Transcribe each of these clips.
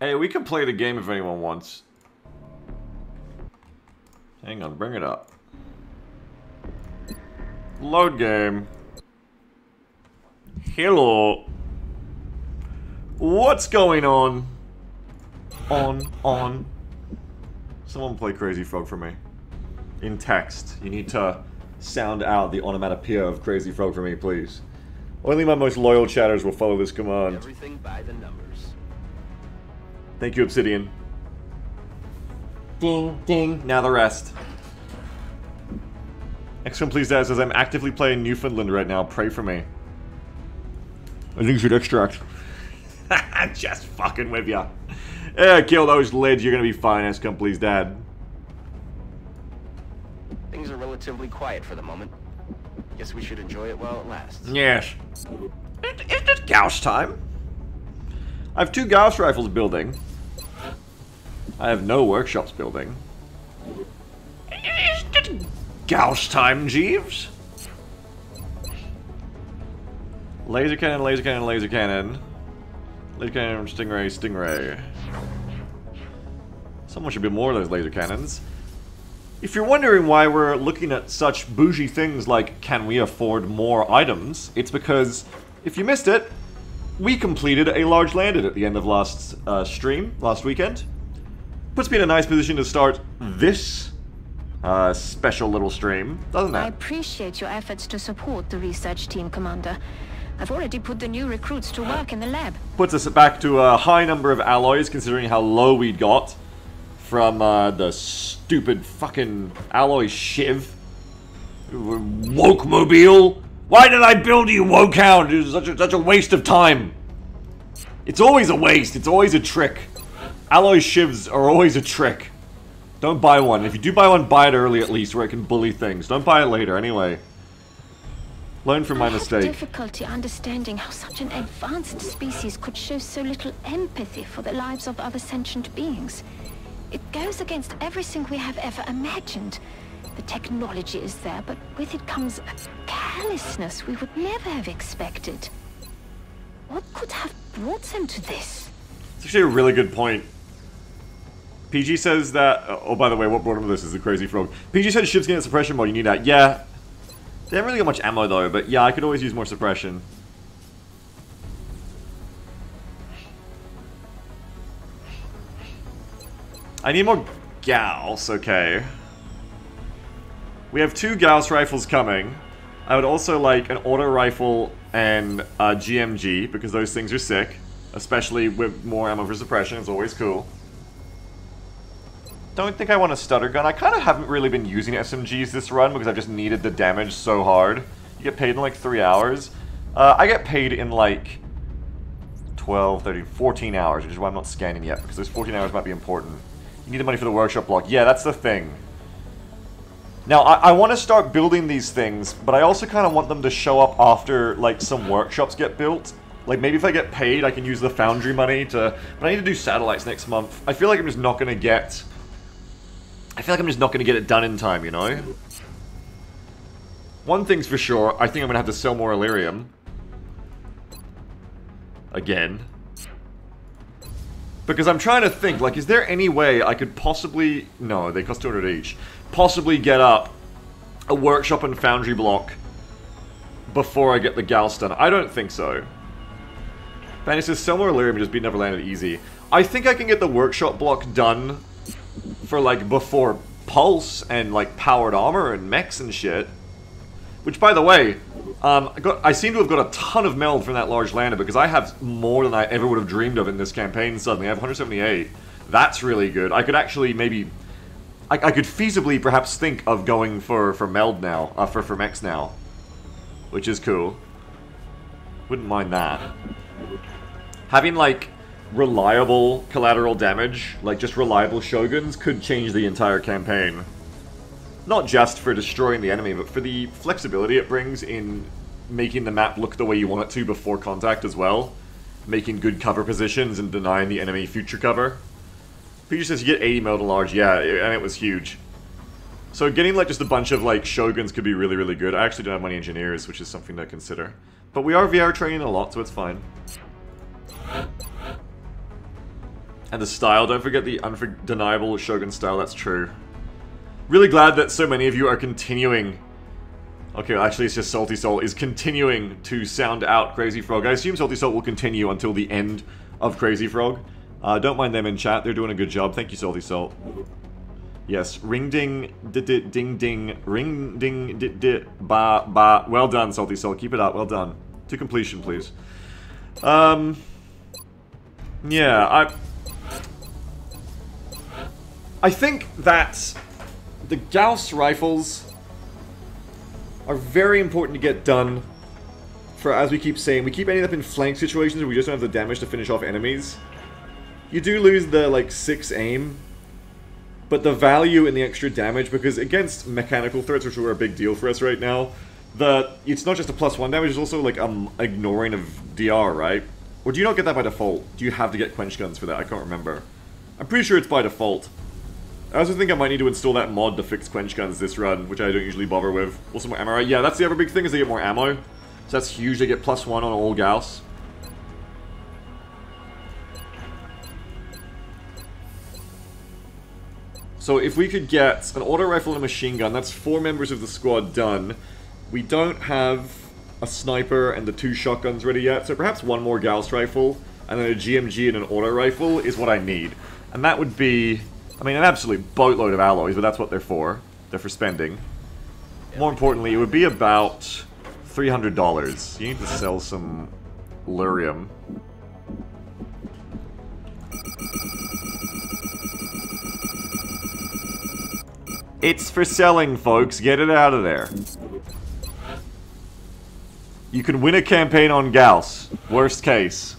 Hey, we can play the game if anyone wants. Hang on, bring it up. Load game. Hello. What's going on? On, on. Someone play Crazy Frog for me. In text. You need to sound out the onomatopoeia of Crazy Frog for me, please. Only my most loyal chatters will follow this command. Everything by the numbers. Thank you, Obsidian. Ding, ding. Now the rest. Next one, please, Dad says, I'm actively playing Newfoundland right now. Pray for me. I think you should extract. Just fucking with ya. Yeah, kill those lids. You're gonna be fine, Escom, please, Dad. Things are relatively quiet for the moment. Guess we should enjoy it while it lasts. Yes. It, it's just Gauss time. I have two Gauss rifles building. I have no workshops building. It's just Gauss time, Jeeves. Laser cannon, laser cannon, laser cannon. Laser cannon, stingray, stingray. Someone should be more of those laser cannons. If you're wondering why we're looking at such bougie things like can we afford more items, it's because, if you missed it, we completed a large lander at the end of last uh, stream, last weekend. Puts me in a nice position to start this uh, special little stream, doesn't it? I appreciate your efforts to support the research team, Commander. I've already put the new recruits to work in the lab. Puts us back to a high number of alloys, considering how low we'd got from uh, the stupid fucking alloy shiv. Woke mobile. Why did I build you, woke hound? It was such a, such a waste of time. It's always a waste. It's always a trick. Alloy shivs are always a trick. Don't buy one. If you do buy one, buy it early at least, where it can bully things. Don't buy it later, anyway. Learn from my I have mistake. difficulty understanding how such an advanced species could show so little empathy for the lives of other sentient beings. It goes against everything we have ever imagined. The technology is there, but with it comes a carelessness we would never have expected. What could have brought them to this? It's actually a really good point. PG says that. Oh, by the way, what brought him to this is the crazy frog. PG said ship's getting a suppression mode. You need that. Yeah. They haven't really got much ammo though, but yeah, I could always use more suppression. I need more Gauss, okay. We have two Gauss rifles coming. I would also like an auto rifle and a GMG, because those things are sick. Especially with more ammo for suppression, it's always cool. Don't think I want a stutter gun. I kind of haven't really been using SMGs this run because I've just needed the damage so hard. You get paid in like 3 hours. Uh, I get paid in like 12, 13, 14 hours, which is why I'm not scanning yet, because those 14 hours might be important. You need the money for the workshop block. Yeah, that's the thing. Now, I, I want to start building these things, but I also kind of want them to show up after, like, some workshops get built. Like, maybe if I get paid, I can use the foundry money to... But I need to do satellites next month. I feel like I'm just not going to get... I feel like I'm just not going to get it done in time, you know? One thing's for sure, I think I'm going to have to sell more Elerium. Again. Because I'm trying to think, like, is there any way I could possibly... No, they cost 200 each. Possibly get up a workshop and foundry block before I get the Gauss done. I don't think so. Fanny says, sell more Elerium just beat Neverland easy. I think I can get the workshop block done for, like, before Pulse and, like, powered armor and mechs and shit. Which, by the way, um, I, got, I seem to have got a ton of meld from that large lander because I have more than I ever would have dreamed of in this campaign suddenly. I have 178. That's really good. I could actually maybe... I, I could feasibly perhaps think of going for, for meld now, uh, for, for mechs now. Which is cool. Wouldn't mind that. Having, like, reliable collateral damage, like just reliable shoguns, could change the entire campaign. Not just for destroying the enemy, but for the flexibility it brings in making the map look the way you want it to before contact as well. Making good cover positions and denying the enemy future cover. Peter says you get 80 mil to large, yeah, and it was huge. So getting like just a bunch of like shoguns could be really, really good. I actually don't have many engineers, which is something to consider. But we are VR training a lot, so it's fine. And the style, don't forget the undeniable Shogun style, that's true. Really glad that so many of you are continuing Okay, well, actually it's just Salty Soul is continuing to sound out Crazy Frog. I assume Salty Soul will continue until the end of Crazy Frog. Uh, don't mind them in chat, they're doing a good job. Thank you, Salty Soul. Yes, ring ding, di di ding ding, ring ding di di ba ba. Well done, Salty Soul. Keep it up. Well done. To completion, please. Um. Yeah, I. I think that the Gauss rifles are very important to get done. For as we keep saying, we keep ending up in flank situations where we just don't have the damage to finish off enemies. You do lose the like six aim, but the value in the extra damage because against mechanical threats, which are a big deal for us right now, the it's not just a plus one damage; it's also like um ignoring of DR, right? Or do you not get that by default? Do you have to get quench guns for that? I can't remember. I'm pretty sure it's by default. I also think I might need to install that mod to fix quench guns this run, which I don't usually bother with. Also more ammo. Yeah, that's the other big thing is they get more ammo. So that's huge. They get plus one on all Gauss. So if we could get an auto rifle and a machine gun, that's four members of the squad done. We don't have a sniper and the two shotguns ready yet, so perhaps one more Gauss rifle, and then a GMG and an auto rifle is what I need. And that would be I mean, an absolute boatload of alloys, but that's what they're for. They're for spending. More importantly, it would be about $300. You need to sell some Elerium. It's for selling, folks. Get it out of there. You can win a campaign on Gauss. Worst case.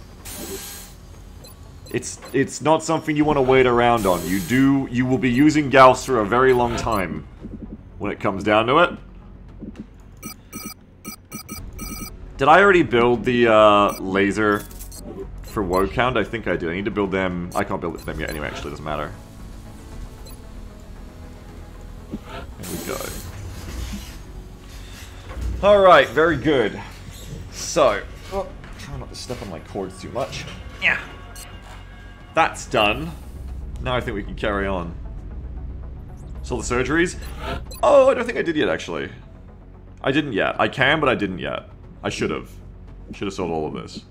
It's it's not something you want to wait around on. You do you will be using Gauss for a very long time when it comes down to it. Did I already build the uh, laser for woe count? I think I did. I need to build them. I can't build it for them yet anyway, actually, doesn't matter. There we go. Alright, very good. So, oh, try not to step on my cords too much. Yeah. That's done. Now I think we can carry on. So the surgeries? Oh, I don't think I did yet, actually. I didn't yet. I can, but I didn't yet. I should have. Should have sold all of this.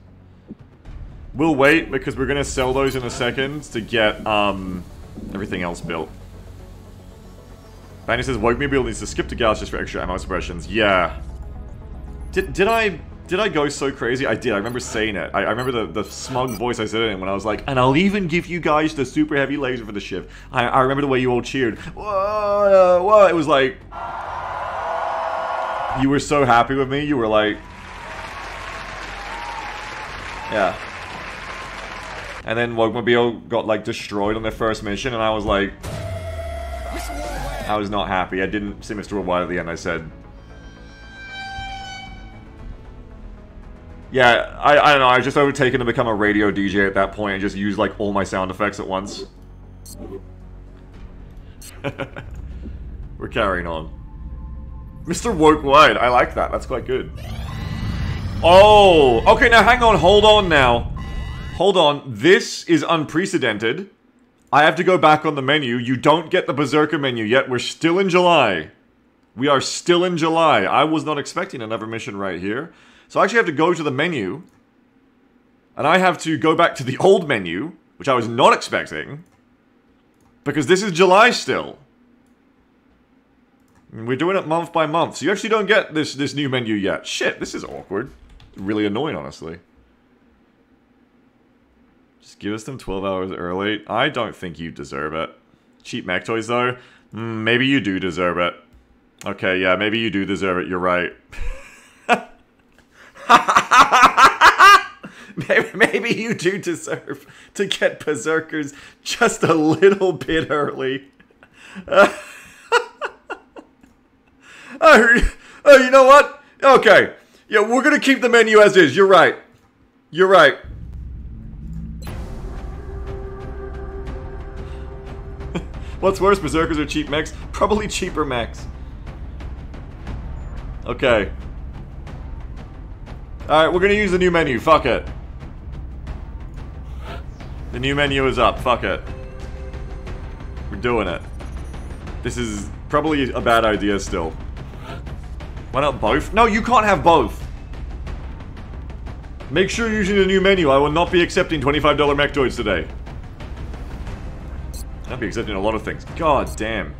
We'll wait, because we're going to sell those in a second to get um, everything else built. Banny says, Woke Me Build needs to skip to Gauss just for extra ammo suppressions. Yeah. Did, did I did I go so crazy? I did. I remember saying it. I, I remember the, the smug voice I said it in when I was like, and I'll even give you guys the super heavy laser for the ship. I, I remember the way you all cheered. Whoa, uh, whoa. It was like... You were so happy with me. You were like... Yeah. And then Wogmobile got like destroyed on their first mission and I was like... I was not happy. I didn't see Mr. Worldwide at the end. I said, Yeah, I, I don't know, I was just overtaken to become a radio DJ at that point and just use like all my sound effects at once. We're carrying on. Mr. Woke Wide, I like that, that's quite good. Oh, okay, now hang on, hold on now. Hold on, this is unprecedented. I have to go back on the menu. You don't get the Berserker menu yet. We're still in July. We are still in July. I was not expecting another mission right here. So I actually have to go to the menu, and I have to go back to the old menu, which I was not expecting, because this is July still. We're doing it month by month, so you actually don't get this, this new menu yet. Shit, this is awkward. Really annoying, honestly. Just give us them 12 hours early. I don't think you deserve it. Cheap mech toys, though? Mm, maybe you do deserve it. Okay, yeah, maybe you do deserve it. You're right. maybe, you do deserve to get Berserkers just a little bit early. Uh, oh, oh, you know what? Okay. Yeah, we're going to keep the menu as is. You're right. You're right. What's worse, Berserkers or cheap mechs? Probably cheaper mechs. Okay. Alright, we're gonna use the new menu. Fuck it. The new menu is up. Fuck it. We're doing it. This is probably a bad idea still. Why not both? No, you can't have both. Make sure you're using the new menu. I will not be accepting $25 Mechtoids today. I'll be accepting a lot of things. God damn.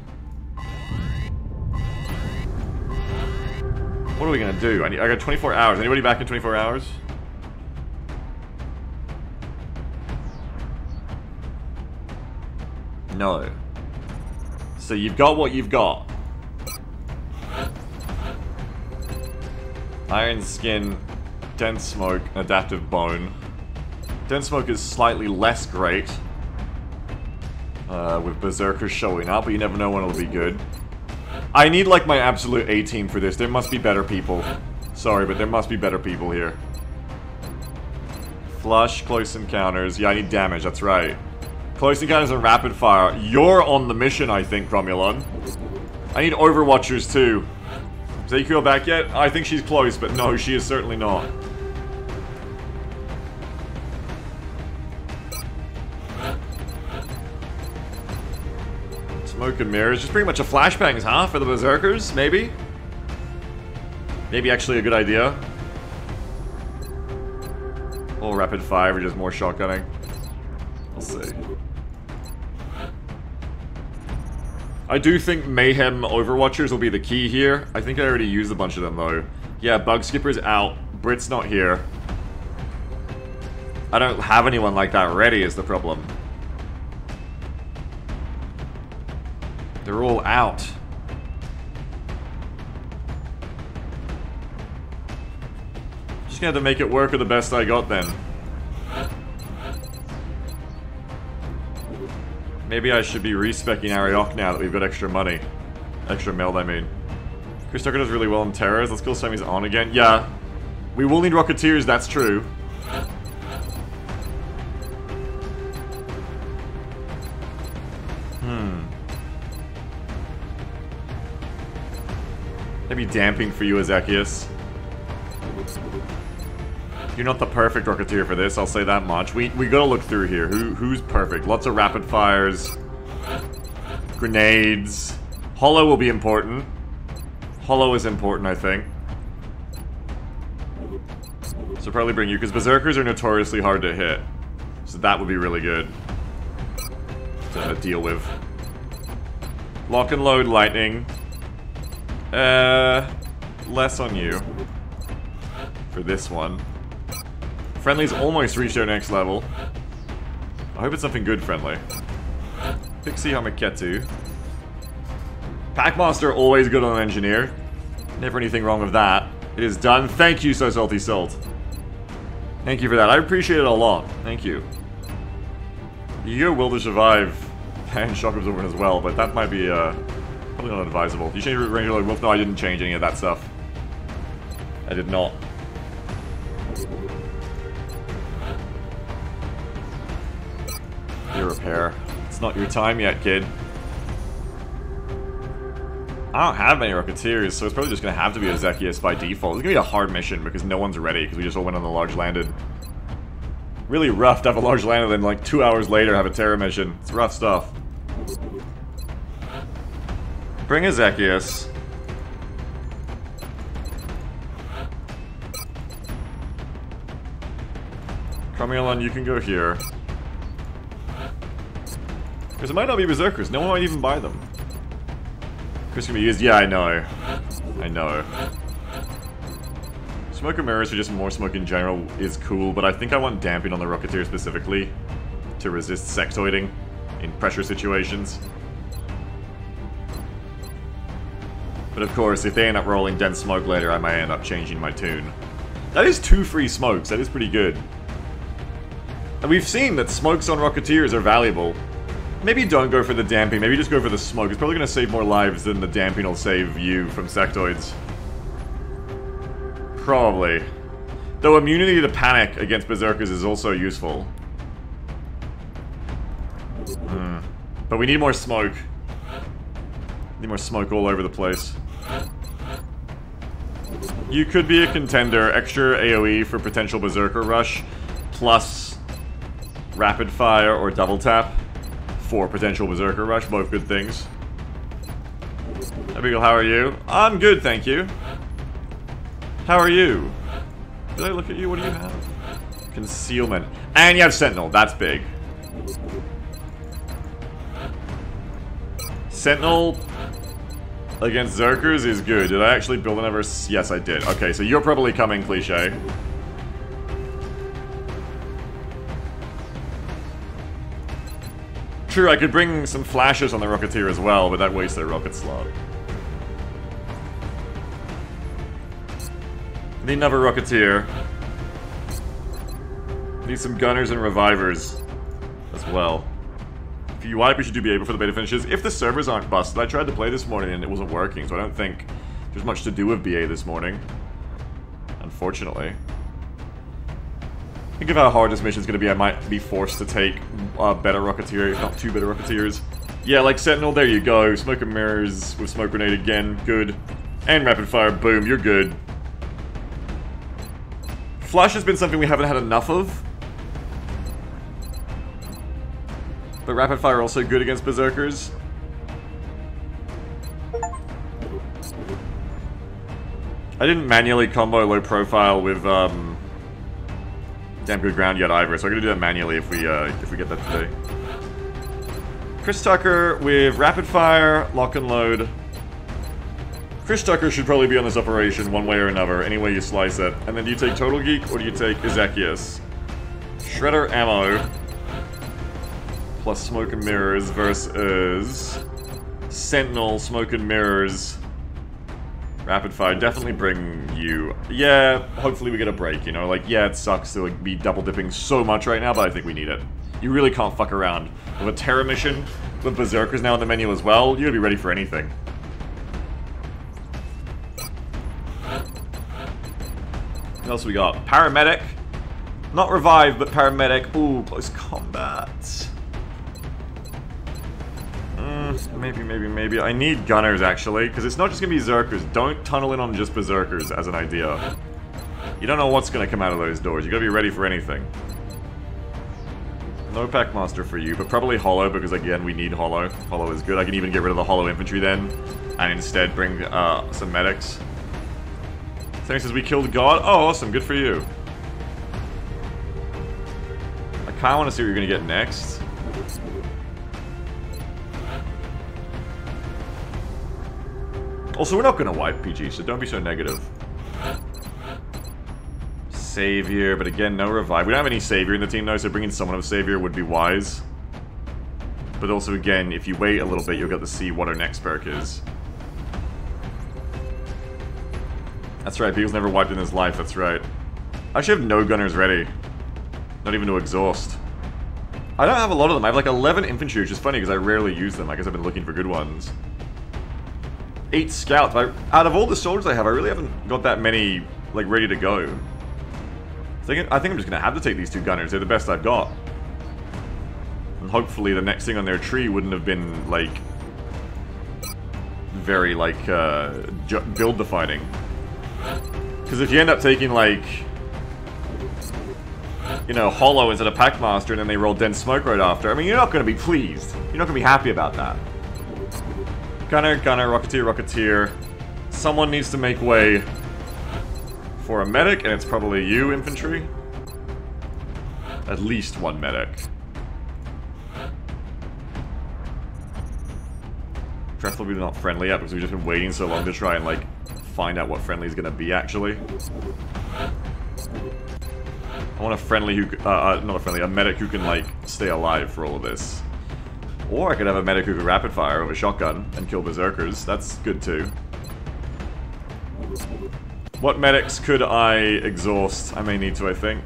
What are we gonna do? I, need, I got 24 hours. Anybody back in 24 hours? No. So you've got what you've got. Iron skin, dense smoke, adaptive bone. Dense smoke is slightly less great. Uh, with berserkers showing up, but you never know when it'll be good. I need like my absolute A team for this. There must be better people. Sorry, but there must be better people here. Flush, close encounters. Yeah, I need damage, that's right. Close encounters and rapid fire. You're on the mission, I think, Cromulon. I need Overwatchers too. Is back yet? I think she's close, but no, she is certainly not. Smoke and mirrors. Just pretty much a flashbangs, huh? For the Berserkers, maybe? Maybe actually a good idea. Or rapid fire, or just more shotgunning. We'll see. I do think Mayhem Overwatchers will be the key here. I think I already used a bunch of them, though. Yeah, Bug Skipper's out. Brit's not here. I don't have anyone like that ready is the problem. They're all out. Just gonna have to make it work with the best I got then. Maybe I should be respecking Ariok now that we've got extra money. Extra meld, I mean. Tucker does really well in Terrors. Let's kill Sammy's on again. Yeah. We will need Rocketeers, that's true. Maybe damping for you, Ezekias. You're not the perfect Rocketeer for this, I'll say that much. We we gotta look through here. Who Who's perfect? Lots of rapid fires. Grenades. Hollow will be important. Hollow is important, I think. So probably bring you, because Berserkers are notoriously hard to hit. So that would be really good to deal with. Lock and load lightning. Uh, less on you. For this one. Friendly's almost reached their next level. I hope it's something good friendly. Pixie Hamaketu. Packmaster, always good on engineer. Never anything wrong with that. It is done. Thank you, So Salty Salt. Thank you for that. I appreciate it a lot. Thank you. You will to survive and shock absorber as well, but that might be uh, probably not advisable. You change Ranger like Wolf? No, I didn't change any of that stuff. I did not. Your repair. It's not your time yet, kid. I don't have many Rocketeers, so it's probably just going to have to be Ezekias by default. It's going to be a hard mission because no one's ready because we just all went on the large lander. Really rough to have a large lander and then like two hours later have a terror mission. It's rough stuff. Bring Ezekias. Cromulon, you can go here. Because it might not be Berserkers. No one might even buy them. Chris can be used. Yeah, I know. I know. Smoke and mirrors or just more smoke in general is cool, but I think I want damping on the Rocketeer specifically to resist sectoiding in pressure situations. But of course, if they end up rolling dense smoke later, I might end up changing my tune. That is two free smokes. That is pretty good. And we've seen that smokes on Rocketeers are valuable. Maybe don't go for the damping, maybe just go for the smoke. It's probably going to save more lives than the damping will save you from sectoids. Probably. Though immunity to panic against berserkers is also useful. Hmm. But we need more smoke. Need more smoke all over the place. You could be a contender. Extra AoE for potential berserker rush. Plus Rapid Fire or Double Tap for potential Berserker Rush, both good things. Abigail, how are you? I'm good, thank you. How are you? Did I look at you? What do you have? Concealment. And you have Sentinel, that's big. Sentinel against Zerkers is good. Did I actually build another? Yes, I did. Okay, so you're probably coming, cliche. True, I could bring some flashes on the Rocketeer as well, but that wastes their rocket slot. Need another Rocketeer. Need some Gunners and Revivers as well. Wipe, you should do BA before the beta finishes. If the servers aren't busted, I tried to play this morning and it wasn't working, so I don't think there's much to do with BA this morning. Unfortunately. Think of how hard this mission's gonna be. I might be forced to take a better Rocketeer, if not two better Rocketeers. Yeah, like Sentinel, there you go. Smoke and Mirrors with Smoke Grenade again, good. And Rapid Fire, boom, you're good. Flush has been something we haven't had enough of. But Rapid Fire also good against Berserkers. I didn't manually combo low profile with um, damn good ground yet either, so I'm gonna do that manually if we uh, if we get that today. Chris Tucker with Rapid Fire, Lock and Load. Chris Tucker should probably be on this operation one way or another, any way you slice it. And then do you take Total Geek or do you take Ezekias? Shredder Ammo plus Smoke and Mirrors versus Sentinel, Smoke and Mirrors, Rapid Fire. Definitely bring you. Yeah, hopefully we get a break, you know? Like, yeah, it sucks to like, be double dipping so much right now, but I think we need it. You really can't fuck around. With a terror mission, with Berserkers now in the menu as well, you gotta be ready for anything. What else we got? Paramedic. Not revive, but paramedic. Ooh, close combat. Maybe, maybe, maybe. I need gunners, actually, because it's not just going to be Zerkers. Don't tunnel in on just Berserkers as an idea. You don't know what's going to come out of those doors. you got to be ready for anything. No Packmaster for you, but probably Hollow, because again, we need Hollow. Hollow is good. I can even get rid of the Hollow Infantry then, and instead bring uh, some medics. Thanks, says we killed God. Oh, awesome. Good for you. I kind of want to see what you're going to get next. Also, we're not going to wipe PG, so don't be so negative. Savior, but again, no revive. We don't have any Savior in the team, though, so bringing someone of Savior would be wise. But also, again, if you wait a little bit, you'll get to see what our next perk is. That's right, Beagle's never wiped in his life, that's right. I actually have no gunners ready. Not even to exhaust. I don't have a lot of them. I have like 11 infantry, which is funny because I rarely use them. I guess I've been looking for good ones. 8 scouts. I, out of all the soldiers I have, I really haven't got that many like ready to go. Think, I think I'm just going to have to take these two gunners. They're the best I've got. And hopefully the next thing on their tree wouldn't have been like very like uh, build the fighting. Because if you end up taking, like, you know, Hollow instead of Packmaster, and then they roll Dense Smoke right after, I mean, you're not going to be pleased. You're not going to be happy about that. Gunner, Gunner, Rocketeer, Rocketeer. Someone needs to make way for a medic, and it's probably you, Infantry. At least one medic. Preferably not friendly yet, because we've just been waiting so long to try and, like, find out what friendly is going to be, actually. I want a friendly who, uh, uh, not a friendly, a medic who can, like, stay alive for all of this. Or I could have a could rapid fire with a shotgun and kill berserkers. That's good too. What medics could I exhaust? I may need to, I think.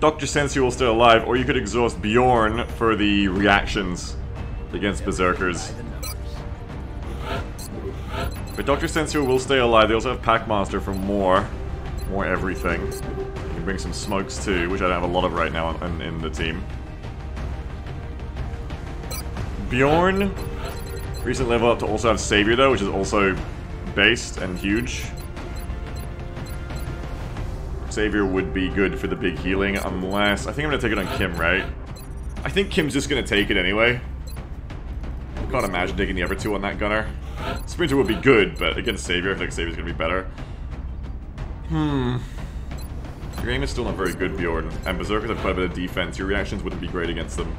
Dr. Will stay alive, or you could exhaust Bjorn for the reactions against berserkers. But Dr. Sensio will stay alive. They also have Packmaster for more. More everything. Can bring some smokes too, which I don't have a lot of right now in, in the team. Bjorn. Recent level up to also have Savior though, which is also based and huge. Savior would be good for the big healing, unless... I think I'm going to take it on Kim, right? I think Kim's just going to take it anyway. Can't imagine taking the other two on that gunner. Sprinter would be good, but against Savior, I think Savior's going to be better. Hmm. Your aim is still not very good, Bjorn. And Berserkers have quite a bit of defense. Your reactions wouldn't be great against them.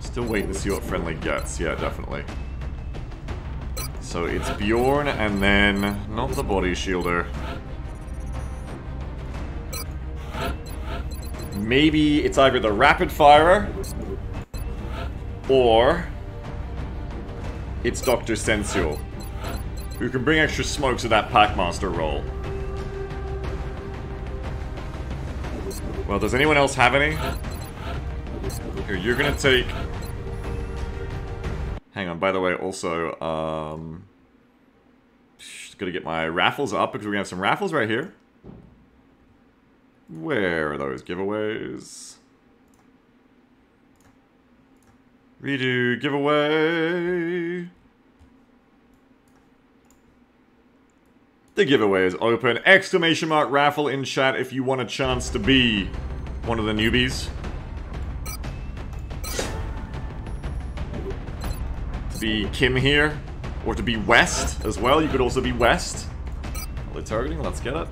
Still waiting to see what friendly gets. Yeah, definitely. So it's Bjorn and then not the body shielder. Maybe it's either the rapid firer or it's Dr. Sensual, who can bring extra smoke to that Packmaster role. Well, does anyone else have any? Here, you're gonna take Hang on, by the way, also, um... Just gotta get my raffles up, because we're gonna have some raffles right here. Where are those giveaways? Redo giveaway! The giveaway is open. Exclamation mark raffle in chat if you want a chance to be one of the newbies. To be Kim here, or to be West as well. You could also be West. Are they targeting? Let's get it.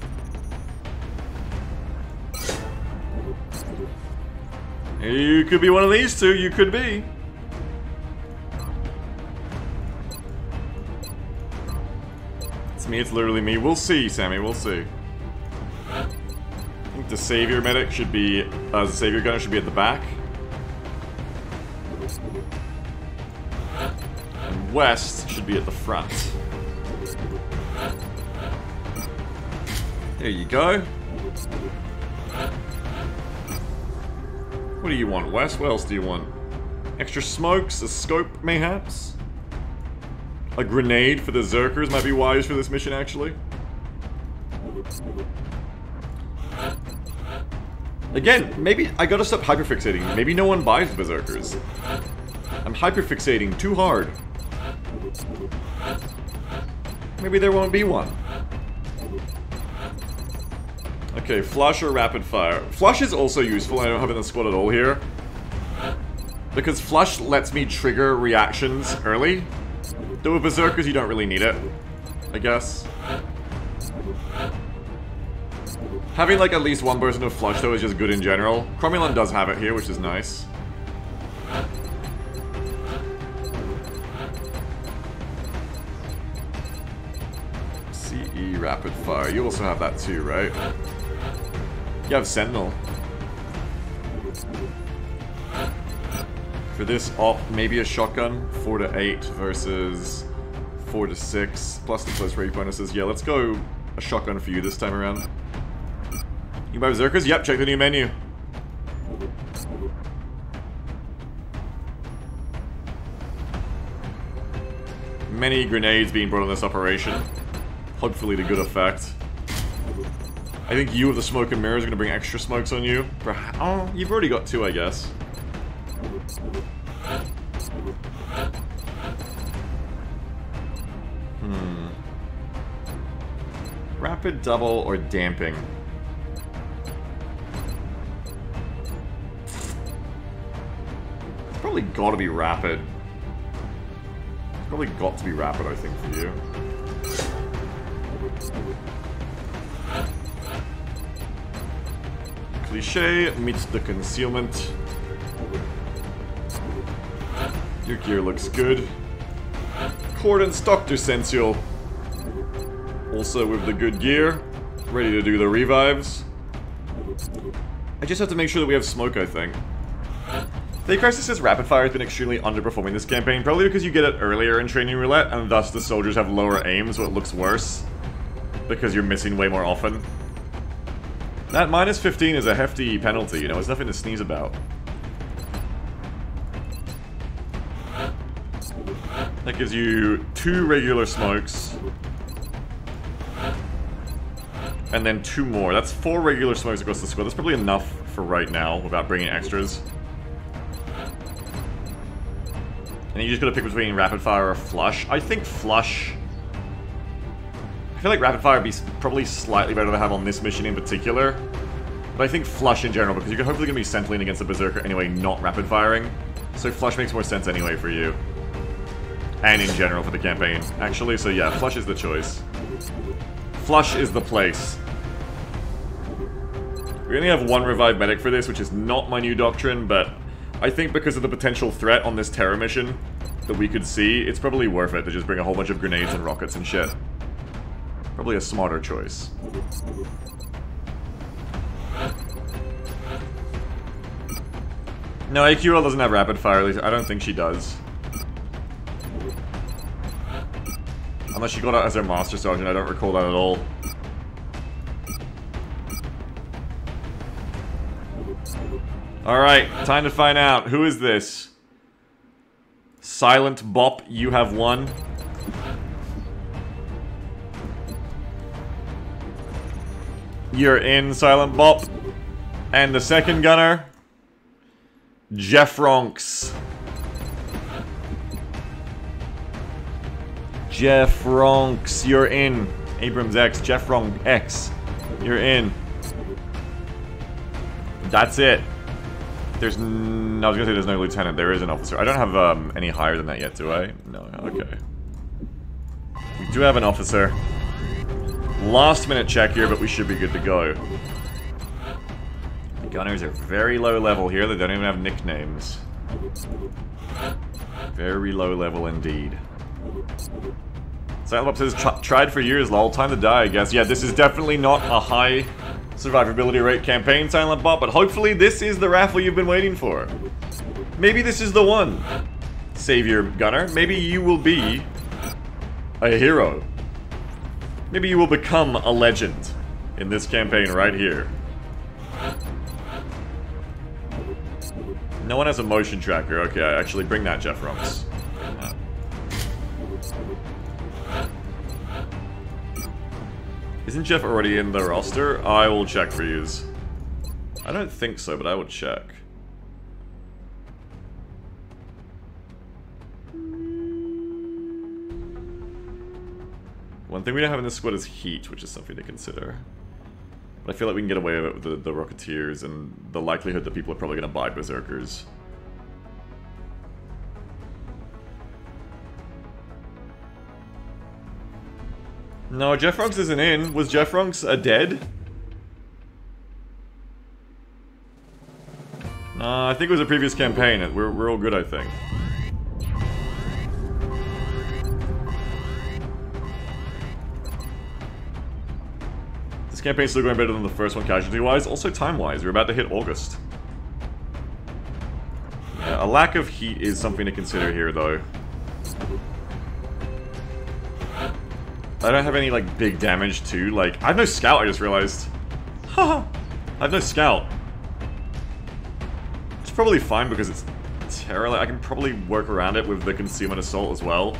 You could be one of these two, you could be. Me, it's literally me. We'll see, Sammy, we'll see. I think the Savior medic should be, uh, the Savior gunner should be at the back. And west should be at the front. There you go. What do you want, West? What else do you want? Extra smokes? A scope, mayhaps? A grenade for the Zerkers might be wise for this mission, actually. Again, maybe I gotta stop hyperfixating. Maybe no one buys Berserkers. I'm hyperfixating too hard. Maybe there won't be one. Okay, flush or rapid fire. Flush is also useful, I don't have it in the squad at all here. Because flush lets me trigger reactions early. Though with Berserkers you don't really need it, I guess. Having like at least one person with flush though is just good in general. Cromulon does have it here, which is nice. CE Rapid fire. You also have that too, right? You have Sentinel. For this op, maybe a shotgun, 4 to 8 versus 4 to 6, plus the close range bonuses. Yeah, let's go a shotgun for you this time around. You buy Berserkers? Yep, check the new menu. Many grenades being brought on this operation. Hopefully to good effect. I think you with the smoke and mirror is going to bring extra smokes on you. Oh, you've already got two, I guess. Hmm. Rapid double or damping? It's probably got to be rapid. It's probably got to be rapid, I think, for you. Cliche meets the concealment. Your gear looks good. Cordon's Doctor Sensual. Also with the good gear. Ready to do the revives. I just have to make sure that we have smoke, I think. The Crisis' says rapid fire has been extremely underperforming this campaign, probably because you get it earlier in Training Roulette, and thus the soldiers have lower aim, so it looks worse. Because you're missing way more often. That minus 15 is a hefty penalty, you know, it's nothing to sneeze about. That gives you two regular smokes. And then two more. That's four regular smokes across the squad. That's probably enough for right now without bringing extras. And you just gotta pick between rapid fire or flush. I think flush... I feel like rapid fire would be probably slightly better to have on this mission in particular. But I think flush in general, because you're hopefully gonna be centering against the Berserker anyway, not rapid firing. So flush makes more sense anyway for you. And in general for the campaign, actually. So yeah, flush is the choice. Flush is the place. We only have one revived medic for this, which is not my new doctrine, but I think because of the potential threat on this terror mission that we could see, it's probably worth it to just bring a whole bunch of grenades and rockets and shit. Probably a smarter choice. No, AQL doesn't have rapid fire, at least I don't think she does. Unless she got out as her Master Sergeant, I don't recall that at all. Alright, time to find out. Who is this? Silent Bop, you have won. You're in, Silent Bop. And the second gunner, Jeff Ronks. Jeff Ronks, you're in. Abrams X, Jeff Ronk X, you're in. That's it. There's n I was gonna say there's no lieutenant. There is an officer. I don't have um, any higher than that yet, do I? No. Okay. We do have an officer. Last minute check here, but we should be good to go. The gunners are very low level here. They don't even have nicknames. Very low level indeed. Silent Bob says, tried for years, lol. Time to die, I guess. Yeah, this is definitely not a high survivability rate campaign, Silent Bot, but hopefully this is the raffle you've been waiting for. Maybe this is the one. Savior Gunner, maybe you will be a hero. Maybe you will become a legend in this campaign right here. No one has a motion tracker. Okay, I actually bring that, Jeff Ross. Isn't Jeff already in the roster? I will check for yous. I don't think so, but I will check. One thing we don't have in this squad is heat, which is something to consider. But I feel like we can get away with it with the, the Rocketeers and the likelihood that people are probably going to buy Berserkers. No, Jeff Runks isn't in. Was Jeff Runks a dead? Uh, I think it was a previous campaign. We're, we're all good, I think. This campaign's still going better than the first one casualty-wise, also time-wise. We're about to hit August. Yeah, a lack of heat is something to consider here, though. I don't have any, like, big damage, too. Like, I have no scout, I just realized. Haha! I have no scout. It's probably fine because it's terror. Like, I can probably work around it with the concealment assault as well.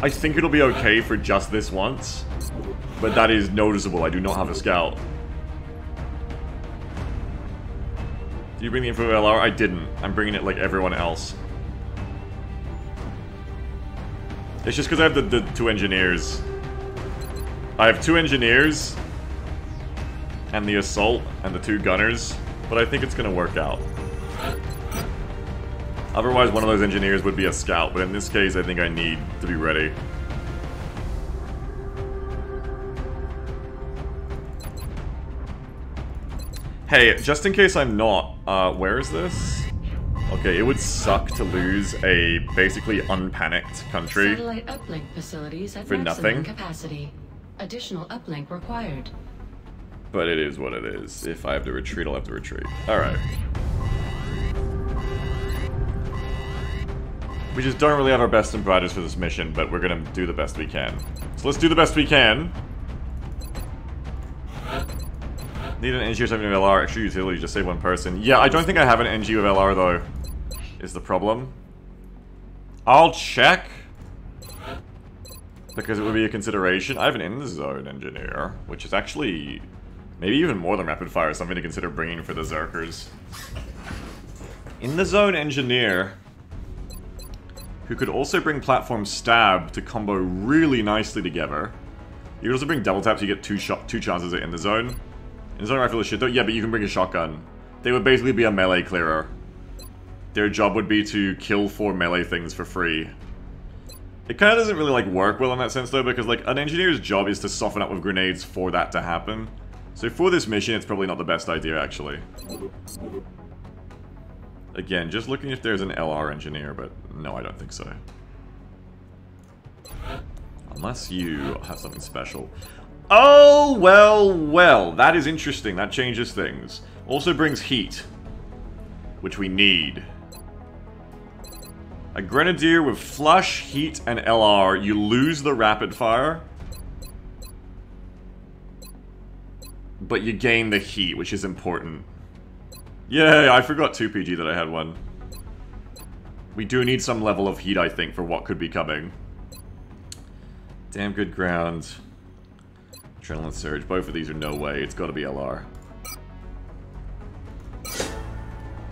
I think it'll be okay for just this once. But that is noticeable. I do not have a scout. Do you bring the info LR? I didn't. I'm bringing it like everyone else. It's just because I have the, the two engineers. I have two engineers and the assault and the two gunners, but I think it's going to work out. Otherwise, one of those engineers would be a scout, but in this case, I think I need to be ready. Hey, just in case I'm not, uh, where is this? Okay, it would suck to lose a basically unpanicked country Satellite uplink facilities at for nothing. capacity. Additional uplink required. But it is what it is. If I have to retreat, I'll have to retreat. Alright. We just don't really have our best improvisers for this mission, but we're gonna do the best we can. So let's do the best we can. Need an NG or something with LR, extra utility, just save one person. Yeah, I don't think I have an NG with LR though, is the problem. I'll check. Because it would be a consideration. I have an in-zone engineer, which is actually maybe even more than rapid fire, something to consider bringing for the Zerkers. In the zone engineer. who could also bring platform stab to combo really nicely together. You could also bring double tap so you get two shot two chances in the zone. In zone rifle is shit though. Yeah, but you can bring a shotgun. They would basically be a melee clearer. Their job would be to kill four melee things for free. It kind of doesn't really like work well in that sense though, because like an engineer's job is to soften up with grenades for that to happen. So for this mission, it's probably not the best idea actually. Again, just looking if there's an LR engineer, but no, I don't think so. Unless you have something special. Oh, well, well. That is interesting. That changes things. Also brings heat. Which we need. A Grenadier with Flush, Heat, and LR. You lose the Rapid Fire. But you gain the Heat, which is important. Yay, I forgot 2PG that I had one. We do need some level of heat, I think, for what could be coming. Damn good ground. Adrenaline Surge. Both of these are no way. It's gotta be LR.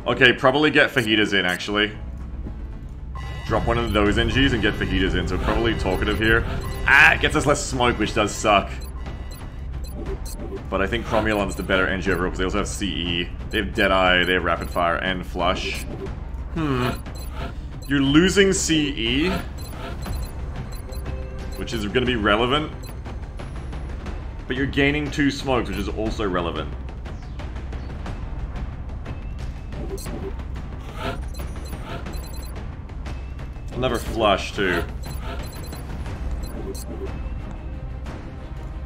Okay, probably get fajitas in, actually. Drop one of those NGs and get fajitas in, so probably talkative here. Ah, it gets us less smoke, which does suck. But I think Cromulon's the better NG overall, because they also have CE. They have Deadeye, they have Rapid Fire, and Flush. Hmm. You're losing CE. Which is going to be relevant. But you're gaining two smokes, which is also relevant. Another flush, too.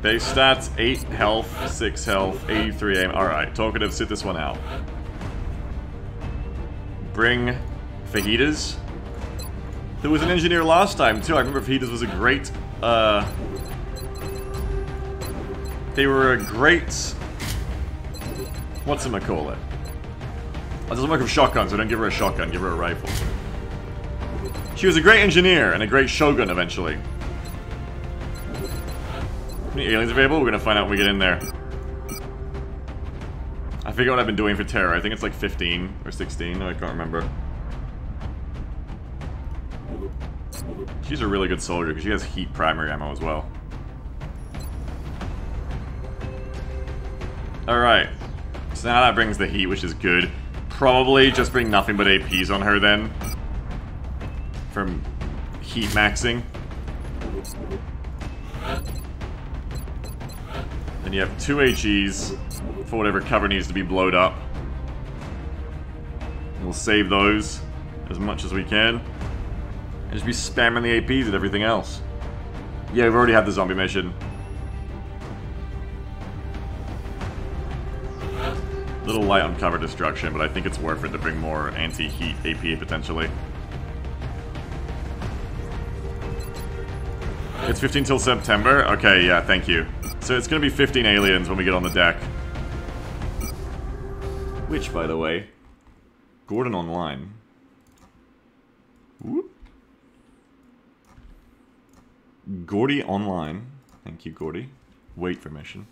Base stats, 8 health, 6 health, 83 aim. Alright, Talkative, sit this one out. Bring fajitas. There was an engineer last time, too. I remember fajitas was a great, uh... They were a great... What's it call it? It doesn't work with shotguns, so don't give her a shotgun, give her a rifle. She was a great engineer and a great shogun eventually. Any aliens available? We're gonna find out when we get in there. I forget what I've been doing for terror. I think it's like 15 or 16. I can't remember. She's a really good soldier because she has heat primary ammo as well. Alright. So now that brings the heat, which is good. Probably just bring nothing but APs on her then. From heat maxing. Then you have two HEs for whatever cover needs to be blowed up. We'll save those as much as we can. And just be spamming the APs and everything else. Yeah, we've already had the zombie mission. Little light on cover destruction, but I think it's worth it to bring more anti-heat AP potentially. It's 15 till September? Okay, yeah, thank you. So it's gonna be 15 aliens when we get on the deck. Which, by the way, Gordon Online. Whoop. Gordy Online. Thank you, Gordy. Wait for mission.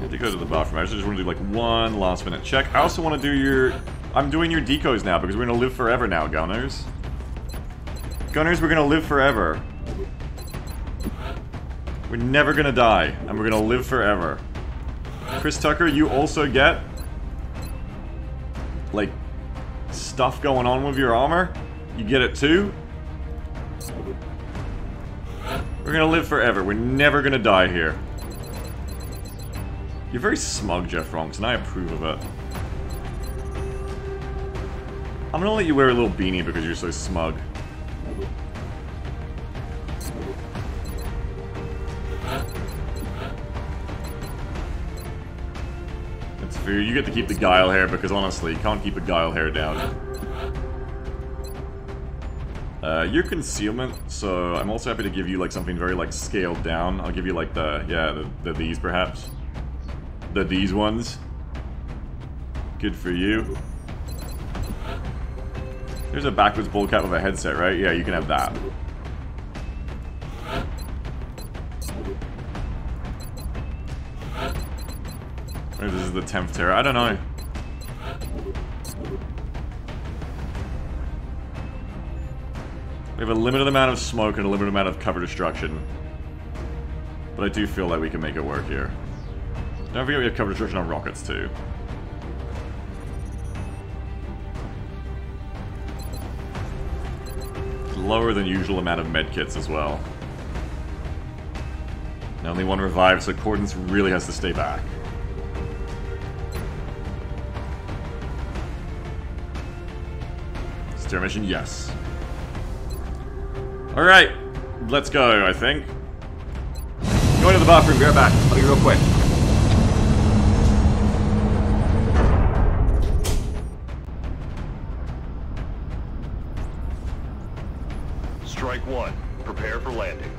I to go to the bathroom. I just want to do like one last minute check. I also want to do your... I'm doing your decoys now because we're going to live forever now, Gunners. Gunners, we're to live forever. We're never gonna die, and we're gonna live forever. Chris Tucker, you also get... Like, stuff going on with your armor? You get it too? We're gonna live forever. We're never gonna die here. You're very smug, Jeff Ronks, and I approve of it. I'm gonna let you wear a little beanie because you're so smug. You get to keep the guile hair because honestly, you can't keep a guile hair down. Uh, your concealment, so I'm also happy to give you like something very like scaled down. I'll give you like the, yeah, the, the these perhaps. The these ones. Good for you. There's a backwards bull cap with a headset, right? Yeah, you can have that. Maybe this is the 10th terror. I don't know. We have a limited amount of smoke and a limited amount of cover destruction. But I do feel like we can make it work here. Don't forget we have cover destruction on rockets too. Lower than usual amount of medkits as well. And only one revived, so Cordons really has to stay back. Stair mission, yes. Alright, let's go, I think. Going to the bathroom, be right back. I'll be real quick. Strike one. Prepare for landing.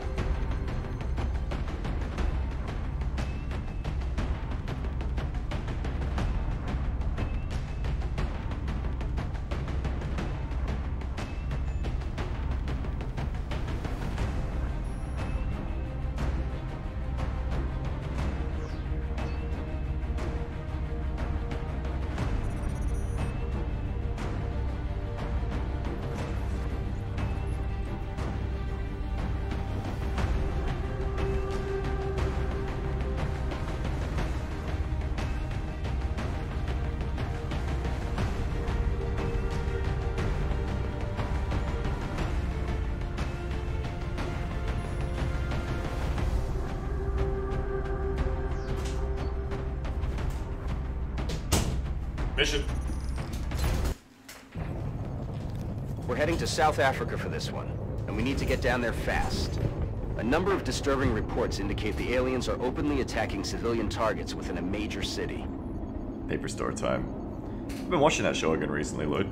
To South Africa for this one, and we need to get down there fast. A number of disturbing reports indicate the aliens are openly attacking civilian targets within a major city. Paper store time. I've been watching that show again recently, Lloyd.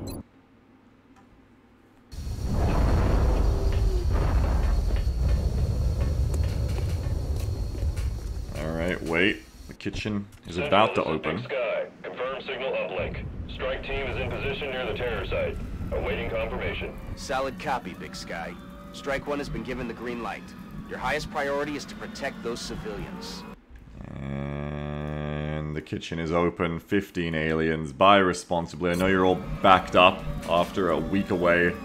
Alright, wait. The kitchen is about to open. Big Sky. Confirm signal uplink. Strike team is in position near the terror site. Awaiting confirmation. Solid copy, Big Sky. Strike One has been given the green light. Your highest priority is to protect those civilians. And the kitchen is open. 15 aliens. Buy responsibly. I know you're all backed up after a week away.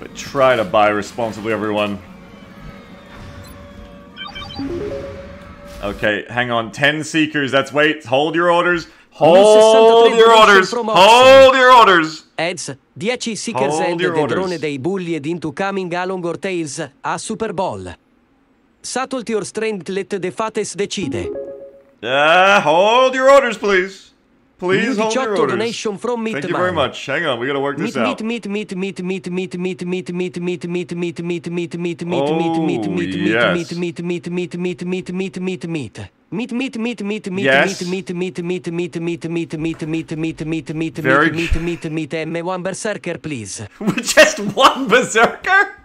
But try to buy responsibly, everyone. Okay, hang on. 10 seekers. That's wait. Hold your orders. Hold your orders. Hold your orders. Heads, 10 Seekers Hold the orders. drone dei bullied into coming along our tails a Super Bowl. Settle your strength, let the fates decide. Uh, hold your orders, please. Please hold your 18 orders. donation from Meat Thank you very much. Hang on, we gotta work this out. meet, meet, meet, meet, meet, meet, meet, meet, meet, meet, meet, meet, meet, meet, meet, meet, Oh, meet, meet, yes. meet, meet, meet, meet, meet, meet, meet, meet, meet. Meet, meet, meet, meet, meet, Yes. meet, meet, meet, meet, meet, meet, meet, meet, meet, meet, meet, meet, Very meet, meet, meet, meet, M1 Berserker, please. Just one berserker?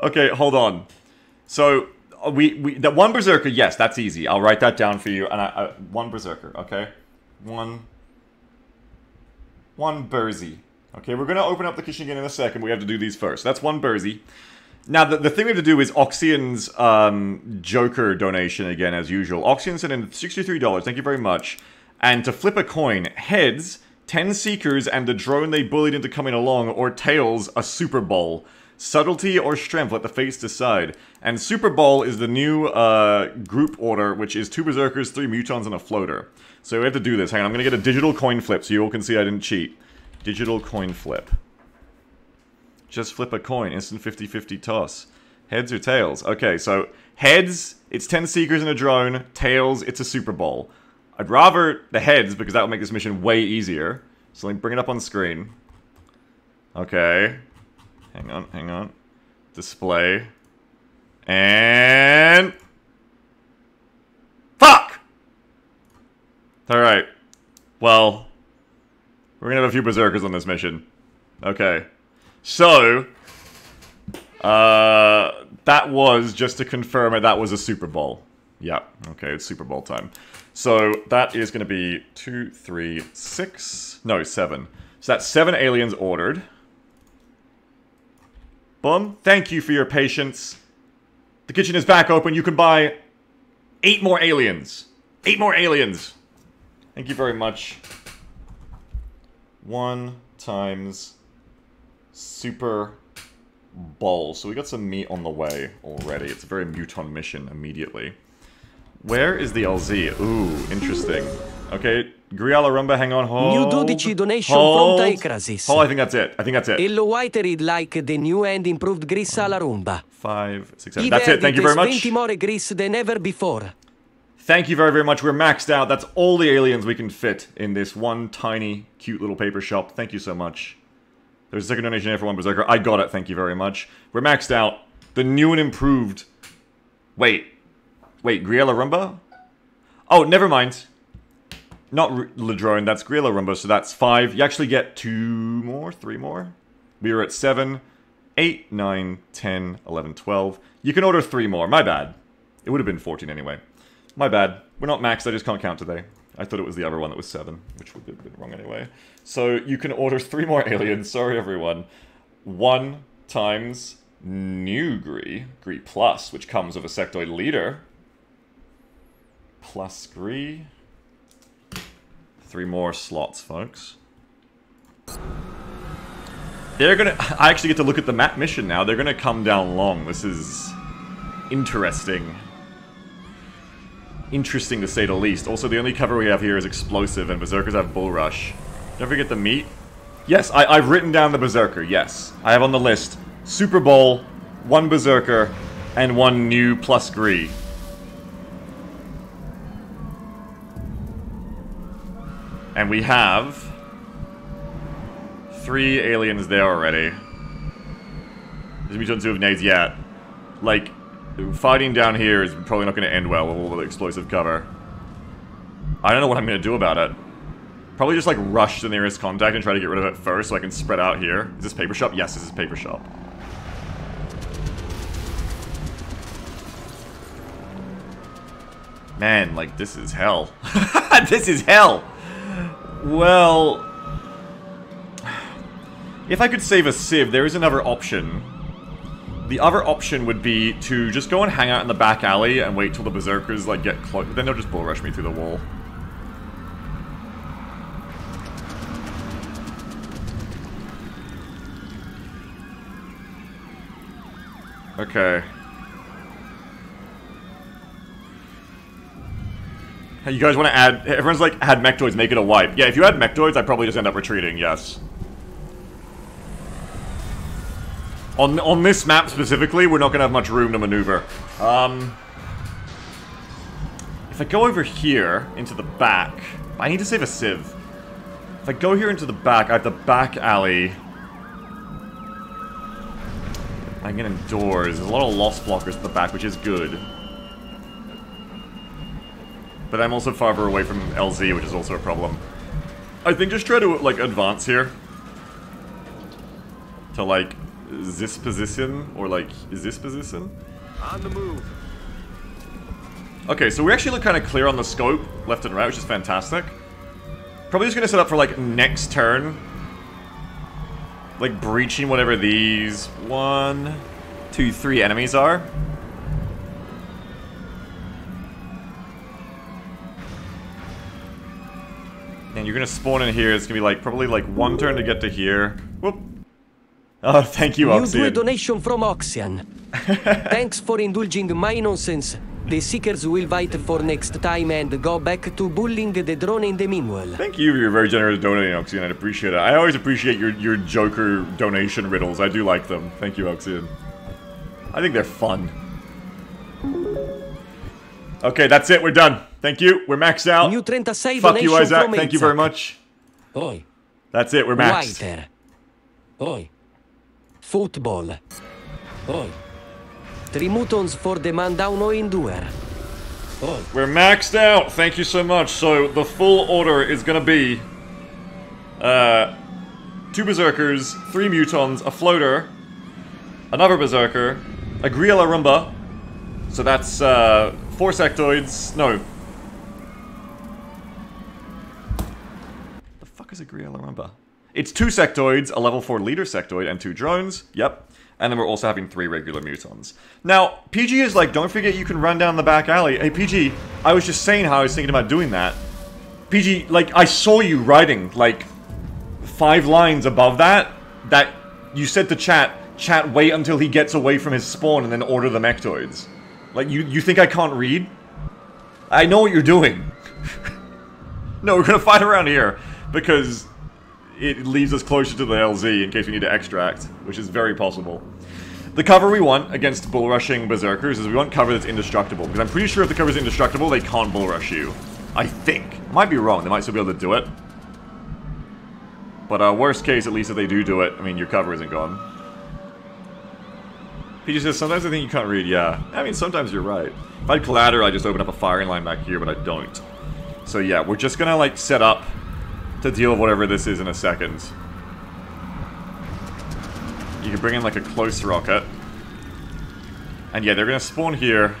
Okay, hold on. So uh, we we that one berserker, yes, that's easy. I'll write that down for you. And I, I one berserker, okay, one one Bursey. Okay, we're gonna open up the kitchen again in a second. We have to do these first. That's one Bursey. Now the, the thing we have to do is Oxian's um, Joker donation again as usual. Oxian sent in sixty-three dollars. Thank you very much. And to flip a coin, heads, ten seekers, and the drone they bullied into coming along, or tails, a Super Bowl. Subtlety or strength, let the fates decide. And Super Bowl is the new uh, group order, which is two berserkers, three mutons, and a floater. So we have to do this. Hang on, I'm gonna get a digital coin flip so you all can see I didn't cheat. Digital coin flip. Just flip a coin. Instant 50-50 toss. Heads or tails? Okay, so heads, it's 10 seekers and a drone. Tails, it's a Super Bowl. I'd rather the heads because that will make this mission way easier. So let me bring it up on screen. Okay. Hang on, hang on. Display. And... Fuck! Alright. Well, we're gonna have a few berserkers on this mission. Okay. So, uh, that was, just to confirm it, that was a Super Bowl. Yeah, okay, it's Super Bowl time. So, that is going to be two, three, six, no, seven. So that's seven aliens ordered. Boom. Thank you for your patience. The kitchen is back open. You can buy eight more aliens. Eight more aliens. Thank you very much. One times Super Bowl. So we got some meat on the way already. It's a very muton mission immediately. Where is the LZ? Ooh, interesting. Okay, Griala Rumba, hang on, hold. New 12 donation hold. from Taekrasis. Oh, I think that's it. I think that's it. Illo Whiterid like the new and improved Gris alla Rumba. Five, six, seven. That's it. Thank you very much. 20 more Gris than ever before. Thank you very, very much. We're maxed out. That's all the aliens we can fit in this one tiny, cute little paper shop. Thank you so much. There's a second donation here for one Berserker. I got it. Thank you very much. We're maxed out. The new and improved... Wait. Wait, Griella Rumba? Oh, never mind. Not Ladrone, that's Griella Rumba, so that's five. You actually get two more, three more. We are at seven, eight, nine, 10, 11, 12. You can order three more. My bad. It would have been 14 anyway. My bad. We're not maxed, I just can't count today. I thought it was the other one that was 7, which would have been wrong anyway. So you can order 3 more aliens, sorry everyone. 1 times new Gree, Gree Plus, which comes with a sectoid leader. Plus Gree. Three more slots, folks. They're gonna... I actually get to look at the map mission now. They're gonna come down long. This is... interesting interesting to say the least. Also, the only cover we have here is Explosive, and Berserkers have Bull Rush. Don't forget the meat. Yes, I, have written down the Berserker, yes. I have on the list Super Bowl, one Berserker, and one new plus Gree. And we have... Three aliens there already. There's Mutant two of nades yet. Like, fighting down here is probably not going to end well with all the explosive cover. I don't know what I'm going to do about it. Probably just, like, rush the nearest contact and try to get rid of it first so I can spread out here. Is this paper shop? Yes, this is paper shop. Man, like, this is hell. this is hell! Well... If I could save a sieve, there is another option. The other option would be to just go and hang out in the back alley and wait till the Berserkers, like, get close. Then they'll just bull rush me through the wall. Okay. Hey, you guys want to add... Everyone's like, add mechtoids, make it a wipe. Yeah, if you add mechtoids, I probably just end up retreating, yes. On, on this map specifically, we're not going to have much room to maneuver. Um, if I go over here, into the back... I need to save a sieve. If I go here into the back, I have the back alley. I can get indoors. There's a lot of lost blockers at the back, which is good. But I'm also farther away from LZ, which is also a problem. I think just try to, like, advance here. To, like, this position, or like, is this position? On the move. Okay, so we actually look kind of clear on the scope, left and right, which is fantastic. Probably just gonna set up for like next turn. Like breaching whatever these one, two, three enemies are. And you're gonna spawn in here, it's gonna be like, probably like one turn to get to here. Oh, thank you, Oxian. New donation from Oxian. Thanks for indulging my nonsense. The Seekers will wait for next time and go back to bullying the drone in the meanwhile. Thank you for your very generous donating, Oxian. I appreciate it. I always appreciate your, your Joker donation riddles. I do like them. Thank you, Oxian. I think they're fun. Okay, that's it. We're done. Thank you. We're maxed out. New 36 Fuck you, Isaac. Thank you very much. Oi. That's it. We're maxed. Oi. Football. Oi. Three mutons for the man down o endure. Oi. We're maxed out. Thank you so much. So the full order is gonna be uh two berserkers, three mutons, a floater, another berserker, a Griela Rumba. So that's uh four sectoids. No. The fuck is a Griela Rumba? It's two sectoids, a level 4 leader sectoid, and two drones. Yep. And then we're also having three regular mutons. Now, PG is like, don't forget you can run down the back alley. Hey, PG, I was just saying how I was thinking about doing that. PG, like, I saw you writing, like, five lines above that, that You said to chat, chat, wait until he gets away from his spawn and then order the mechtoids. Like, you, you think I can't read? I know what you're doing. no, we're gonna fight around here, because it leaves us closer to the LZ in case we need to extract, which is very possible. The cover we want against bull rushing berserkers is we want cover that's indestructible, because I'm pretty sure if the cover is indestructible, they can't bull rush you. I think. Might be wrong, they might still be able to do it. But uh, worst case, at least if they do do it, I mean, your cover isn't gone. He just says, sometimes I think you can't read, yeah. I mean, sometimes you're right. If I had Collider, I'd just open up a firing line back here, but I don't. So yeah, we're just gonna, like, set up to deal with whatever this is in a second. You can bring in, like, a close rocket. And yeah, they're gonna spawn here.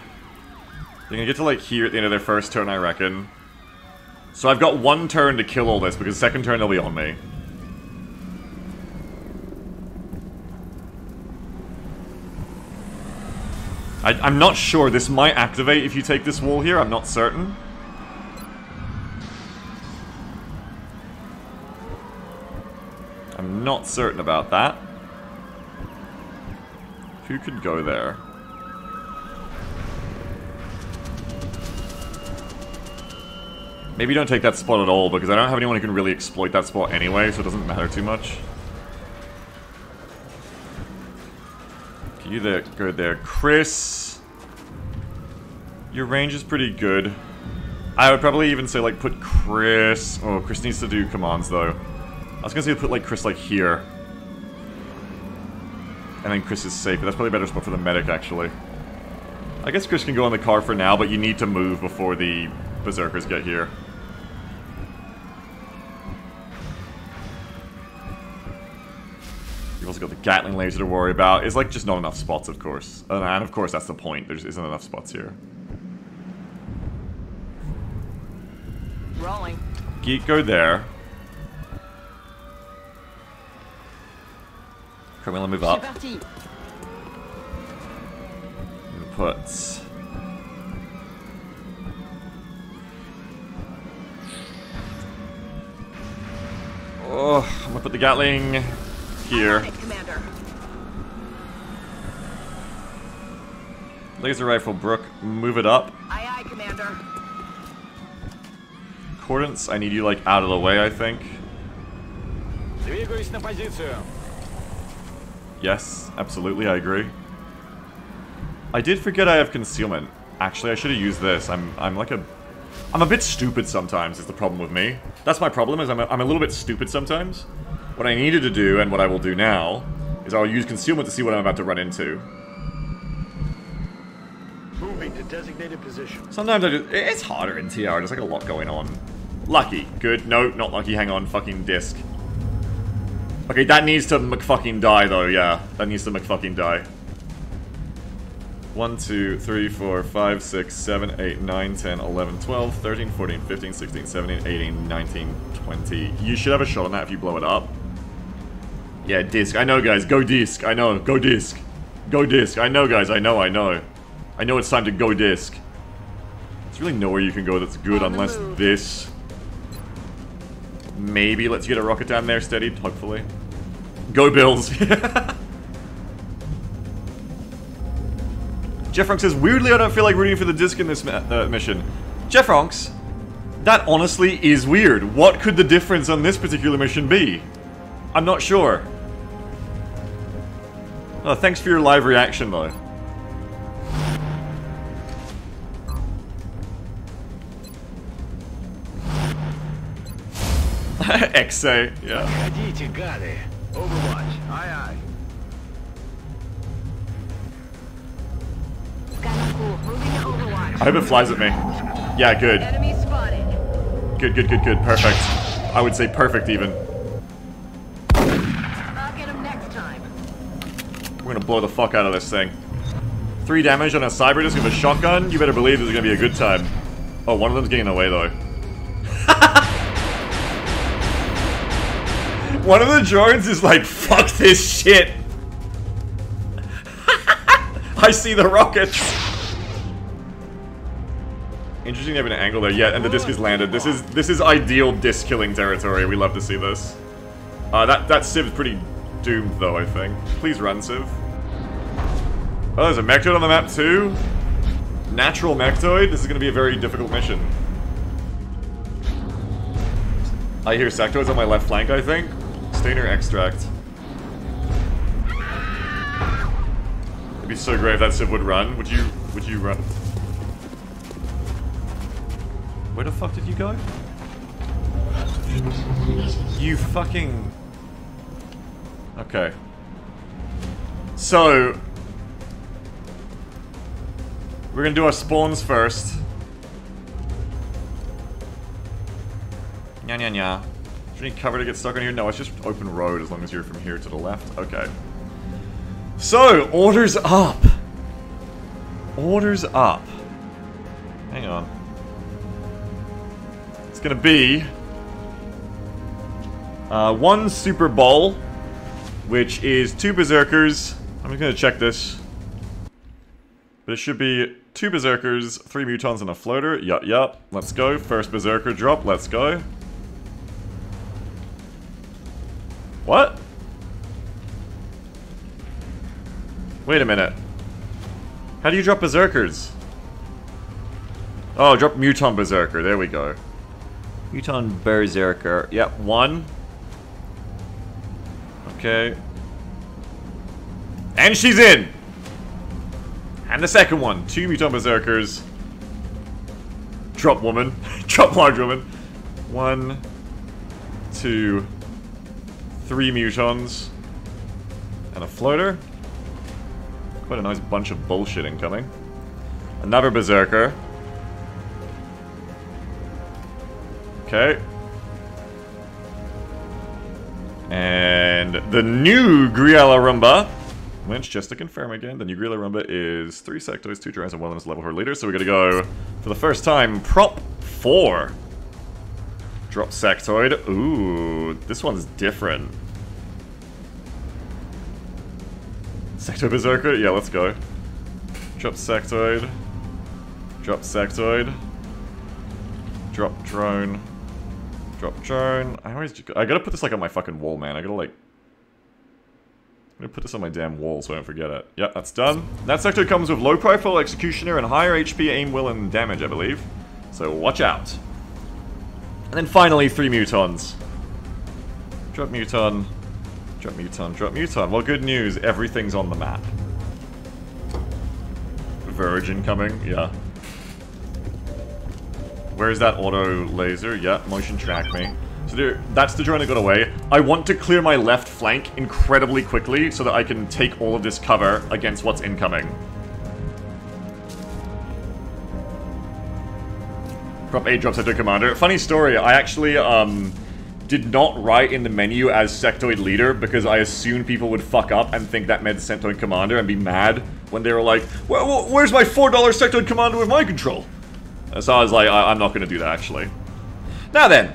They're gonna get to, like, here at the end of their first turn, I reckon. So I've got one turn to kill all this, because second turn they'll be on me. I, I'm not sure. This might activate if you take this wall here. I'm not certain. Not certain about that. Who could go there? Maybe don't take that spot at all, because I don't have anyone who can really exploit that spot anyway, so it doesn't matter too much. Can you there, good there. Chris, your range is pretty good. I would probably even say, like, put Chris... Oh, Chris needs to do commands, though. I was gonna say put, like, Chris, like, here. And then Chris is safe, but that's probably a better spot for the medic, actually. I guess Chris can go on the car for now, but you need to move before the Berserkers get here. You've also got the Gatling laser to worry about. It's like just not enough spots, of course. And, and of course, that's the point. There just isn't enough spots here. Rolling. Geek, go there. Carmilla, move C'est up. parti. Put. Oh, I'm gonna put the Gatling here. Right, Commander. Laser rifle, Brook, move it up. Aye, aye, Commander. Accordance, I need you like out of the way, I think. Двигаюсь на позицию. Yes, absolutely, I agree. I did forget I have concealment. Actually, I should have used this. I'm I'm like a I'm a bit stupid sometimes is the problem with me. That's my problem is I'm a, I'm a little bit stupid sometimes. What I needed to do and what I will do now is I'll use concealment to see what I'm about to run into. Moving to designated position. Sometimes I just it's harder in TR. There's like a lot going on. Lucky, good. No, not lucky. Hang on, fucking disc. Okay, that needs to McFucking die though. Yeah, that needs to McFucking die. 1, 2, 3, 4, 5, 6, 7, 8, 9, 10, 11, 12, 13, 14, 15, 16, 17, 18, 19, 20. You should have a shot on that if you blow it up. Yeah, disc. I know, guys. Go disc. I know. Go disc. Go disc. I know, guys. I know, I know. I know it's time to go disc. There's really nowhere you can go that's good unless this. Maybe let's get a rocket down there steadied, hopefully. Go Bills! Jeff Ronk says, weirdly I don't feel like rooting for the disc in this uh, mission. Jeff Ronks, that honestly is weird. What could the difference on this particular mission be? I'm not sure. Oh, thanks for your live reaction though. XA, yeah. Ходите, гады. Overwatch. Aye, aye. Skylar moving to Overwatch. I hope it flies at me. Yeah, good. Enemy spotted. Good, good, good, good. Perfect. I would say perfect even. I'll get him next time. We're gonna blow the fuck out of this thing. Three damage on a cyber disc with a shotgun? You better believe this is gonna be a good time. Oh, one of them's getting away though. one of the drones is like, fuck this shit. I see the rockets. Interesting having an angle there. Yeah, and the disc is landed. This is this is ideal disc killing territory. We love to see this. Uh, that that Civ pretty doomed, though, I think. Please run, Civ. Oh, there's a Mechtoid on the map, too? Natural Mechtoid? This is gonna be a very difficult mission. I hear Sectoids on my left flank, I think. Stainer Extract. It'd be so great if that Civ would run. Would you, would you run? Where the fuck did you go? You fucking... Okay. So... We're gonna do our spawns first. Nya nya nya. There any cover to get stuck on here? No, it's just open road as long as you're from here to the left. Okay. So, orders up. Orders up. Hang on. It's gonna be uh, one Super Bowl, which is two Berserkers. I'm just gonna check this. But it should be two Berserkers, three Mutons, and a Floater. Yup, yup. Let's go. First Berserker drop. Let's go. What? Wait a minute. How do you drop Berserkers? Oh, drop Muton Berserker. There we go. Muton Berserker. Yep, one. Okay. And she's in! And the second one. Two Muton Berserkers. Drop woman. drop large woman. One. Two. Three Mutons. And a floater. Quite a nice bunch of bullshit incoming. Another Berserker. Okay. And the new Griala Rumba. Which, just to confirm again, the new Griala Rumba is three sectoids, two drones, and one of them level 4 leader. So we're gonna go, for the first time, Prop 4. Drop sectoid. Ooh, this one's different. Sectoid Berserker? Yeah, let's go. Drop sectoid. Drop sectoid. Drop drone. Drop drone. I always I gotta put this like on my fucking wall, man. I gotta like I'm gonna put this on my damn wall so I don't forget it. Yep, that's done. That sector comes with low profile executioner and higher HP, aim, will, and damage, I believe. So watch out. And then finally, three mutons. Drop muton. Drop muton, drop muton. Well, good news, everything's on the map. Virgin coming, yeah. Where's that auto laser? Yeah, motion track me. So there, that's the drone that got away. I want to clear my left flank incredibly quickly so that I can take all of this cover against what's incoming. Prop 8 drops sectoid commander. Funny story, I actually um, did not write in the menu as sectoid leader because I assumed people would fuck up and think that meant sectoid commander and be mad when they were like, well, where's my $4 sectoid commander with my control? So I was like, I am not going to do that actually. Now then,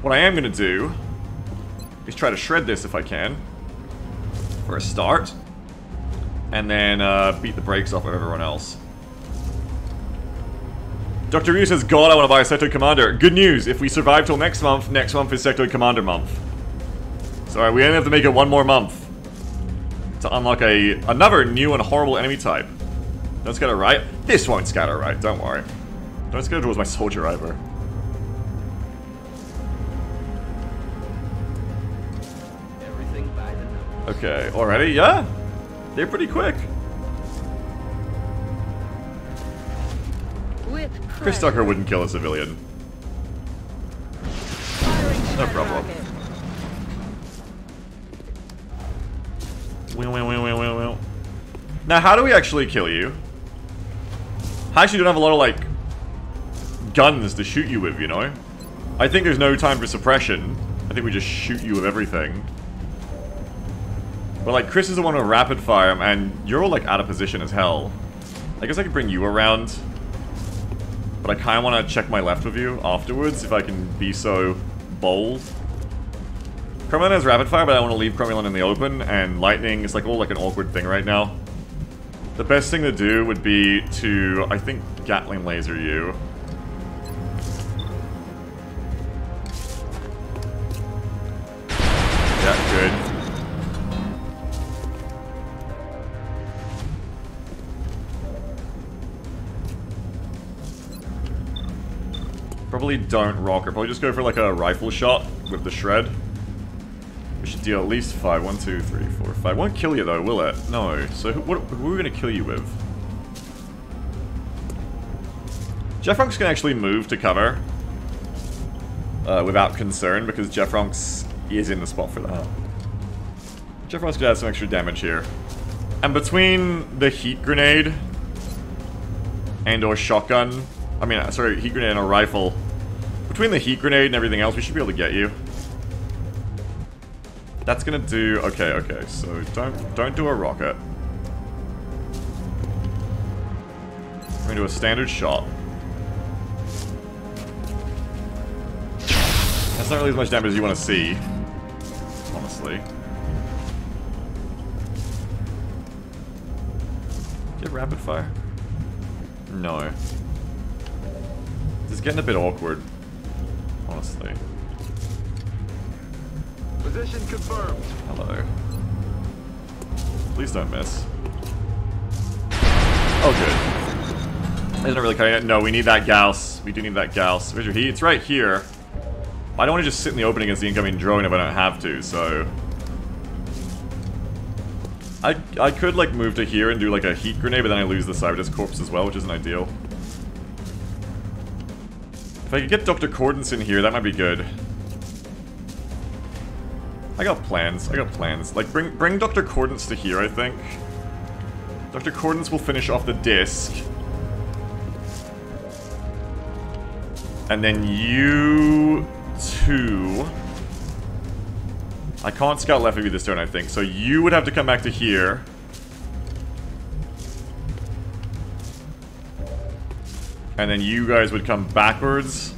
what I am going to do is try to shred this if I can. For a start. And then uh, beat the brakes off of everyone else. Dr. Ryu says, God, I want to buy a Sectoid Commander. Good news, if we survive till next month, next month is Sectoid Commander month. Sorry, we only have to make it one more month. To unlock a another new and horrible enemy type. Don't scatter right? This won't scatter right, don't worry. Don't scatter towards my soldier either. Everything by the numbers. Okay, already? Yeah? They're pretty quick. Chris. Tucker wouldn't kill a civilian. No problem. Now, how do we actually kill you? I actually don't have a lot of, like, guns to shoot you with, you know? I think there's no time for suppression. I think we just shoot you with everything. But, like, Chris is the one with rapid fire, and you're all, like, out of position as hell. I guess I could bring you around. But I kind of want to check my left with you afterwards, if I can be so bold. Cromulon has rapid fire, but I want to leave Cromulon in the open, and lightning is like all like an awkward thing right now. The best thing to do would be to, I think, Gatling laser you. Probably don't rocket. Probably just go for like a rifle shot with the shred. We should deal at least five. One, two, three, four, five. Won't kill you though, will it? No. So who, what, who are we gonna kill you with? Jeff Ronks can actually move to cover uh, without concern because Jeff Ronks is in the spot for that. Jeff Ronks could add some extra damage here. And between the heat grenade and or shotgun, I mean, sorry, heat grenade and a rifle, between the heat grenade and everything else, we should be able to get you. That's gonna do, okay, okay, so don't, don't do a rocket. We're gonna do a standard shot. That's not really as much damage as you want to see, honestly. Get rapid fire? No. This is getting a bit awkward, honestly. Position confirmed. Hello. Please don't miss. Oh, good. Isn't it really cutting it? No, we need that Gauss. We do need that Gauss. Where's your heat? It's right here. I don't want to just sit in the open against the incoming drone if I don't have to, so... I, I could, like, move to here and do, like, a heat grenade, but then I lose the Cyberdisc corpse as well, which isn't ideal. If I could get Dr. Cordons in here, that might be good. I got plans. I got plans. Like, bring bring Dr. Cordons to here, I think. Dr. Cordons will finish off the disc. And then you two... I can't scout left of you this turn, I think. So you would have to come back to here. And then you guys would come backwards.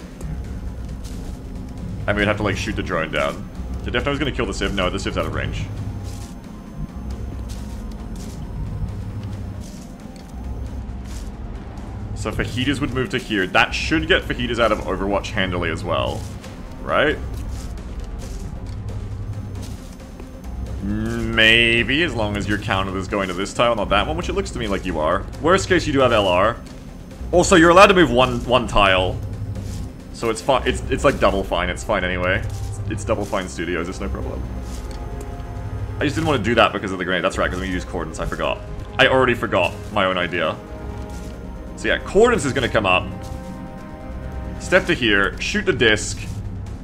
And we'd have to, like, shoot the drone down. The Defno was gonna kill the Civ. No, the Civ's out of range. So Fajitas would move to here. That should get Fajitas out of Overwatch handily as well. Right? Maybe, as long as your counter is going to this tile, not that one, which it looks to me like you are. Worst case, you do have LR. Also, you're allowed to move one one tile. So it's fine. It's, it's like double fine. It's fine anyway. It's, it's double fine studios. It's no problem. I just didn't want to do that because of the grenade. That's right, because we use Cordons. I forgot. I already forgot my own idea. So yeah, Cordons is going to come up. Step to here. Shoot the disc.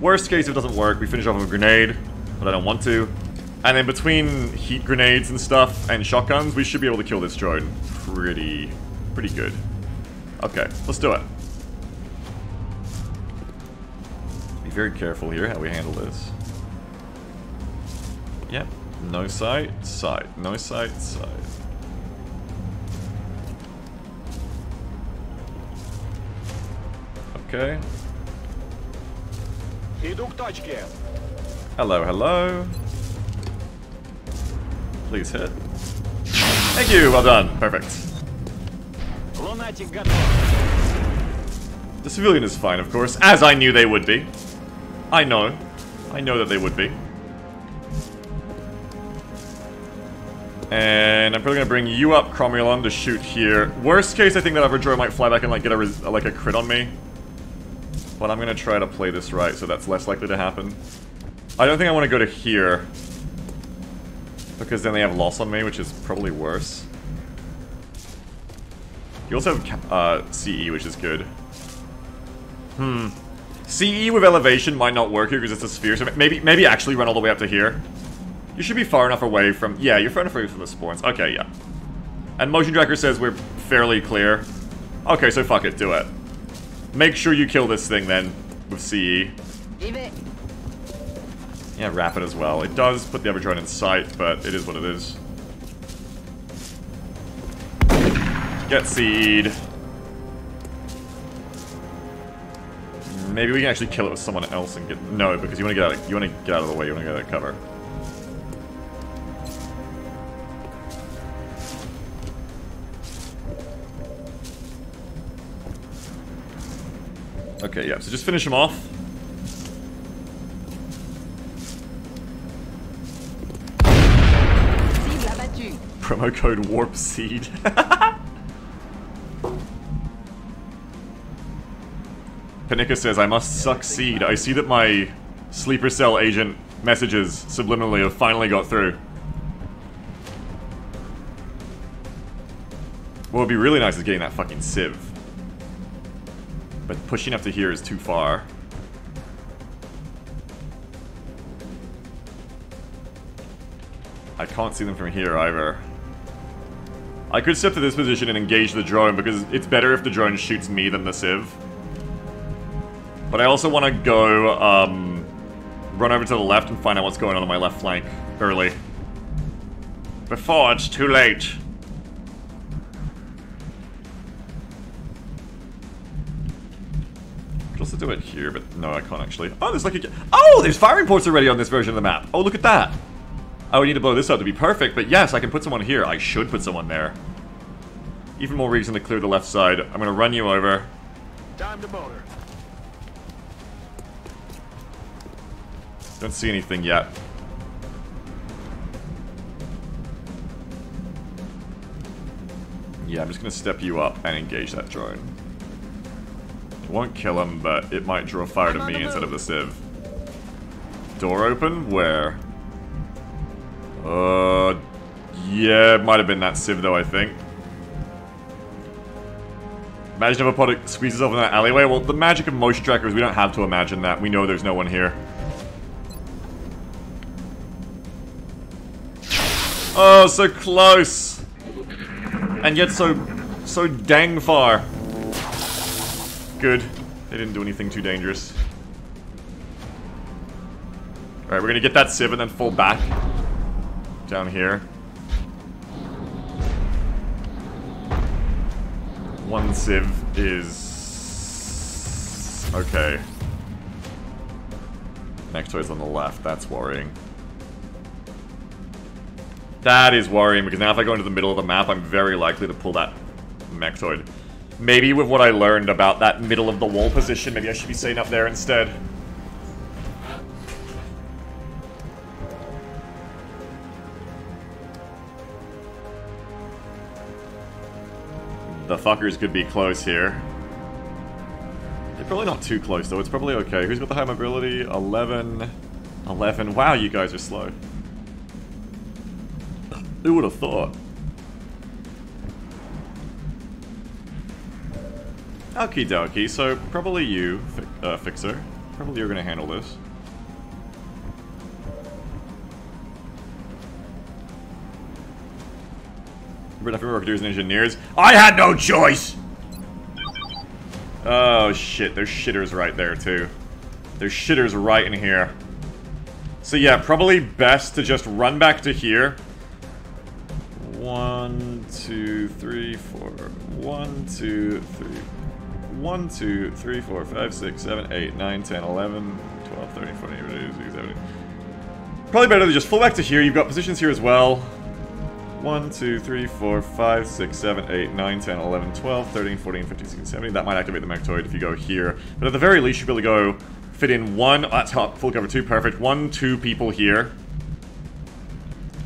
Worst case, if it doesn't work, we finish off with a grenade. But I don't want to. And then between heat grenades and stuff and shotguns, we should be able to kill this drone pretty, pretty good. Okay, let's do it. Be very careful here how we handle this. Yep. No sight, sight. No sight, sight. Okay. Hello, hello. Please hit. Thank you, well done. Perfect. Лунатик готов. The civilian is fine, of course, as I knew they would be. I know. I know that they would be. And I'm probably gonna bring you up, Cromulon, to shoot here. Worst case, I think that Everdroid might fly back and like get a res like a crit on me. But I'm gonna try to play this right, so that's less likely to happen. I don't think I want to go to here. Because then they have loss on me, which is probably worse. You also have uh, CE, which is good. Hmm. CE with elevation might not work here because it's a sphere, so maybe maybe actually run all the way up to here. You should be far enough away from... Yeah, you're far enough away from the spawns. Okay, yeah. And Motion Tracker says we're fairly clear. Okay, so fuck it, do it. Make sure you kill this thing then, with CE. Yeah, rapid as well. It does put the Everdrone in sight, but it is what it is. Get seed. Maybe we can actually kill it with someone else and get no, because you want to get out. Of, you want to get out of the way. You want to get out of cover. Okay, yeah. So just finish him off. Promo code Warp Seed. Panika says, I must succeed. I see that my sleeper cell agent messages subliminally have finally got through. What would be really nice is getting that fucking sieve. But pushing up to here is too far. I can't see them from here either. I could step to this position and engage the drone because it's better if the drone shoots me than the sieve. But I also want to go, um, run over to the left and find out what's going on on my left flank early. Before it's too late. Could also do it here, but no, I can't actually. Oh, there's like a... Oh, there's firing ports already on this version of the map. Oh, look at that. I would need to blow this up to be perfect, but yes, I can put someone here. I should put someone there. Even more reason to clear the left side. I'm gonna run you over. Time to motor. Don't see anything yet. Yeah, I'm just gonna step you up and engage that drone. It won't kill him, but it might draw fire to me instead of the sieve. Door open? Where? Uh, yeah, it might have been that sieve though, I think. Imagine if a product squeezes over in that alleyway. Well, the magic of motion trackers, we don't have to imagine that. We know there's no one here. Oh, so close! And yet so, so dang far. Good. They didn't do anything too dangerous. Alright, we're gonna get that sieve and then fall back. Down here. One sieve is... Okay. Mechtoid's on the left, that's worrying. That is worrying, because now if I go into the middle of the map, I'm very likely to pull that Mechtoid. Maybe with what I learned about that middle of the wall position, maybe I should be staying up there instead. The fuckers could be close here. They're probably not too close, though. It's probably okay. Who's got the high mobility? 11. 11. Wow, you guys are slow. Who would have thought? Okie dokie, so probably you, fi uh, Fixer. Probably you're gonna handle this. But if we workers and engineers, I had no choice! Oh shit, there's shitters right there too. There's shitters right in here. So yeah, probably best to just run back to here. One, two, three, four. One, two, three. One, two, three, four, five, six, seven, eight, nine, ten, eleven, twelve, thirteen, fourteen, fifteen, sixteen, seventeen. Probably better to just fall back to here. You've got positions here as well. 1, 2, 3, 4, 5, 6, 7, 8, 9, 10, 11, 12, 13, 14, 15, 16, 17. That might activate the Mechtoid if you go here. But at the very least, you should be able to go fit in one. at top. Full cover two. Perfect. One, two people here.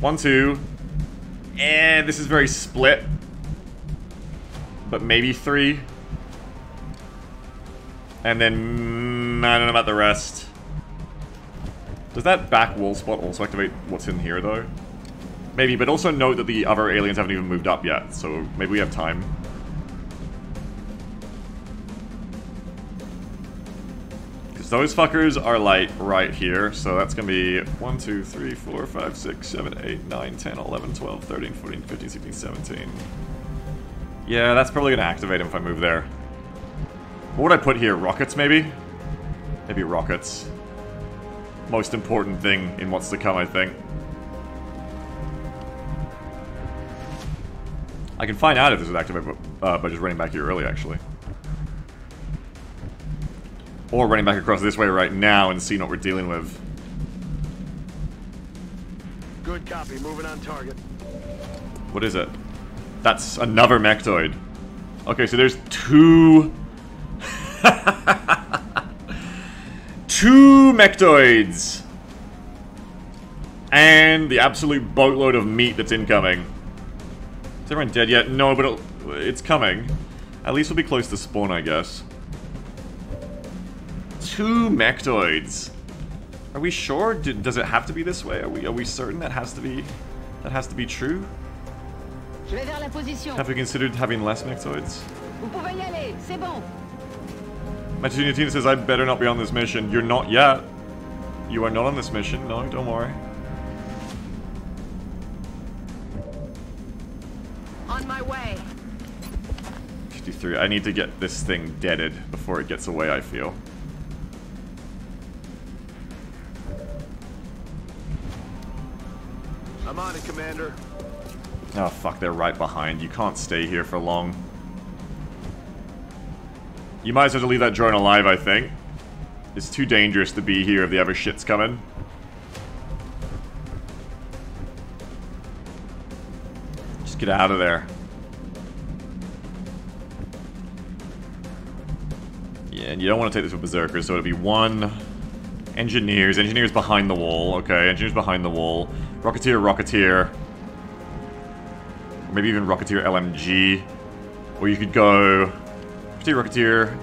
One, two. And this is very split. But maybe three. And then... mm, I don't know about the rest. Does that back wall spot also activate what's in here, though? Maybe, but also note that the other aliens haven't even moved up yet, so maybe we have time. Because those fuckers are, like, right here, so that's gonna be 1, 2, 3, 4, 5, 6, 7, 8, 9, 10, 11, 12, 13, 14, 15, 16, 17. Yeah, that's probably gonna activate him if I move there. What would I put here? Rockets, maybe? Maybe rockets. Most important thing in what's to come, I think. I can find out if this is activated uh, by just running back here early, actually. Or running back across this way right now and seeing what we're dealing with. Good copy. Moving on target. What is it? That's another Mechtoid. Okay, so there's two... two Mechtoids! And the absolute boatload of meat that's incoming. Is everyone dead yet? No, but it'll, it's coming. At least we'll be close to spawn, I guess. Two mechtoids. Are we sure? D does it have to be this way? Are we are we certain that has to be that has to be true? Je vais vers la position. Have we considered having less mechtoids? Vous pouvez y aller, c'est bon. Matsunatina says I better not be on this mission. You're not yet. You are not on this mission. No, don't worry. On my way. 53. I need to get this thing deaded before it gets away, I feel. Commander. Oh, fuck, they're right behind. You can't stay here for long. You might as well leave that drone alive, I think. It's too dangerous to be here if the other shit's coming. Just get out of there. Yeah, and you don't want to take this with Berserkers, so it'll be one... Engineers. Engineers behind the wall. Okay, engineers behind the wall. Rocketeer, Rocketeer. Maybe even Rocketeer LMG. Or you could go... Rocketeer, Rocketeer...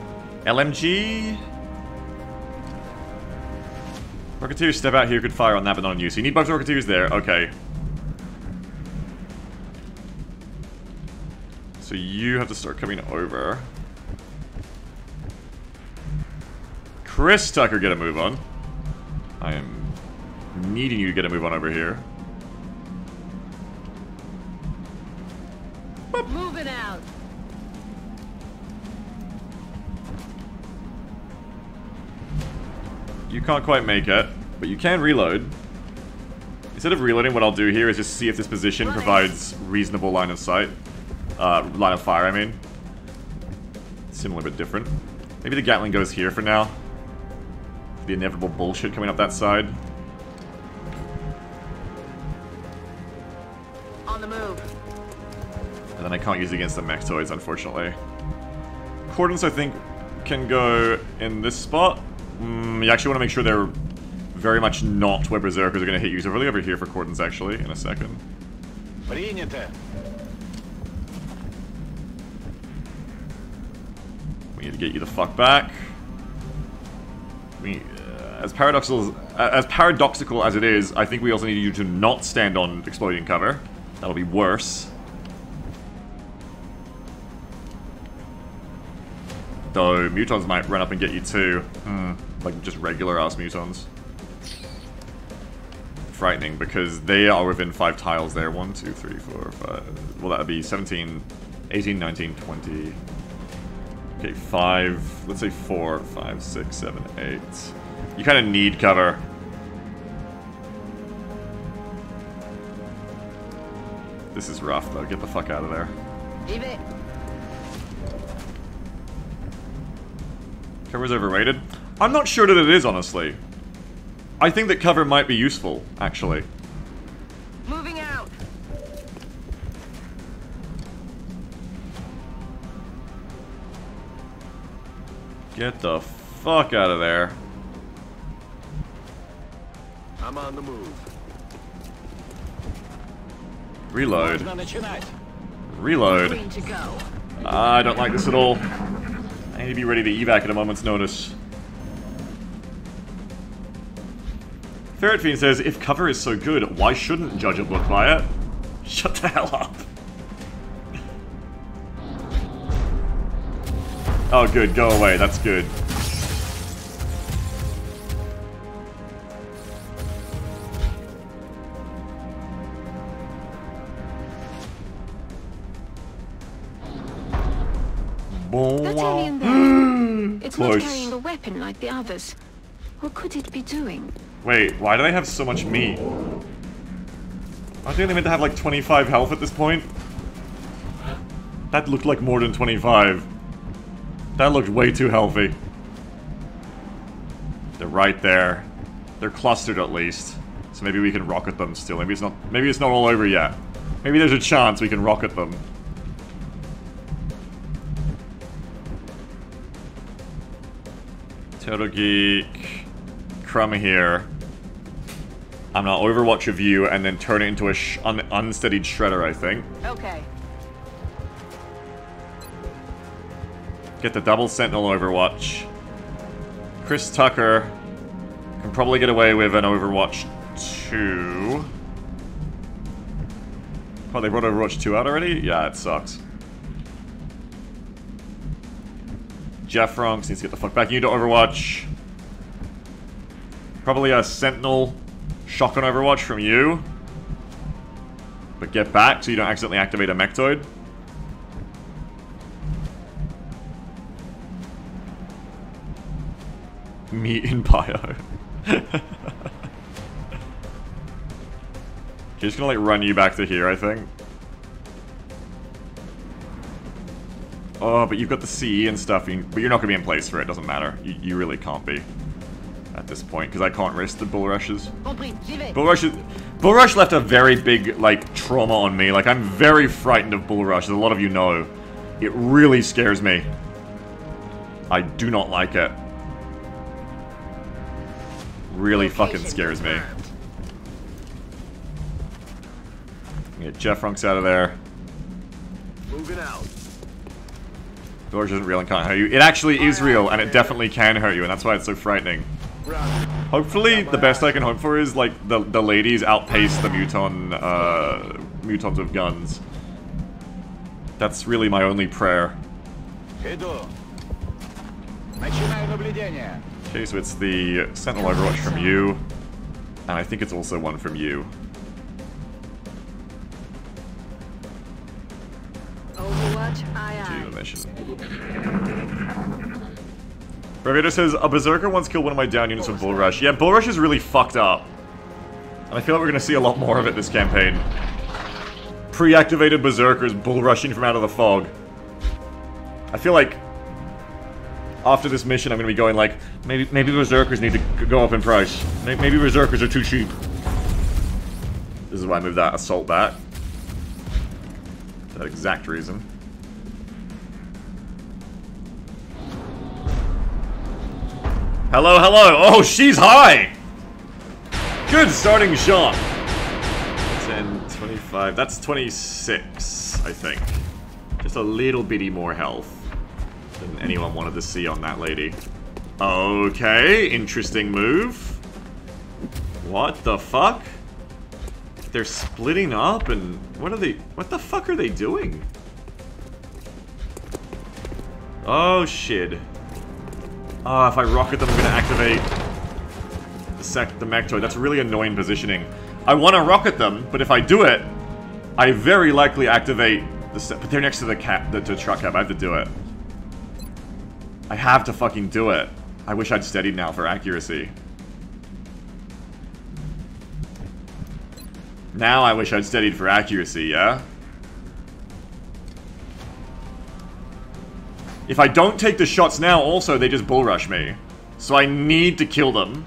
LMG? Rocketeers step out here, could fire on that, but not on you. So you need both Rocketeers there. Okay. So you have to start coming over. Chris Tucker, get a move on. I am needing you to get a move on over here. Moving out. You can't quite make it, but you can reload. Instead of reloading, what I'll do here is just see if this position provides reasonable line of sight. Uh, line of fire, I mean. Similar but different. Maybe the Gatling goes here for now. The inevitable bullshit coming up that side. On the move. And then I can't use it against the mechtoids, unfortunately. Cordons, I think, can go in this spot. Mm, you actually want to make sure they're very much not where Berserkers are going to hit you. So really over here for Cordons, actually, in a second. We need to get you the fuck back. We, uh, as paradoxical as, uh, as paradoxical as it is, I think we also need you to not stand on exploding cover. That'll be worse. Though mutons might run up and get you too. Hmm, like just regular ass mutons. Frightening because they are within five tiles there. One, two, three, four, five. Well, that would be 17, 18, 19, 20. Okay, five. Let's say four, five, six, seven, eight. You kind of need cover. This is rough, though. Get the fuck out of there. Leave it. Cover's overrated? I'm not sure that it is, honestly. I think that cover might be useful, actually. Moving out. Get the fuck out of there. I'm on the move. Reload. Reload. Green to go. Ah, I don't like this at all. I need to be ready to evac at a moment's notice. Ferret Fiend says, if cover is so good, why shouldn't Judge it look by it? Shut the hell up. Oh good, go away, that's good. That alien there. it's not carrying a weapon like the others. What could it be doing? Wait, why do they have so much meat? Aren't they meant to have like 25 health at this point? That looked like more than 25. That looked way too healthy. They're right there. They're clustered at least. So maybe we can rocket them still. Maybe it's not maybe it's not all over yet. Maybe there's a chance we can rocket them. Turtle Geek. Crumb here. I'm gonna overwatch a view and then turn it into a sh un unsteadied shredder, I think. Okay. Get the double sentinel overwatch. Chris Tucker can probably get away with an Overwatch 2. Oh, they brought Overwatch 2 out already? Yeah, it sucks. Jeff Ronks needs to get the fuck back into Overwatch. Probably a Sentinel shotgun Overwatch from you. But get back so you don't accidentally activate a Mechtoid. Meat in bio. He's gonna like run you back to here, I think. Oh, but you've got the CE and stuff, but you're not gonna be in place for it, doesn't matter. You, you really can't be at this point, because I can't risk the bull rushes. Compris. Bull Rush, is, Bull Rush left a very big, like, trauma on me. Like, I'm very frightened of Bull Rush, as a lot of you know. It really scares me. I do not like it. Really fucking scares me. Get Jeff Runks out of there. Moving out. The isn't real and can't hurt you. It actually is real, and it definitely can hurt you, and that's why it's so frightening. Hopefully, the best I can hope for is, like, the, the ladies outpace the muton, uh, mutons of guns. That's really my only prayer. Okay, so it's the Sentinel Overwatch from you, and I think it's also one from you. Overwatch, aye to aye. the mission. Revator says, a Berserker once killed one of my down units with Bull Rush. Yeah, Bull Rush is really fucked up. And I feel like we're gonna see a lot more of it this campaign. Pre-activated Berserkers bull rushing from out of the fog. I feel like after this mission I'm gonna be going like, maybe maybe Berserkers need to go up in price. May- Maybe Berserkers are too cheap. This is why I moved that assault back. For that exact reason. Hello, hello. Oh, she's high. Good starting shot. 10, 25. That's 26, I think. Just a little bitty more health than anyone wanted to see on that lady. Okay, interesting move. What the fuck? They're splitting up and what are they what the fuck are they doing? Oh shit. Ah, if I rocket them I'm gonna activate the sec the Mechtoid. That's really annoying positioning. I wanna rocket them, but if I do it, I very likely activate the but they're next to the cap the, the truck cab, I have to do it. I have to fucking do it. I wish I'd steadied now for accuracy. Now I wish I'd steadied for accuracy, yeah? If I don't take the shots now, also, they just bull rush me. So I need to kill them.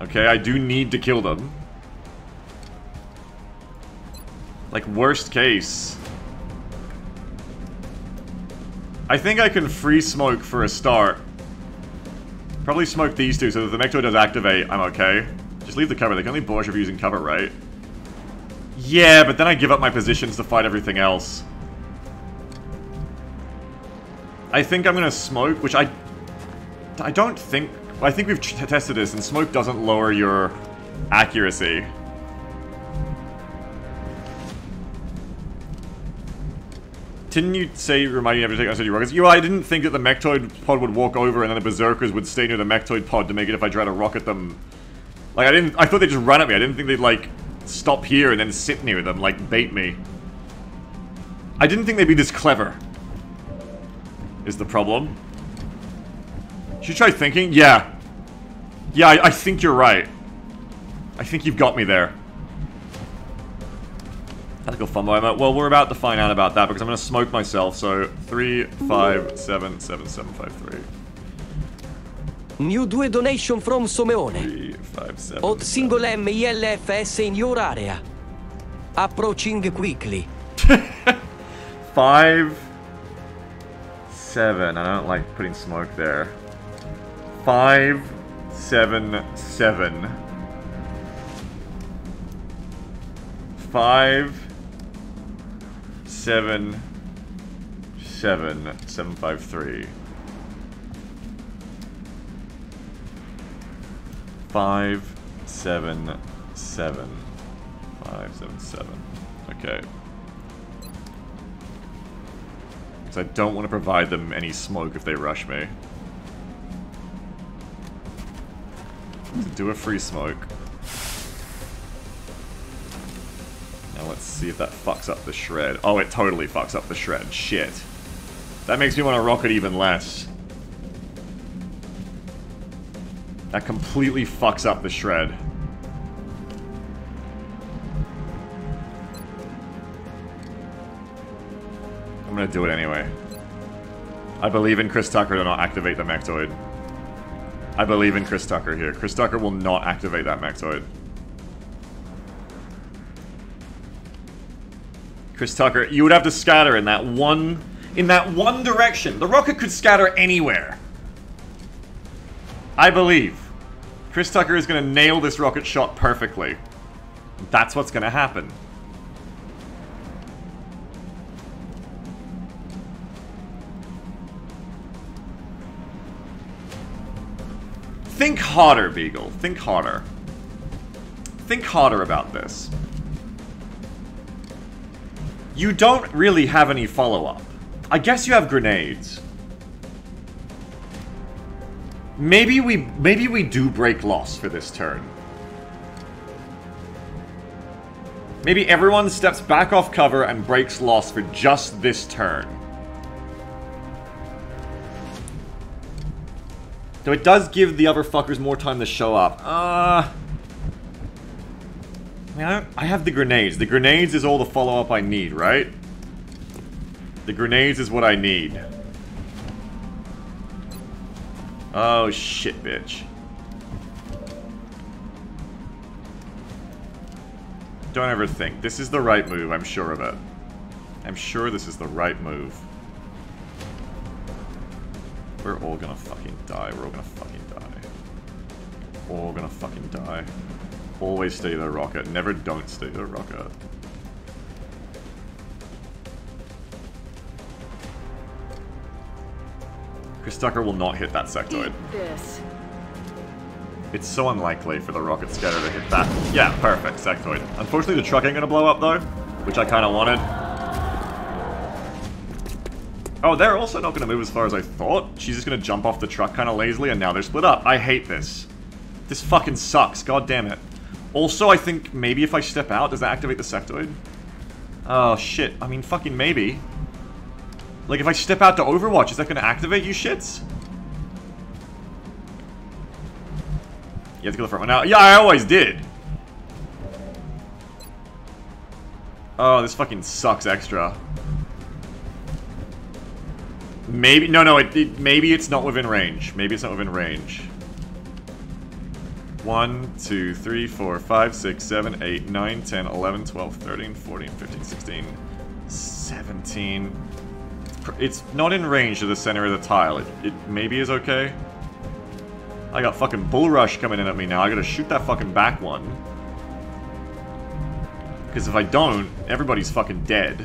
Okay, I do need to kill them. Like, worst case. I think I can free smoke for a start. Probably smoke these two so that the Mechtoid does activate, I'm okay. Just leave the cover, they can only bull rush if you're using cover, right? Yeah, but then I give up my positions to fight everything else. I think I'm gonna smoke, which I... I don't think... I think we've tested this, and smoke doesn't lower your accuracy. Didn't you say, remind you never to take your rockets? You, I didn't think that the Mechtoid pod would walk over and then the Berserkers would stay near the Mechtoid pod to make it if I try to rocket them. Like, I didn't- I thought they'd just run at me. I didn't think they'd, like, stop here and then sit near them, like, bait me. I didn't think they'd be this clever. Is the problem. Should you try thinking? Yeah. Yeah, I, I think you're right. I think you've got me there. Tactical fun moment. Well, we're about to find out about that because I'm going to smoke myself. So, 3, 5, 7, 7, 7, 5, 3. New 2 donation from Someone. 3, 5, 7. Odd single MILFS in your area. Approaching quickly. 5, 7. I don't like putting smoke there. 5, 7, 7. 5, 7, 7, 7, 5, 3. Five, seven, seven. Five, seven, seven. Okay. I don't want to provide them any smoke if they rush me. Do a free smoke. Now let's see if that fucks up the shred. Oh, it totally fucks up the shred. Shit. That makes me want to rocket even less. That completely fucks up the shred. I'm gonna do it anyway. I believe in Chris Tucker to not activate the Mechtoid. I believe in Chris Tucker here. Chris Tucker will not activate that Mechtoid. Chris Tucker, you would have to scatter in that one in that one direction. The rocket could scatter anywhere. I believe. Chris Tucker is going to nail this rocket shot perfectly. That's what's going to happen. Think harder, Beagle. Think harder. Think harder about this. You don't really have any follow-up. I guess you have grenades. Maybe we maybe we do break loss for this turn. Maybe everyone steps back off cover and breaks loss for just this turn. Though it does give the other fuckers more time to show up. Uh... I, mean, I, I have the grenades. The grenades is all the follow-up I need, right? The grenades is what I need. Oh, shit, bitch. Don't ever think. This is the right move, I'm sure of it. I'm sure this is the right move. We're all gonna fucking die. We're all gonna fucking die. All gonna fucking die. Always stay the rocket. Never don't stay the rocket. Chris Tucker will not hit that sectoid. This. It's so unlikely for the rocket scatter to hit that. Yeah, perfect, sectoid. Unfortunately, the truck ain't gonna blow up though, which I kind of wanted. Oh, they're also not gonna move as far as I thought. She's just gonna jump off the truck kind of lazily, and now they're split up. I hate this. This fucking sucks. God damn it. Also, I think maybe if I step out, does that activate the sectoid? Oh, shit. I mean, fucking maybe. Like, if I step out to Overwatch, is that going to activate you shits? You have to go the front one now. Yeah, I always did. Oh, this fucking sucks extra. Maybe, no, no, it, it, maybe it's not within range. Maybe it's not within range. 1, 2, 3, 4, 5, 6, 7, 8, 9, 10, 11, 12, 13, 14, 15, 16, 17. It's not in range of the center of the tile. It, it maybe is okay. I got fucking Bull Rush coming in at me now. I gotta shoot that fucking back one. Because if I don't, everybody's fucking dead.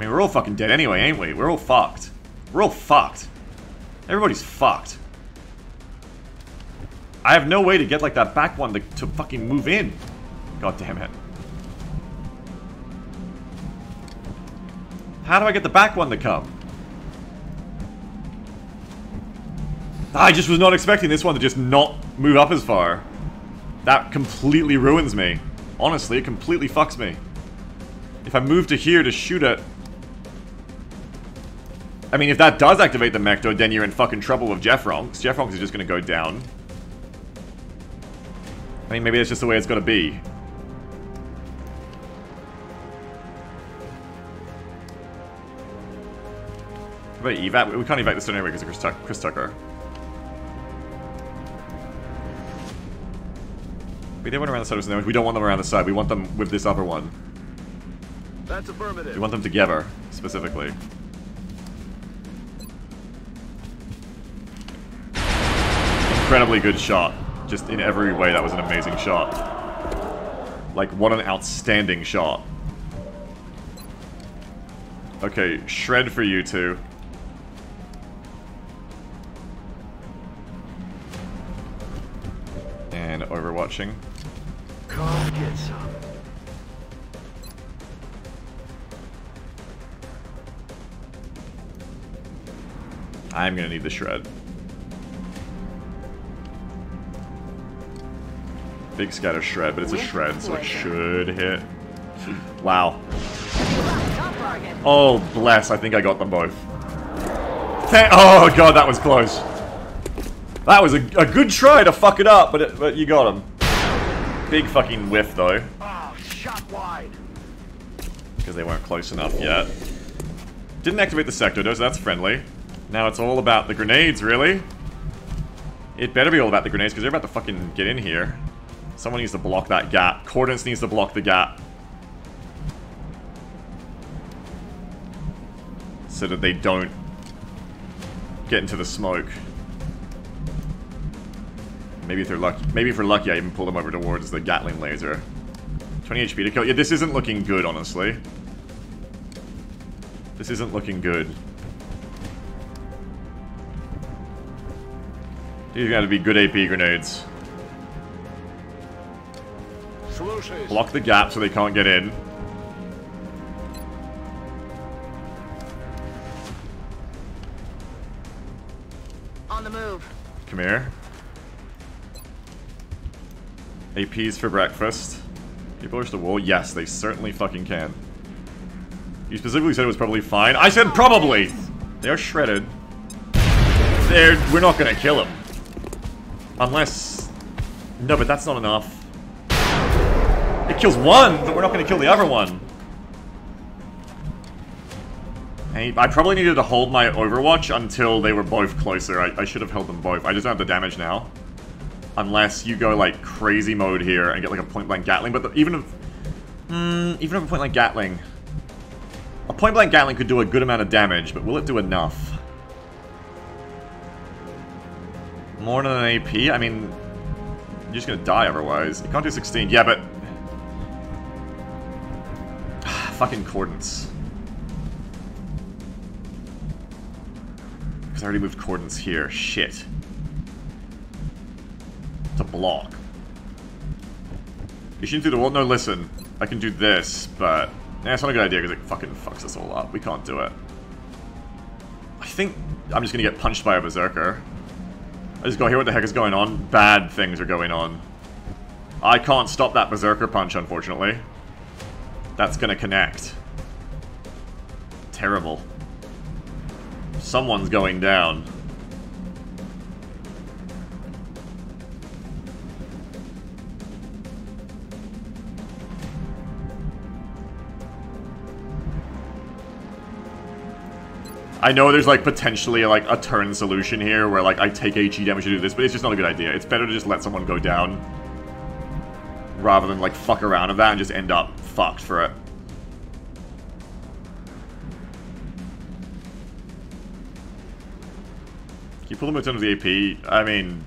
I mean, we're all fucking dead anyway, ain't we? We're all fucked. We're all fucked. Everybody's fucked. I have no way to get, like, that back one to, to fucking move in. God damn it. How do I get the back one to come? I just was not expecting this one to just not move up as far. That completely ruins me. Honestly, it completely fucks me. If I move to here to shoot it... I mean, if that does activate the Mechtoid, then you're in fucking trouble with Jeffronks. Jeffronks is just gonna go down. I mean, maybe that's just the way it's gonna be. But evac, we can't evac this anyway because of Chris, Tuck Chris Tucker. We didn't want around the side of the We don't want them around the side. We want them with this other one. That's affirmative. We want them together, specifically. Incredibly good shot. Just in every way, that was an amazing shot. Like, what an outstanding shot. Okay, shred for you two. watching. Come get some. I'm gonna need the shred. Big scatter shred, but it's a shred, so it should hit. Wow. Oh, bless. I think I got them both. Oh, God, that was close. That was a, a good try to fuck it up, but, it, but you got him. Big fucking whiff, though. Because they weren't close enough yet. Didn't activate the sector, though, so that's friendly. Now it's all about the grenades, really. It better be all about the grenades, because they're about to fucking get in here. Someone needs to block that gap. Coordinates needs to block the gap. So that they don't get into the smoke. Maybe if they're lucky, maybe if we're lucky, I even pull them over towards the Gatling laser. 20 HP to kill. Yeah, this isn't looking good, honestly. This isn't looking good. These gotta be good AP grenades. Block the gap so they can't get in. On the move. Come here. APs for breakfast. Can you push the wall? Yes, they certainly fucking can. You specifically said it was probably fine. I said probably! They are shredded. They're, we're not gonna kill them. Unless... No, but that's not enough. It kills one, but we're not gonna kill the other one. I, I probably needed to hold my Overwatch until they were both closer. I, I should have held them both. I just don't have the damage now. Unless you go, like, crazy mode here and get, like, a point-blank Gatling. But the, even if... Mm, even if a point-blank Gatling... A point-blank Gatling could do a good amount of damage, but will it do enough? More than an AP? I mean... You're just gonna die otherwise. You can't do 16. Yeah, but... Fucking Cordons. Because I already moved Cordons here. Shit. To block. You shouldn't do the wall. No, listen. I can do this, but... Eh, it's not a good idea because it fucking fucks us all up. We can't do it. I think I'm just gonna get punched by a Berserker. I just go here, what the heck is going on? Bad things are going on. I can't stop that Berserker punch, unfortunately. That's gonna connect. Terrible. Someone's going down. I know there's like potentially like a turn solution here where like I take HE damage to do this, but it's just not a good idea. It's better to just let someone go down rather than like fuck around with that and just end up fucked for it. Can you pull them out of the AP? I mean,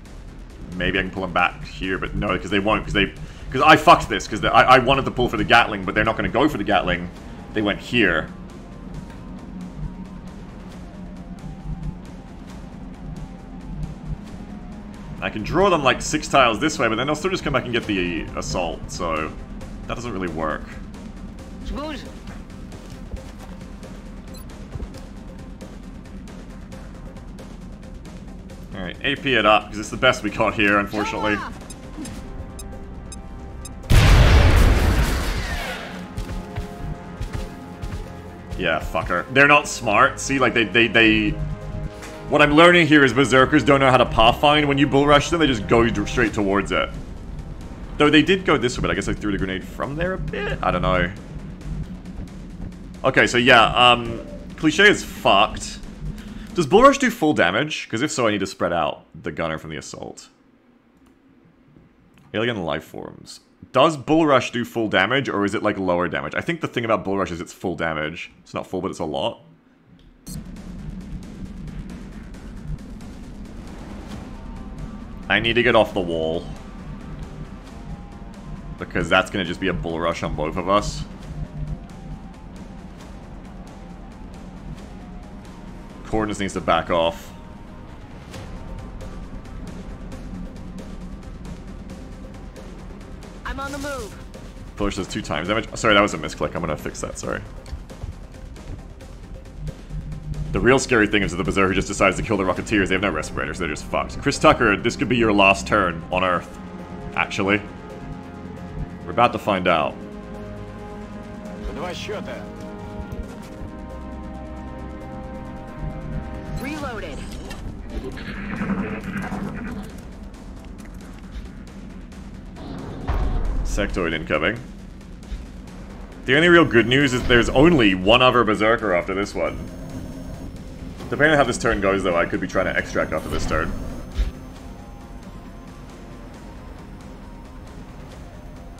maybe I can pull them back here, but no, because they won't, because they, because I fucked this, because I, I wanted to pull for the Gatling, but they're not going to go for the Gatling. They went here. I can draw them like six tiles this way, but then they'll still just come back and get the assault, so that doesn't really work. Smooth. Alright, AP it up, because it's the best we got here, unfortunately. Yeah, fucker. They're not smart. See, like, they, they, they... What I'm learning here is Berserkers don't know how to pathfind. When you bull rush them, they just go straight towards it. Though they did go this way, but I guess I threw the grenade from there a bit? I don't know. Okay, so yeah, um... Cliche is fucked. Does Bull Rush do full damage? Because if so, I need to spread out the gunner from the assault. Alien life forms. Does Bull Rush do full damage, or is it like lower damage? I think the thing about Bull Rush is it's full damage. It's not full, but it's a lot. I need to get off the wall. Because that's going to just be a Bull Rush on both of us. Coordinates needs to back off. I'm on the move. Push does two times damage. Sorry, that was a misclick. I'm gonna fix that, sorry. The real scary thing is that the Berserker just decides to kill the Rocketeers. They have no respirators, they're just fucked. Chris Tucker, this could be your last turn on Earth. Actually about to find out. Reloaded. Sectoid incoming. The only real good news is there's only one other Berserker after this one. Depending on how this turn goes, though, I could be trying to extract after this turn.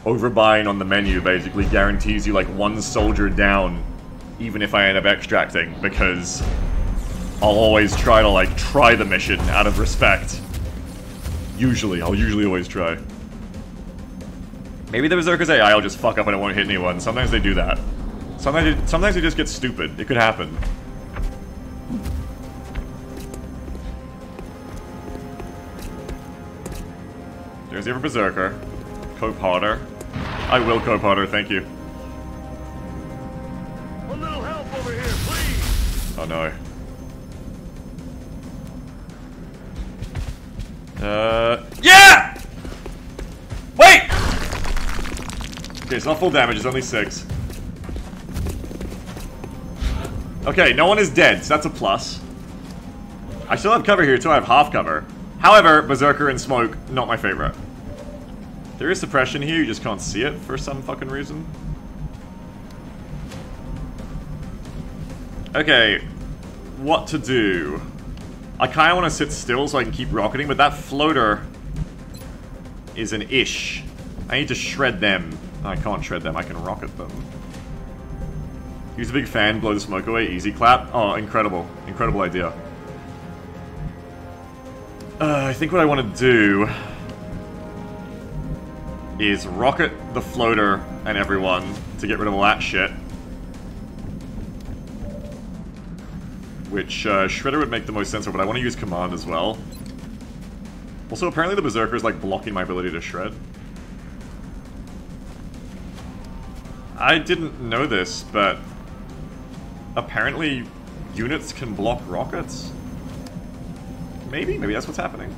Overbuying on the menu basically guarantees you like one soldier down, even if I end up extracting, because I'll always try to like try the mission out of respect. Usually, I'll usually always try. Maybe the Berserker's AI will just fuck up and it won't hit anyone. Sometimes they do that. Sometimes it, sometimes they just get stupid. It could happen. There's the other Berserker. Cope harder. I will cope harder, thank you. A little help over here, please. Oh no. Uh, yeah! Wait! Okay, it's not full damage, it's only six. Okay, no one is dead, so that's a plus. I still have cover here, too. I have half cover. However, Berserker and Smoke, not my favorite. There is suppression here, you just can't see it for some fucking reason. Okay, what to do? I kind of want to sit still so I can keep rocketing, but that floater is an ish. I need to shred them. I can't shred them, I can rocket them. Use a big fan, blow the smoke away, easy clap. Oh, incredible. Incredible idea. Uh, I think what I want to do is rocket the floater and everyone to get rid of all that shit. Which uh, Shredder would make the most sense of, but I want to use Command as well. Also, apparently the Berserker is like blocking my ability to shred. I didn't know this, but apparently units can block rockets. Maybe? Maybe that's what's happening.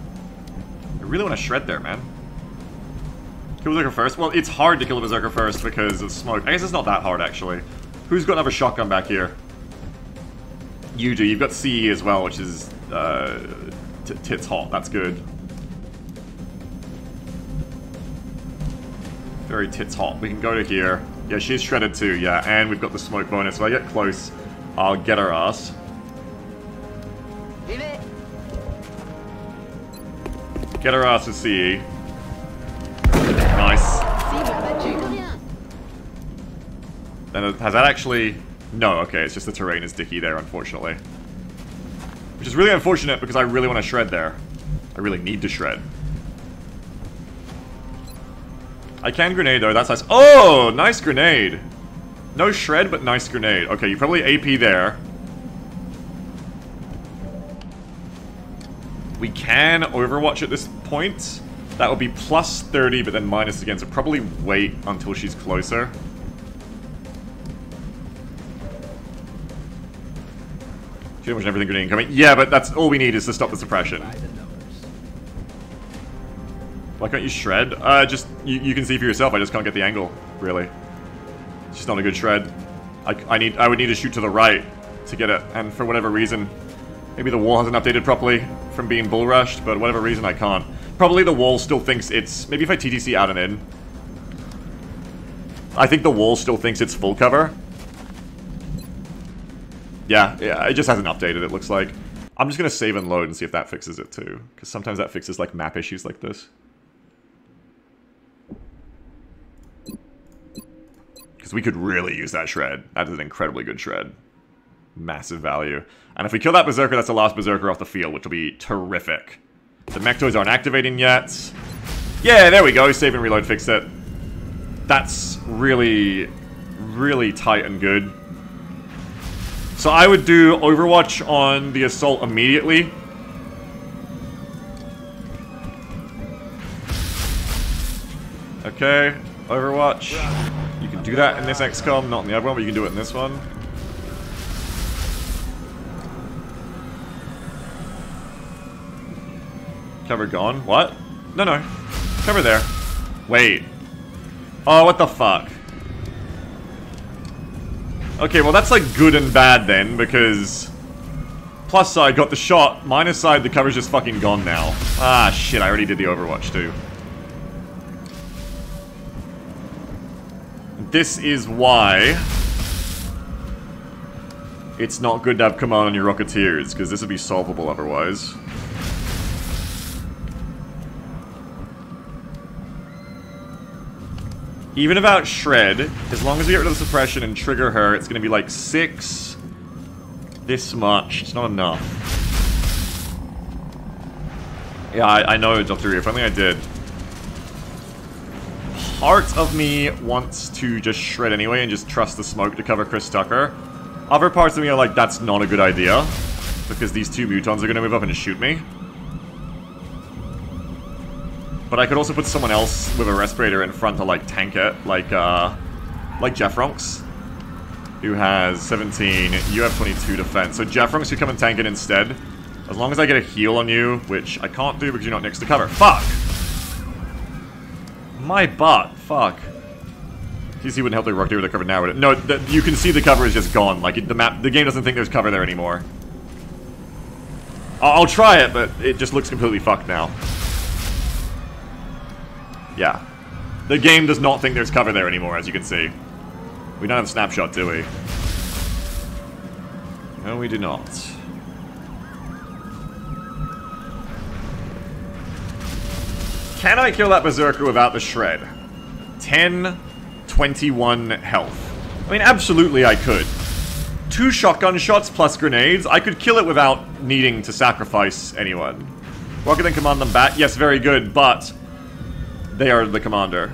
I really want to shred there, man. Kill Berserker first? Well, it's hard to kill a Berserker first because of smoke. I guess it's not that hard, actually. Who's got another shotgun back here? You do. You've got CE as well, which is uh, tits hot. That's good. Very tits hot. We can go to here. Yeah, she's shredded too, yeah. And we've got the smoke bonus. If I get close, I'll get her ass. Get her ass with CE. Nice. Then has that actually... No, okay, it's just the terrain is dicky there, unfortunately. Which is really unfortunate because I really want to shred there. I really need to shred. I can grenade though, that's nice. Oh, nice grenade. No shred, but nice grenade. Okay, you probably AP there. We can Overwatch at this point. That would be plus 30, but then minus again, so probably wait until she's closer. She didn't everything grenade coming. Yeah, but that's all we need is to stop the suppression. Why can't you shred? Uh, just, you, you can see for yourself, I just can't get the angle, really. It's just not a good shred. I, I need, I would need to shoot to the right to get it, and for whatever reason, maybe the wall hasn't updated properly from being bull rushed, but whatever reason I can't. Probably the wall still thinks it's, maybe if I TTC out and in. I think the wall still thinks it's full cover. Yeah, yeah, it just hasn't updated, it looks like. I'm just gonna save and load and see if that fixes it too, because sometimes that fixes like map issues like this. Because we could really use that shred. That is an incredibly good shred. Massive value. And if we kill that Berserker, that's the last Berserker off the field, which will be terrific. The Mechtoids aren't activating yet. Yeah, there we go. Save and reload fixed it. That's really, really tight and good. So I would do Overwatch on the Assault immediately. Okay. Overwatch. You can do that in this XCOM, not in the other one, but you can do it in this one. Cover gone? What? No, no. Cover there. Wait. Oh, what the fuck? Okay, well that's like good and bad then, because... Plus side got the shot, minus side the cover's just fucking gone now. Ah, shit, I already did the Overwatch too. This is why... It's not good to have command on your Rocketeers, because this would be solvable otherwise. Even about Shred, as long as we get rid of the suppression and trigger her, it's gonna be like six... This much. It's not enough. Yeah, I, I know, Dr. If only I did. Part of me wants to just shred anyway and just trust the smoke to cover Chris Tucker. Other parts of me are like, that's not a good idea. Because these two mutons are gonna move up and shoot me. But I could also put someone else with a respirator in front to like tank it, like uh like Jeff Ronks, who has 17, you have 22 defense. So Jeff Ronks could come and tank it instead. As long as I get a heal on you, which I can't do because you're not next to cover. Fuck! My butt, fuck. TC wouldn't help the Rock with the cover now, would it? No, the, you can see the cover is just gone. Like, the map, the game doesn't think there's cover there anymore. I'll try it, but it just looks completely fucked now. Yeah. The game does not think there's cover there anymore, as you can see. We don't have a snapshot, do we? No, we do not. Can I kill that Berserker without the Shred? 10, 21 health. I mean, absolutely I could. Two shotgun shots plus grenades, I could kill it without needing to sacrifice anyone. Rocket then command them back. Yes, very good, but they are the commander.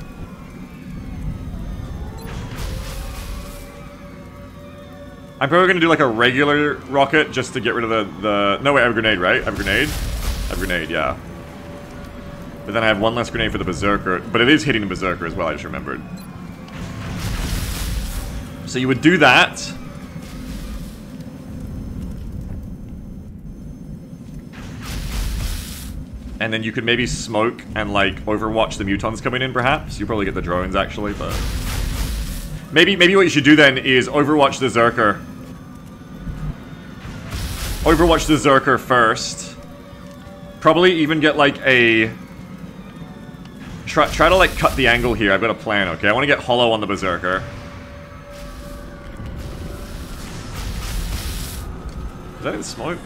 I'm probably gonna do like a regular rocket just to get rid of the, the... No, wait, I have a grenade, right? I have a grenade? I have a grenade, yeah. But then I have one less grenade for the Berserker. But it is hitting the Berserker as well, I just remembered. So you would do that. And then you could maybe smoke and like overwatch the mutons coming in perhaps. You probably get the drones actually, but... Maybe maybe what you should do then is overwatch the Zerker. Overwatch the Zerker first. Probably even get like a... Try, try to like cut the angle here. I've got a plan, okay? I want to get holo on the Berserker. Is that in smoke?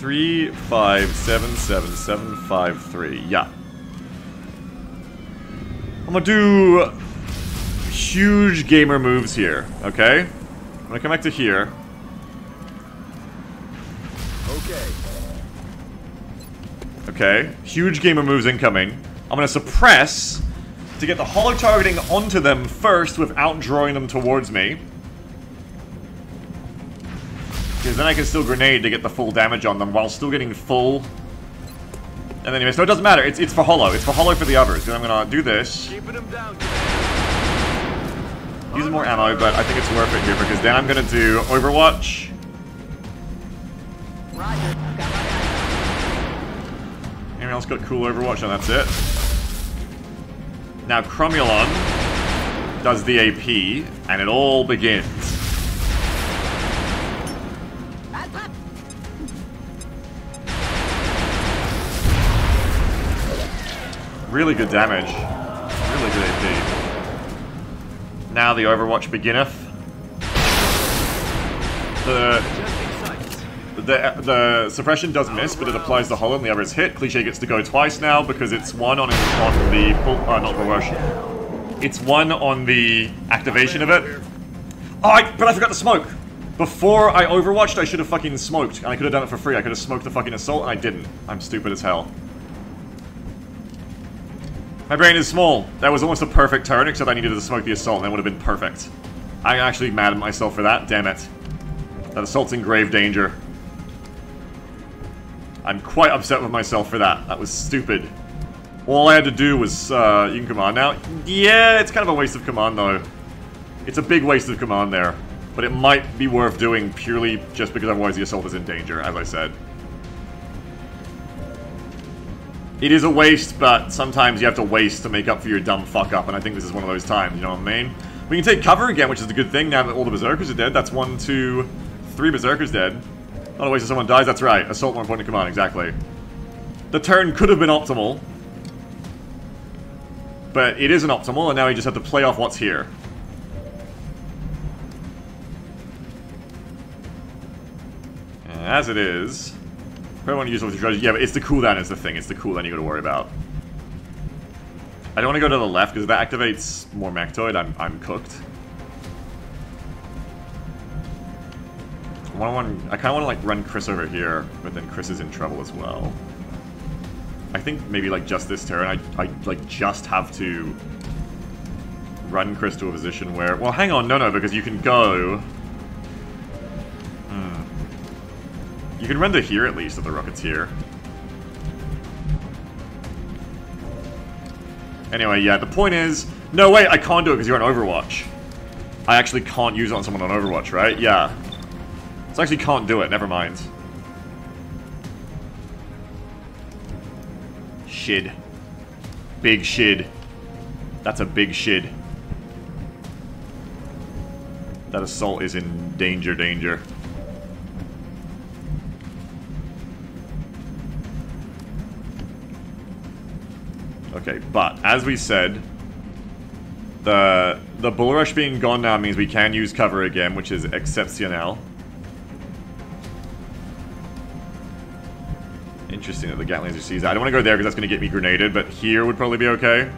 Three, five, seven, seven, seven, five, three. Yeah. I'm gonna do huge gamer moves here, okay? I'm gonna come back to here. Okay. Okay, huge gamer moves incoming. I'm gonna suppress to get the holo targeting onto them first without drawing them towards me. Because then I can still grenade to get the full damage on them while still getting full. And anyway, so it doesn't matter. It's, it's for holo. It's for holo for the others. Because I'm going to do this. Using more ammo, but I think it's worth it here because then I'm going to do Overwatch. Anyone else got cool Overwatch? And that's it. Now Cromulon does the AP, and it all begins. Really good damage. Really good AP. Now the Overwatch beginneth. The the the suppression does miss, but it applies the holo and the other is hit. Cliche gets to go twice now because it's one on on the uh, not reversion. It's one on the activation of it. Oh, but I forgot to smoke. Before I overwatched, I should have fucking smoked, and I could have done it for free. I could have smoked the fucking assault, and I didn't. I'm stupid as hell. My brain is small. That was almost a perfect turn, except I needed to smoke the assault, and that would have been perfect. I'm actually mad at myself for that. Damn it. That assault's in grave danger. I'm quite upset with myself for that. That was stupid. All I had to do was, uh, you can command now. Yeah, it's kind of a waste of command, though. It's a big waste of command there. But it might be worth doing purely just because otherwise the assault is in danger, as I said. It is a waste, but sometimes you have to waste to make up for your dumb fuck up, and I think this is one of those times, you know what I mean? We can take cover again, which is a good thing now that all the Berserkers are dead. That's one, two, three Berserkers dead. Not a waste if someone dies, that's right. Assault more important command, exactly. The turn could have been optimal. But it isn't optimal, and now we just have to play off what's here. As it is... Probably want to use all the Yeah, but it's the cooldown is the thing. It's the cooldown you gotta worry about. I don't want to go to the left because that activates more Mechtoid. I'm, I'm cooked. I, want, I kind of want to like run Chris over here, but then Chris is in trouble as well. I think maybe like just this turn, I, I like just have to run Chris to a position where... Well, hang on, no, no, because you can go... You can render here at least if the rocket's here. Anyway, yeah, the point is... No, wait, I can't do it because you're on Overwatch. I actually can't use it on someone on Overwatch, right? Yeah. So I actually can't do it, never mind. Shid. Big shid. That's a big shid. That assault is in danger, danger. Okay, but as we said, the the bull rush being gone now means we can use cover again, which is exceptional. Interesting that the Gatling laser sees that. I don't want to go there because that's going to get me grenaded, but here would probably be okay.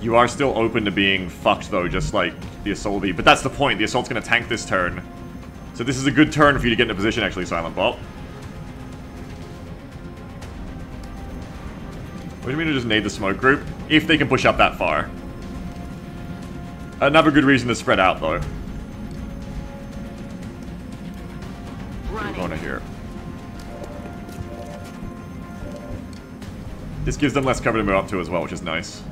You are still open to being fucked though, just like the assault. But that's the point. The assault's going to tank this turn. So this is a good turn for you to get into position, actually, Silent Bob. You mean to just need the smoke group? If they can push up that far. Another good reason to spread out, though. We're going to here. This gives them less cover to move up to as well, which is nice.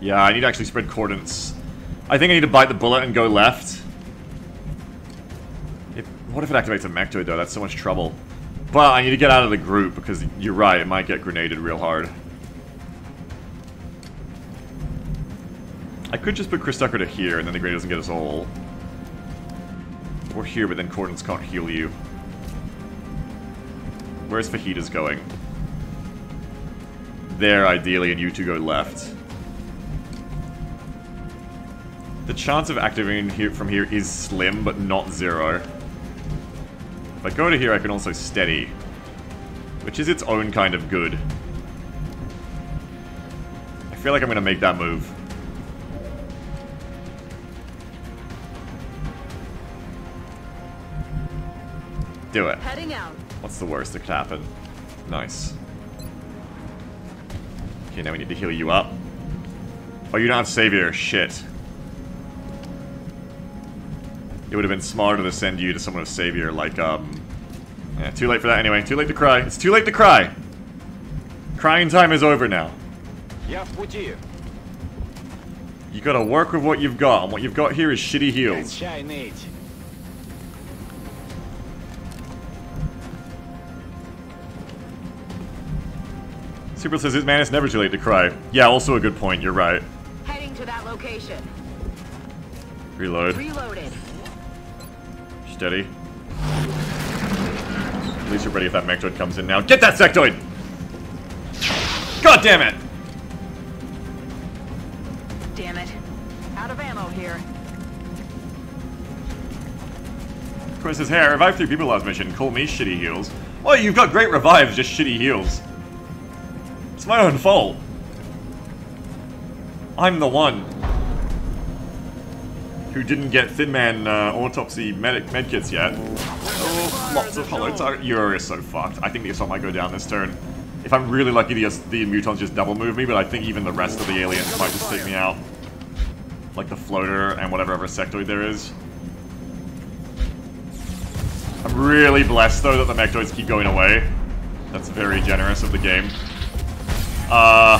Yeah, I need to actually spread coordinates. I think I need to bite the bullet and go left. What if it activates a Mechtoid though? That's so much trouble. But I need to get out of the group because you're right, it might get grenaded real hard. I could just put Chris Tucker to here and then the grenade doesn't get us all. Or here, but then coordinates can't heal you. Where's Fajitas going? There, ideally, and you two go left. The chance of activating here from here is slim, but not zero. If I go to here, I can also steady. Which is its own kind of good. I feel like I'm going to make that move. Do it. Heading out. What's the worst that could happen? Nice. Okay, now we need to heal you up. Oh, you don't have Savior. Shit it would have been smarter to send you to someone of savior, like, um... Yeah, too late for that anyway. Too late to cry. It's too late to cry! Crying time is over now. You gotta work with what you've got, and what you've got here is shitty heals. Super says, man, it's never too late to cry. Yeah, also a good point, you're right. Heading to that location. Reload. Reloaded. Steady. At least you're ready if that Mechtoid comes in now. Get that Sectoid! God damn it! Damn it. Out of ammo here. Chris says, hey, I revived three people last mission. Call me shitty heals. Oh, you've got great revives, just shitty heals. It's my own fault. I'm the one who didn't get Thin Man uh, autopsy medic medkits yet. Oh, lots of holo target. Uh, You're so fucked. I think the assault might go down this turn. If I'm really lucky, the, the mutons just double move me, but I think even the rest of the aliens might just take me out. Like the floater and whatever other sectoid there is. I'm really blessed, though, that the mechtoids keep going away. That's very generous of the game. Uh,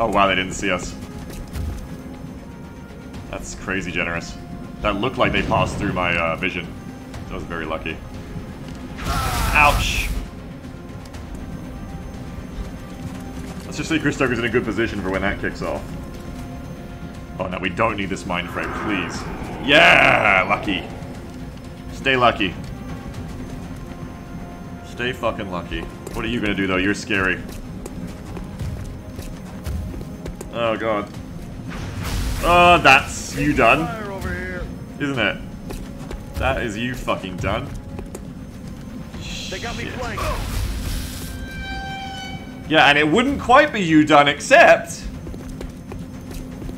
Oh wow, they didn't see us. That's crazy generous. That looked like they passed through my uh, vision. That was very lucky. Ouch! Let's just say Chris Tucker's in a good position for when that kicks off. Oh no, we don't need this mind frame, please. Yeah! Lucky. Stay lucky. Stay fucking lucky. What are you gonna do though? You're scary. Oh god. Oh, that's you done. Fire over here. Isn't it? That is you fucking done. They got me flanked. Yeah, and it wouldn't quite be you done except...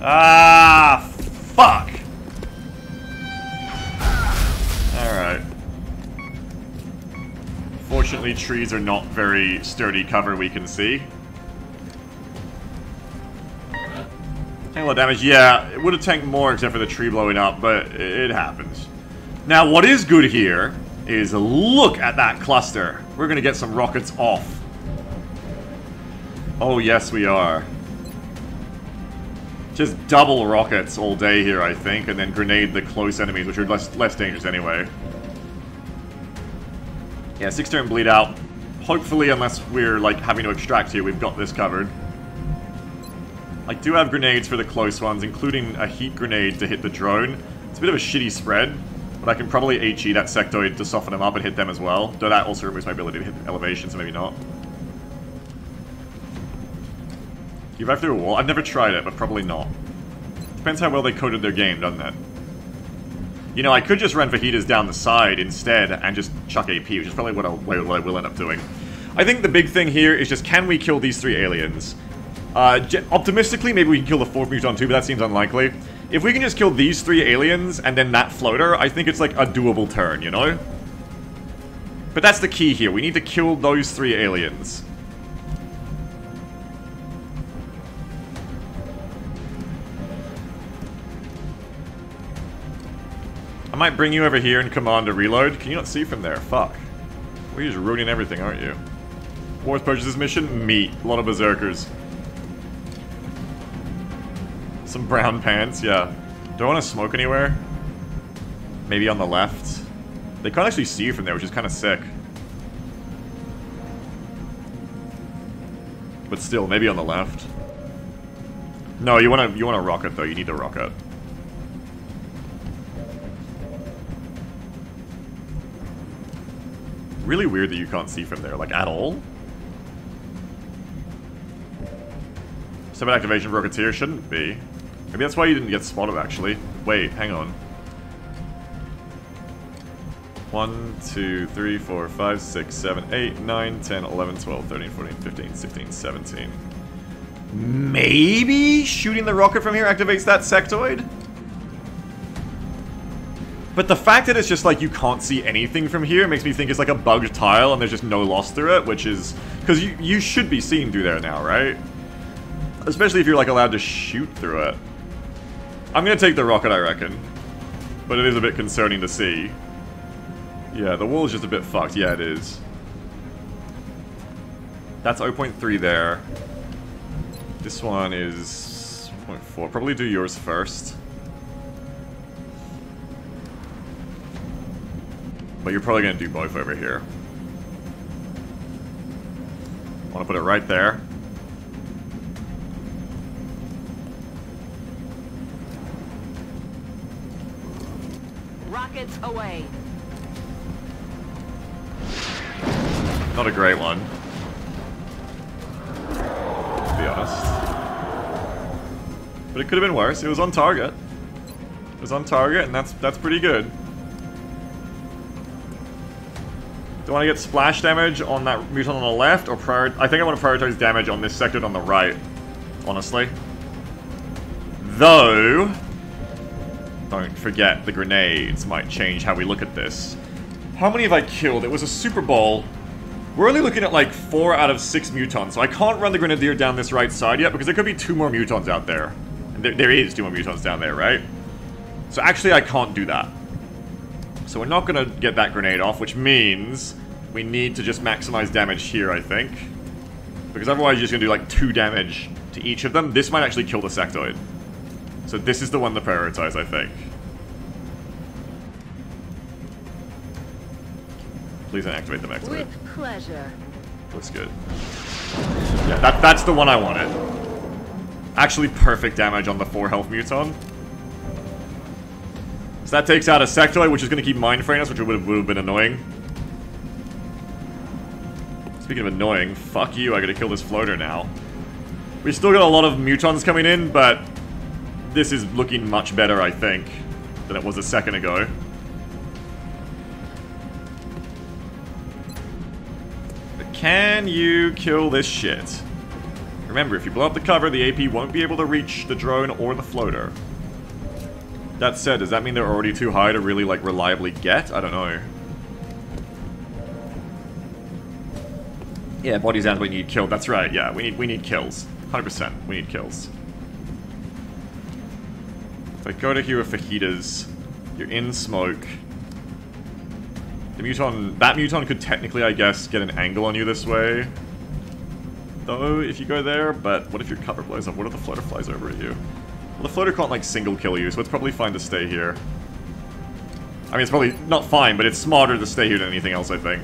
Ah, fuck. Alright. Fortunately, trees are not very sturdy cover we can see. Halo damage, yeah, it would have tanked more except for the tree blowing up, but it, happens. Now, what is good here is look at that cluster. We're gonna get some rockets off. Oh, yes, we are. Just double rockets all day here, I think, and then grenade the close enemies, which are less, less dangerous anyway. Yeah, six turn bleed out. Hopefully, unless we're, like, having to extract here, we've got this covered. I do have grenades for the close ones, including a heat grenade to hit the drone. It's a bit of a shitty spread, but I can probably HE that sectoid to soften them up and hit them as well. Though that also removes my ability to hit elevation, so maybe not. You revive through a wall? I've never tried it, but probably not. Depends how well they coded their game, doesn't it? You know, I could just run fajitas down the side instead and just chuck AP, which is probably what, I'll, what I will end up doing. I think the big thing here is just can we kill these three aliens? Uh, optimistically, maybe we can kill the fourth muton too, but that seems unlikely. If we can just kill these three aliens and then that floater, I think it's like a doable turn, you know? But that's the key here. We need to kill those three aliens. I might bring you over here and command a reload. Can you not see from there? Fuck. You're just ruining everything, aren't you? Wars purchases mission? Meat. A lot of berserkers. Some brown pants, yeah. Do I want to smoke anywhere? Maybe on the left? They can't actually see you from there, which is kind of sick. But still, maybe on the left. No, you want to you want to rocket though. You need to rocket. Really weird that you can't see from there, like at all. Seven activation Rocketeer shouldn't be. Maybe that's why you didn't get spotted, actually. Wait, hang on. 1, 2, 3, 4, 5, 6, 7, 8, 9, 10, 11, 12, 13, 14, 15, 16, 17. Maybe shooting the rocket from here activates that sectoid? But the fact that it's just like you can't see anything from here makes me think it's like a bugged tile and there's just no loss through it, which is... Because you, you should be seeing through there now, right? Especially if you're like allowed to shoot through it. I'm gonna take the rocket, I reckon. But it is a bit concerning to see. Yeah, the wall is just a bit fucked. Yeah, it is. That's 0.3 there. This one is 0.4. Probably do yours first. But you're probably gonna do both over here. Wanna put it right there. Rockets away. Not a great one. To be honest. But it could have been worse. It was on target. It was on target, and that's that's pretty good. Do I want to get splash damage on that muton on the left, or prior? I think I want to prioritize damage on this sectoid on the right. Honestly. Though, don't forget the grenades might change how we look at this. How many have I killed? It was a Super Bowl. We're only looking at like 4 out of 6 mutons, so I can't run the Grenadier down this right side yet because there could be two more mutons out there. And There, there is two more mutons down there, right? So actually, I can't do that. So we're not going to get that grenade off, which means we need to just maximize damage here, I think. Because otherwise you're just going to do like 2 damage to each of them. This might actually kill the sectoid. So this is the one to prioritize, I think. Please don't activate the Mechtoid. With pleasure. Looks good. Yeah, that, that's the one I wanted. Actually perfect damage on the 4 health Muton. So that takes out a Sectoid, which is going to keep Mind Fraying us, which would have, would have been annoying. Speaking of annoying, fuck you, I gotta kill this floater now. We still got a lot of Mutons coming in, but this is looking much better, I think, than it was a second ago. But can you kill this shit? Remember, if you blow up the cover, the AP won't be able to reach the drone or the floater. That said, does that mean they're already too high to really, like, reliably get? I don't know. Yeah, bodies out we need killed. That's right. Yeah, we need we need kills. 100%. We need kills. If I go to here with fajitas, you're in smoke. The muton, that muton could technically, I guess, get an angle on you this way. Though, if you go there, but what if your cover blows up? What if the floater flies over at you? Well, the floater can't, like, single kill you, so it's probably fine to stay here. I mean, it's probably not fine, but it's smarter to stay here than anything else, I think.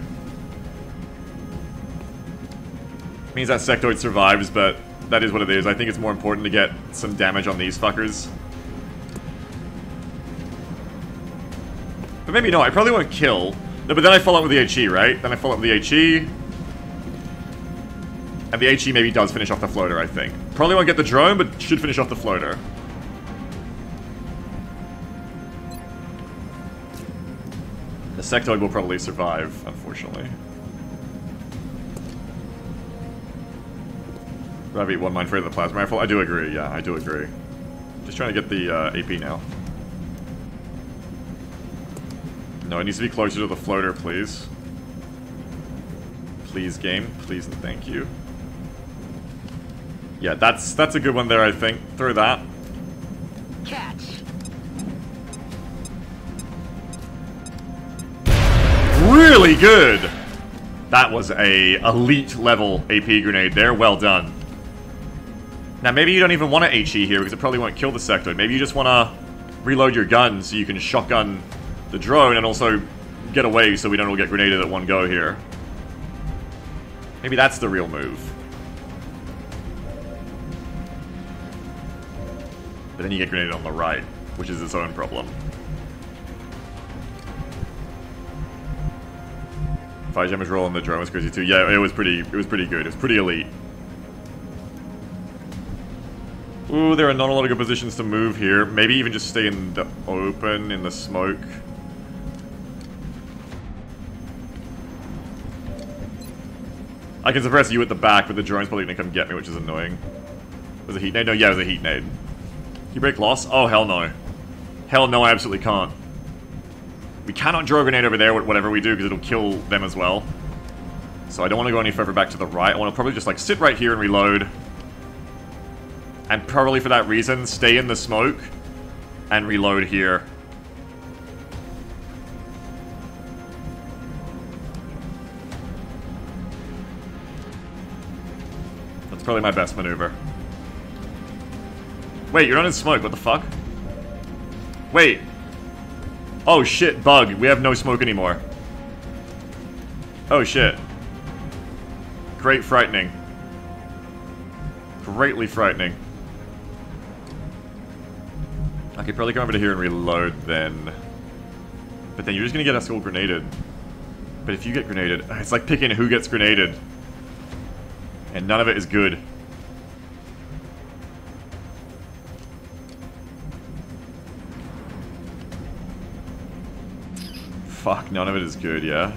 Means that sectoid survives, but that is what it is. I think it's more important to get some damage on these fuckers. But maybe no, I probably won't kill. No, but then I follow up with the HE, right? Then I follow up with the HE. And the HE maybe does finish off the floater, I think. Probably won't get the drone, but should finish off the floater. The sectoid will probably survive, unfortunately. Rather eat one the plasma rifle? I do agree, yeah, I do agree. Just trying to get the uh, AP now. No, it needs to be closer to the floater, please. Please, game. Please and thank you. Yeah, that's that's a good one there, I think. Throw that. Catch. Really good! That was a elite level AP grenade there. Well done. Now, maybe you don't even want to HE here because it probably won't kill the sectoid. Maybe you just want to reload your gun so you can shotgun the drone and also get away so we don't all get grenaded at one go here. Maybe that's the real move. But then you get grenaded on the right, which is its own problem. Fire damage roll on the drone was crazy too. Yeah, it was pretty. It was pretty good. It was pretty elite. Ooh, there are not a lot of good positions to move here. Maybe even just stay in the open, in the smoke. I can suppress you at the back, but the drone's probably gonna come get me, which is annoying. Was it a heat nade? No, yeah, it was a heat nade. Can you break loss? Oh, hell no. Hell no, I absolutely can't. We cannot draw a grenade over there, with whatever we do, because it'll kill them as well. So I don't want to go any further back to the right. I want to probably just, like, sit right here and reload. And probably for that reason, stay in the smoke and reload here. Probably my best maneuver. Wait, you're not in smoke, what the fuck? Wait. Oh shit, bug. We have no smoke anymore. Oh shit. Great frightening. Greatly frightening. I could probably come over to here and reload then. But then you're just gonna get us all grenaded. But if you get grenaded, it's like picking who gets grenaded. And none of it is good. Fuck, none of it is good, yeah?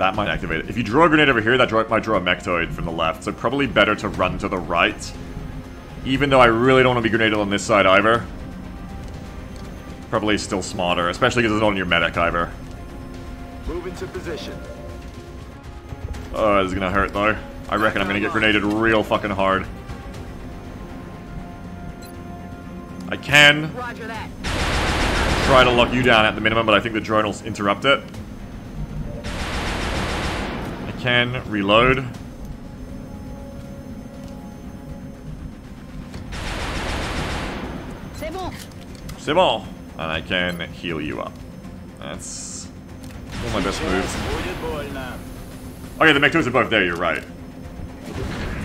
That might activate it. If you draw a grenade over here, that draw, might draw a Mechtoid from the left, so probably better to run to the right Even though I really don't want to be grenaded on this side either. Probably still smarter, especially because it's not on your medic either. Move into position. Oh, this is gonna hurt though. I reckon I'm gonna get grenaded real fucking hard. I can Roger that. try to lock you down at the minimum, but I think the drone will interrupt it. Can reload. C'est bon. C'est bon. And I can heal you up. That's one of my best moves. Okay, the Mechtos are both there, you're right.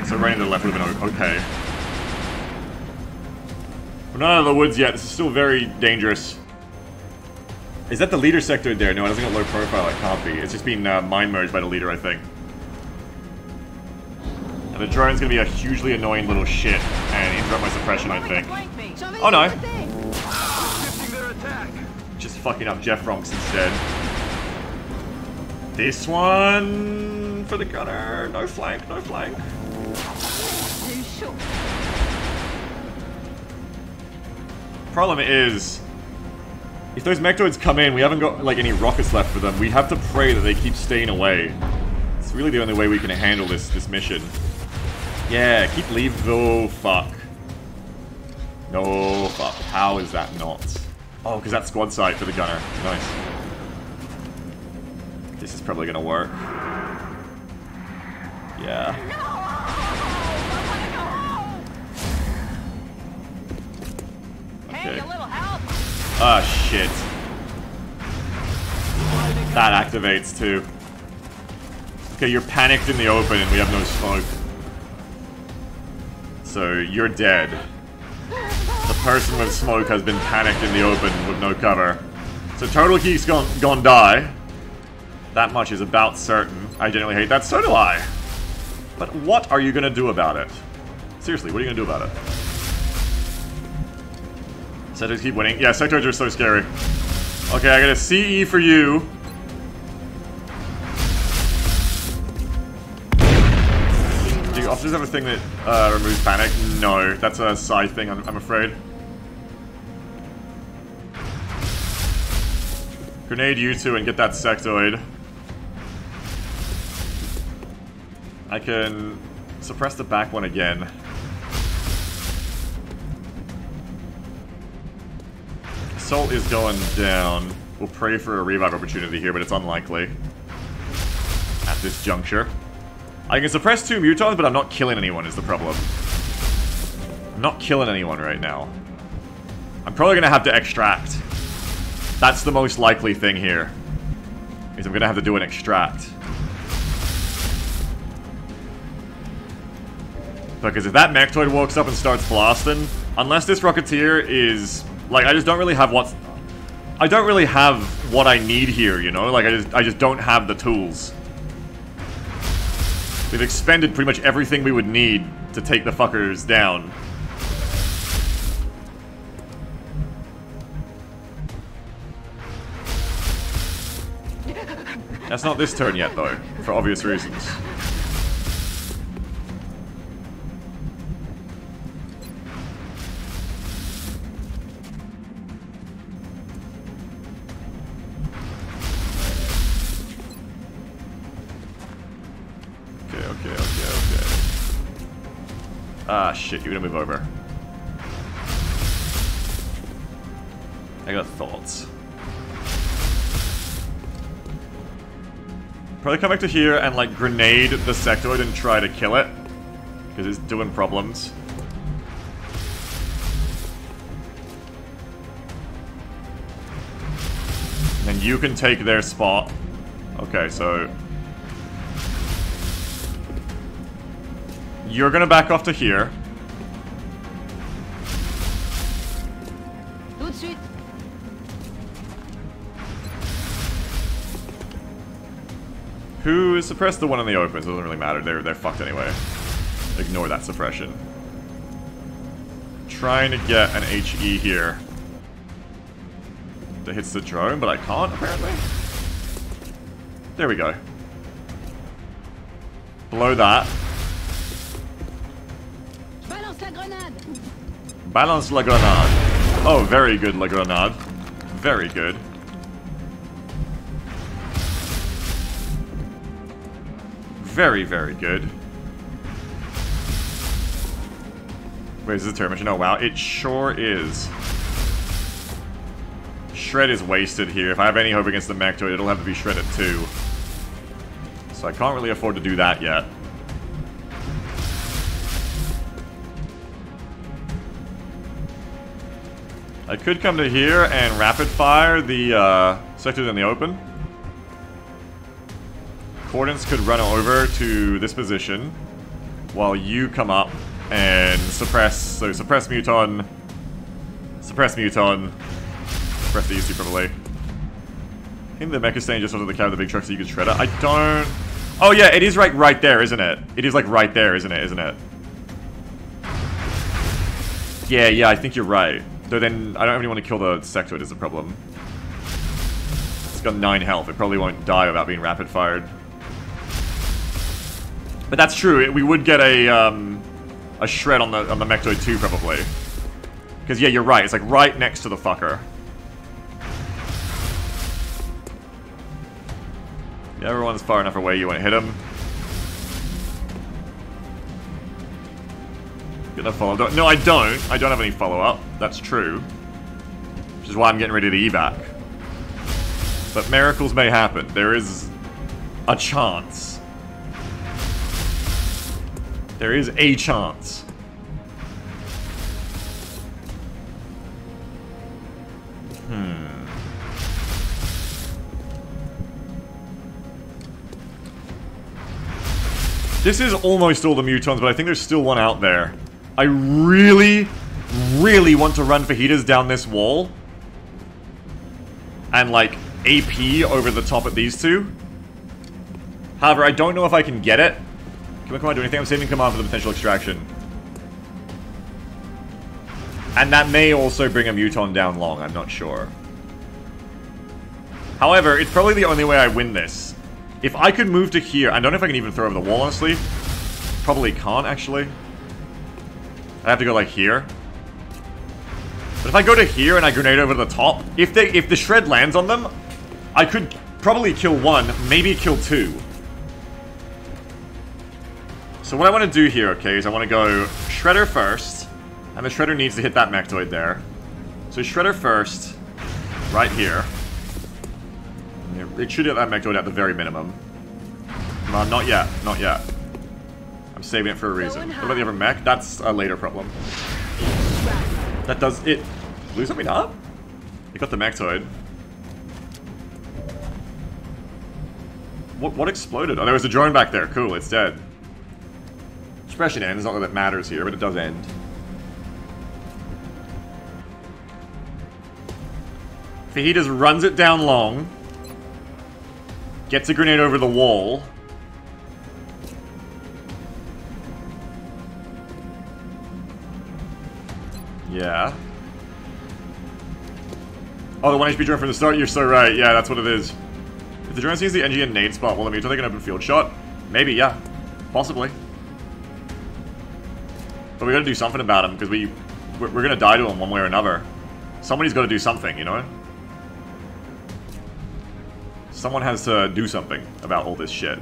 So running to the left would have been okay. We're not out of the woods yet, this is still very dangerous. Is that the leader sectoid there? No, it doesn't got low profile, it can't be. It's just been uh, mind merged by the leader, I think. And the drone's gonna be a hugely annoying little shit and interrupt my suppression, I think. Oh no, just fucking up Jeff Ronks instead. This one for the gunner. No flank, no flank. Problem is, if those mechtoids come in, we haven't got like any rockets left for them. We have to pray that they keep staying away. It's really the only way we can handle this this mission. Yeah, keep leave. Oh fuck. No fuck. How is that not? Oh, because that's squad sight for the gunner. Nice. This is probably gonna work. Yeah. Hey, Okay. a little help. Ah, shit. That activates too. Okay, you're panicked in the open and we have no smoke. So, you're dead. The person with smoke has been panicked in the open with no cover. So Total Geek's gone, gone die. That much is about certain. I genuinely hate that, so do I. But what are you gonna do about it? Seriously, what are you gonna do about it? Sectoids keep winning. Yeah, sectoids are so scary. Okay, I got a CE for you. Do officers have a thing that uh, removes panic? No, that's a side thing, I'm, I'm afraid. Grenade you two and get that sectoid. I can suppress the back one again. Assault is going down. We'll pray for a revive opportunity here, but it's unlikely. At this juncture. I can suppress two mutons, but I'm not killing anyone is the problem. I'm not killing anyone right now. I'm probably gonna have to extract. That's the most likely thing here. Is I'm gonna have to do an extract. Because if that Mechtoid walks up and starts blasting, unless this Rocketeer is... Like, I just don't really have what's... I don't really have what I need here, you know? Like, I just, I just don't have the tools. We've expended pretty much everything we would need to take the fuckers down. That's not this turn yet, though, for obvious reasons. Ah, shit, you're gonna move over. I got thoughts. Probably come back to here and, like, grenade the sectoid and try to kill it. Because it's doing problems. And then you can take their spot. Okay, so... You're gonna back off to here. Who suppressed the one in the open? So it doesn't really matter. They're, they're fucked anyway. Ignore that suppression. Trying to get an HE here. That hits the drone, but I can't, apparently. There we go. Below that. Balance la grenade. Balance la grenade. Oh, very good, la grenade. Very good. Very, very good. Wait, is this a turret? Oh, wow. It sure is. Shred is wasted here. If I have any hope against the Mechtoid, it'll have to be shredded too. So I can't really afford to do that yet. I could come to here and rapid fire the uh, sectoids in the open. Cordons could run over to this position while you come up and suppress. So suppress Muton, suppress Muton, suppress these two probably. I think the mecha stain just onto the cab of the big truck so you can shred it. I don't. Oh yeah, it is like right there, isn't it? It is like right there, isn't it? Isn't it? Yeah, yeah, I think you're right. Though then, I don't really want to kill the sectoid is the problem. It's got 9 health. It probably won't die without being rapid fired. But that's true. We would get a um, a shred on the on the Mechtoid too, probably. Because yeah, you're right. It's like right next to the fucker. Yeah, everyone's far enough away. You want to hit him. Gonna follow. Don't, no, I don't. I don't have any follow-up. That's true. Which is why I'm getting ready to evac. But miracles may happen. There is a chance. There is a chance. Hmm. This is almost all the mutons, but I think there's still one out there. I really, really want to run fajitas down this wall. And, like, AP over the top of these two. However, I don't know if I can get it. Can I come on, do anything? I'm saving command for the potential extraction. And that may also bring a Muton down long, I'm not sure. However, it's probably the only way I win this. If I could move to here, I don't know if I can even throw over the wall, honestly. Probably can't, actually. I have to go, like, here. But if I go to here and I grenade over the top, if they if the shred lands on them, I could probably kill one, maybe kill two. So what I want to do here, okay, is I want to go Shredder first, and the Shredder needs to hit that Mechtoid there. So Shredder first, right here. It should hit that Mechtoid at the very minimum. Come on, not yet, not yet. I'm saving it for a reason. What about the other mech? That's a later problem. That does it. Blew something up? It got the Mechtoid. What, what exploded? Oh, there was a drone back there. Cool, it's dead. Suppression ends, not that it matters here, but it does end. Fajitas runs it down long. Gets a grenade over the wall. Yeah. Oh, the 1 HP drone from the start? You're so right. Yeah, that's what it is. If the drone sees the NG and nade spot, will the Muto take an open field shot? Maybe, yeah. Possibly. But we gotta do something about him, because we, we're, we're gonna die to him one way or another. Somebody's gotta do something, you know? Someone has to do something about all this shit.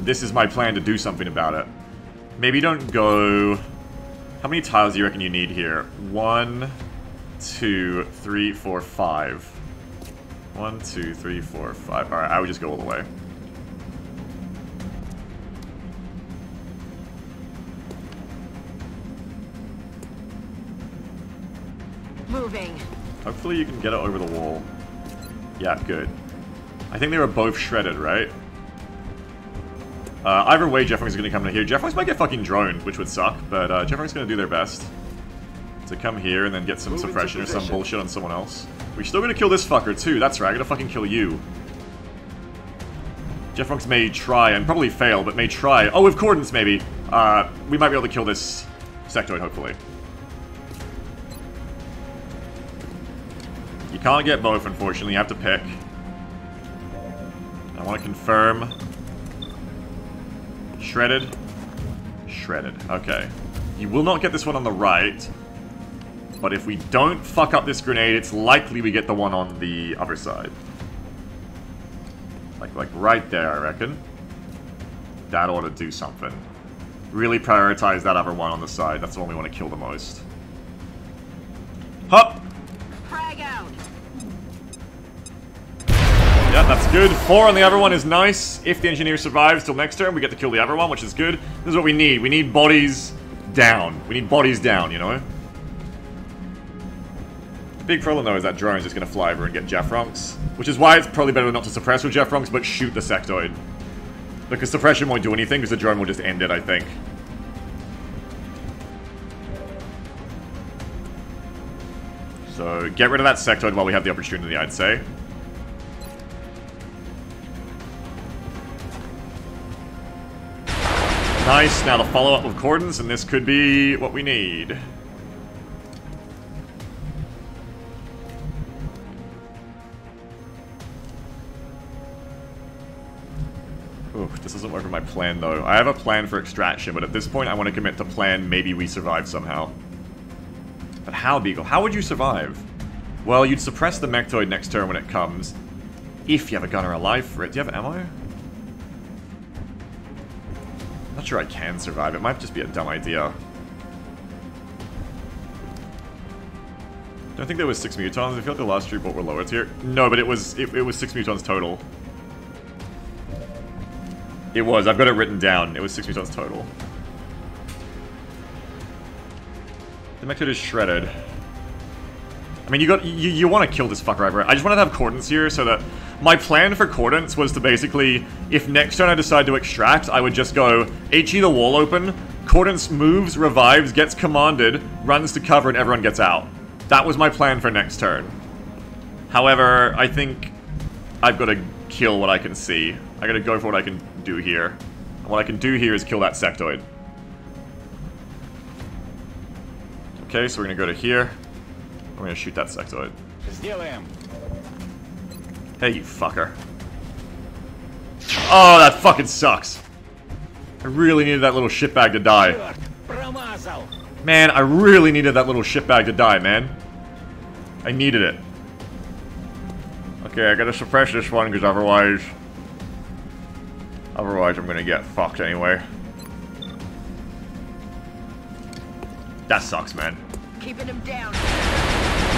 This is my plan to do something about it. Maybe don't go... How many tiles do you reckon you need here? One, two, three, four, five. One, two, three, four, five. Alright, I would just go all the way. Moving. Hopefully you can get it over the wall. Yeah, good. I think they were both shredded, right? Uh, either way, Jeff Ronks gonna come in here. Jeff Ronks might get fucking droned, which would suck, but uh, Jeff Ronks gonna do their best to come here and then get some Move suppression or some bullshit on someone else. We're still gonna kill this fucker too. That's right, I'm gonna fucking kill you. Jeff Ronks may try and probably fail, but may try. Oh, with Cordons maybe. Uh, we might be able to kill this sectoid, hopefully. You can't get both, unfortunately. You have to pick. I want to confirm. Shredded. Shredded. Okay. You will not get this one on the right. But if we don't fuck up this grenade, it's likely we get the one on the other side. Like, like right there, I reckon. That ought to do something. Really prioritize that other one on the side. That's the one we want to kill the most. Yeah, that's good. Four on the other one is nice. If the engineer survives till next turn, we get to kill the other one, which is good. This is what we need. We need bodies down. We need bodies down, you know? The big problem, though, is that drone's just going to fly over and get Jeff Ronks. Which is why it's probably better not to suppress with Jeff Ronks, but shoot the sectoid. Because suppression won't do anything, because the drone will just end it, I think. So, get rid of that sectoid while we have the opportunity, I'd say. Nice, now the follow-up with Cordons, and this could be what we need. Ooh, this doesn't work with my plan, though. I have a plan for extraction, but at this point I want to commit to plan maybe we survive somehow. But how, Beagle? How would you survive? Well, you'd suppress the Mechtoid next turn when it comes. If you have a gunner alive for it. Do you have ammo? Not sure I can survive. It might just be a dumb idea. Don't think there was six mutons. I feel like the last three were lower tier. No, but it was it, it was six mutons total. It was. I've got it written down. It was six mutons total. The Mechtoid is shredded. I mean, you got you, you want to kill this fucker over. I just wanted to have Cordons here so that my plan for Cordons was to basically, if next turn I decide to extract, I would just go HE the wall open, Cordons moves, revives, gets commanded, runs to cover, and everyone gets out. That was my plan for next turn. However, I think I've got to kill what I can see. I gotta go for what I can do here. And what I can do here is kill that sectoid. Okay, so we're gonna go to here. We're gonna shoot that sectoid. Hey, you fucker. Oh, that fucking sucks. I really needed that little shitbag to die. Man, I really needed that little shitbag to die, man. I needed it. Okay, I gotta suppress this one, because otherwise... Otherwise, I'm gonna get fucked anyway. That sucks, man. Keeping him down.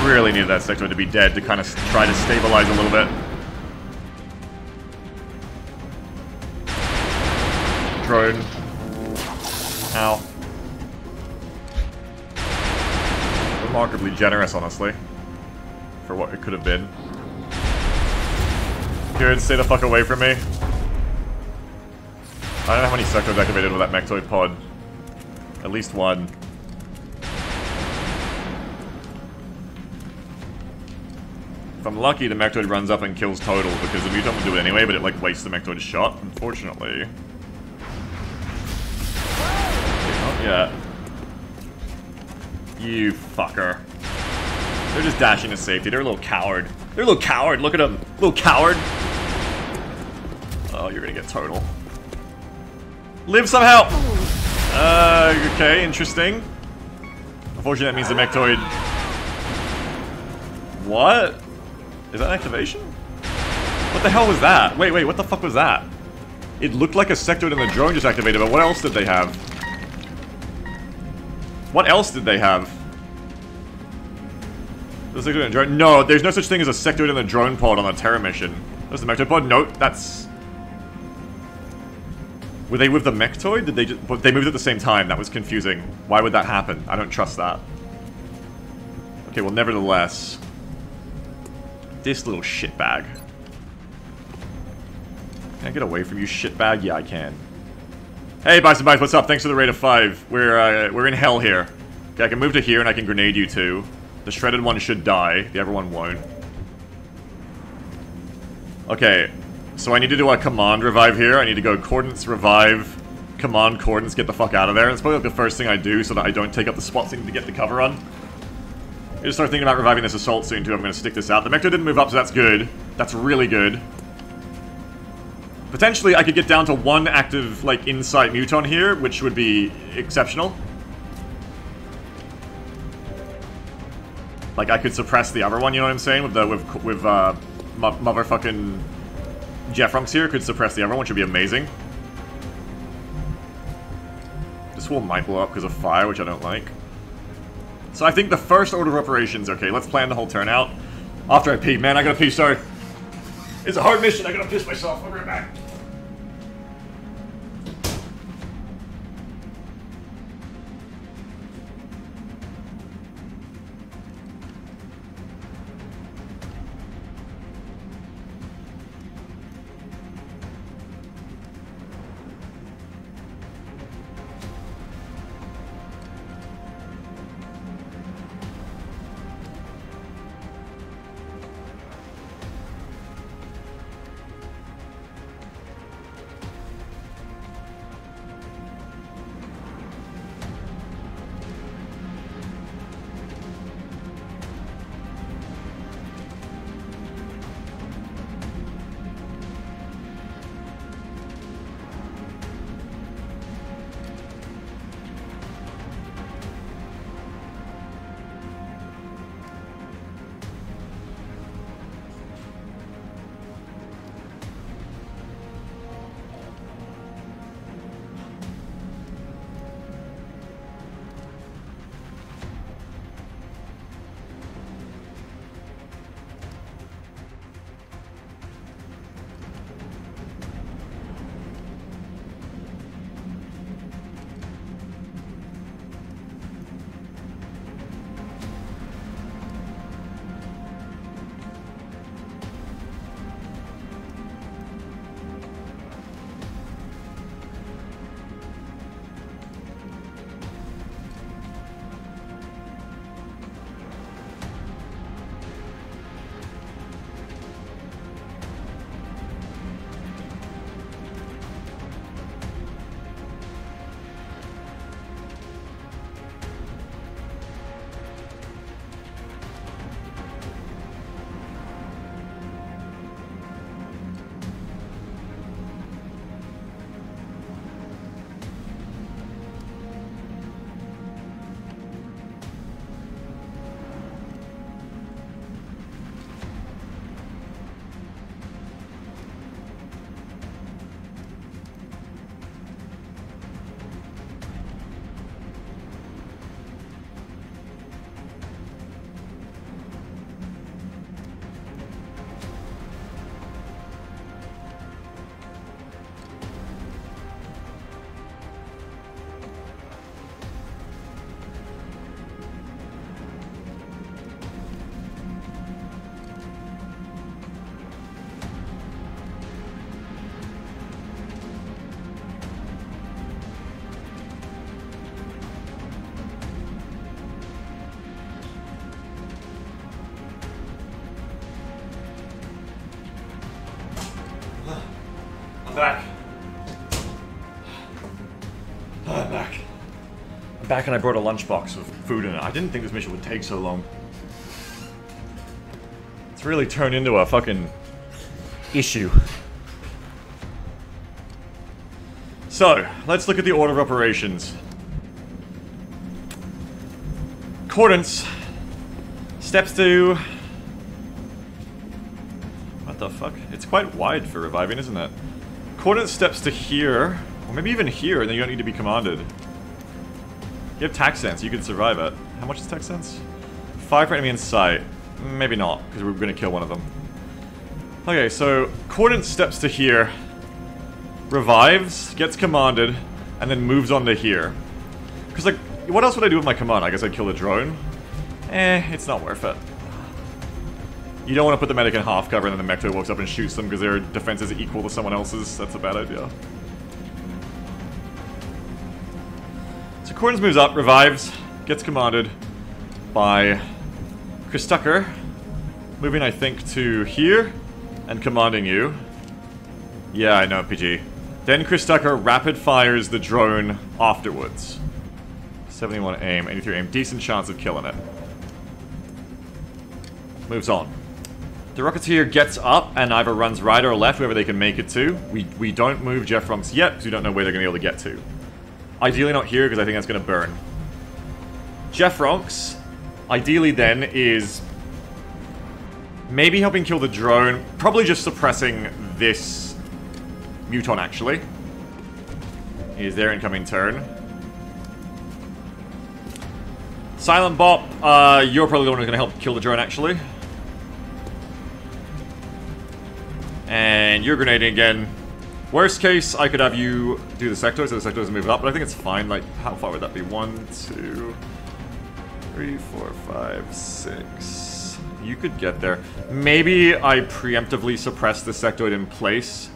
Really needed that sectoid to be dead to kind of try to stabilize a little bit. Drone. Ow. Remarkably generous, honestly. For what it could have been. Good, stay the fuck away from me. I don't know how many sectoids activated with that Mechtoid pod. At least one. If I'm lucky, the Mechtoid runs up and kills Total, because the Muton will do it anyway, but it, like, wastes the Mechtoid's shot, unfortunately. Yet. You fucker. They're just dashing to safety. They're a little coward. They're a little coward. Look at them. Little coward. Oh, you're gonna get Total. Live somehow! Uh, okay, interesting. Unfortunately, that means the Mechtoid... What? Is that an activation? What the hell was that? Wait, wait, what the fuck was that? It looked like a sectoid and the drone just activated, but what else did they have? What else did they have? The sectoid and drone? No, there's no such thing as a sectoid and a drone pod on a terror mission. There's the pod? No, that's... Were they with the Mechtoid? Did they just... But they moved at the same time. That was confusing. Why would that happen? I don't trust that. Okay, well, nevertheless... This little shitbag. Can I get away from you, shitbag? Yeah, I can. Hey, Bison Bites, what's up? Thanks for the rate of five. We're, uh, we're in hell here. Okay, I can move to here and I can grenade you too. The shredded one should die. The other one won't. Okay, so I need to do a command revive here. I need to go coordinates revive, command coordinates, get the fuck out of there. That's probably like the first thing I do so that I don't take up the spots I need to get the cover on. I just start thinking about reviving this assault soon too. I'm going to stick this out. The Mechtoid didn't move up, so that's good. That's really good. Potentially, I could get down to one active, like, Insight Muton here, which would be exceptional. Like, I could suppress the other one, you know what I'm saying? With the, with, with, uh, motherfucking Jeff Ronks here could suppress the other one, which would be amazing. This will might blow up because of fire, which I don't like. So I think the first order of operations, okay, let's plan the whole turnout. After I pee, man, I gotta pee, sorry. It's a hard mission. I gotta piss myself. I'll be right back. Back and I brought a lunchbox with food in it. I didn't think this mission would take so long. It's really turned into a fucking issue. So, let's look at the order of operations. Accordance steps to what the fuck? It's quite wide for reviving, isn't it? Coordinate steps to here, or maybe even here, and then you don't need to be commanded. You have tac sense, you can survive it. How much is tac sense? Five per enemy in sight. Maybe not, because we're gonna kill one of them. Okay, so coordinate steps to here, revives, gets commanded, and then moves on to here. Because like, what else would I do with my command? I guess I'd kill a drone. Eh, it's not worth it. You don't want to put the medic in half cover and then the Mechtoid walks up and shoots them because their defense is equal to someone else's. That's a bad idea. Corns moves up, revives, gets commanded by Chris Tucker, moving I think to here and commanding you. Yeah, I know, PG. Then Chris Tucker rapid fires the drone afterwards. 71 aim, 83 aim, decent chance of killing it. Moves on. The Rocketeer gets up and either runs right or left, wherever they can make it to. We, we don't move Jeff Ronks yet, because we don't know where they're going to be able to get to. Ideally not here, because I think that's going to burn. Jeff Ronks ideally then is maybe helping kill the drone, probably just suppressing this Muton actually. Is their incoming turn. Silent Bop, uh, you're probably the one who's going to help kill the drone actually. And you're grenading again. Worst case, I could have you do the sectoid so the sectoid doesn't move up, but I think it's fine. Like, how far would that be? One, two, three, four, five, six. You could get there. Maybe I preemptively suppress the sectoid in place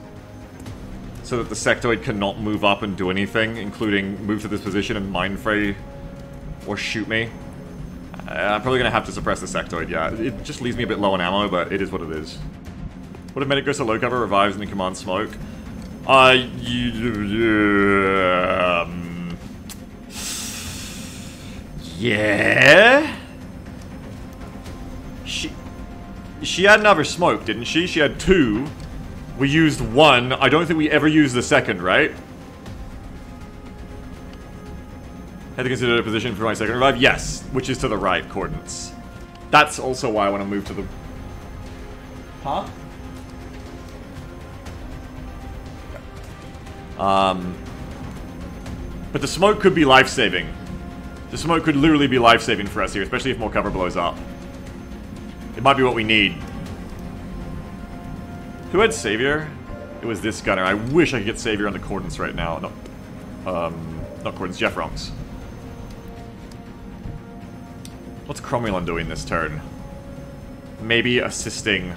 so that the sectoid cannot move up and do anything, including move to this position and mind fray or shoot me. Uh, I'm probably going to have to suppress the sectoid, yeah. It just leaves me a bit low on ammo, but it is what it is. What if medic goes to low cover, revives, and then command smoke? Uh, you, um, yeah. She, she had another smoke, didn't she? She had two. We used one. I don't think we ever used the second, right? Had to consider a position for my second revive. Yes, which is to the right coordinates. That's also why I want to move to the. Huh? Um, but the smoke could be life-saving. The smoke could literally be life-saving for us here, especially if more cover blows up. It might be what we need. Who had Savior? It was this gunner. I wish I could get Savior on the coordinates right now. No, um, not coordinates, Jeff Ronks. What's Cromulon doing this turn? Maybe assisting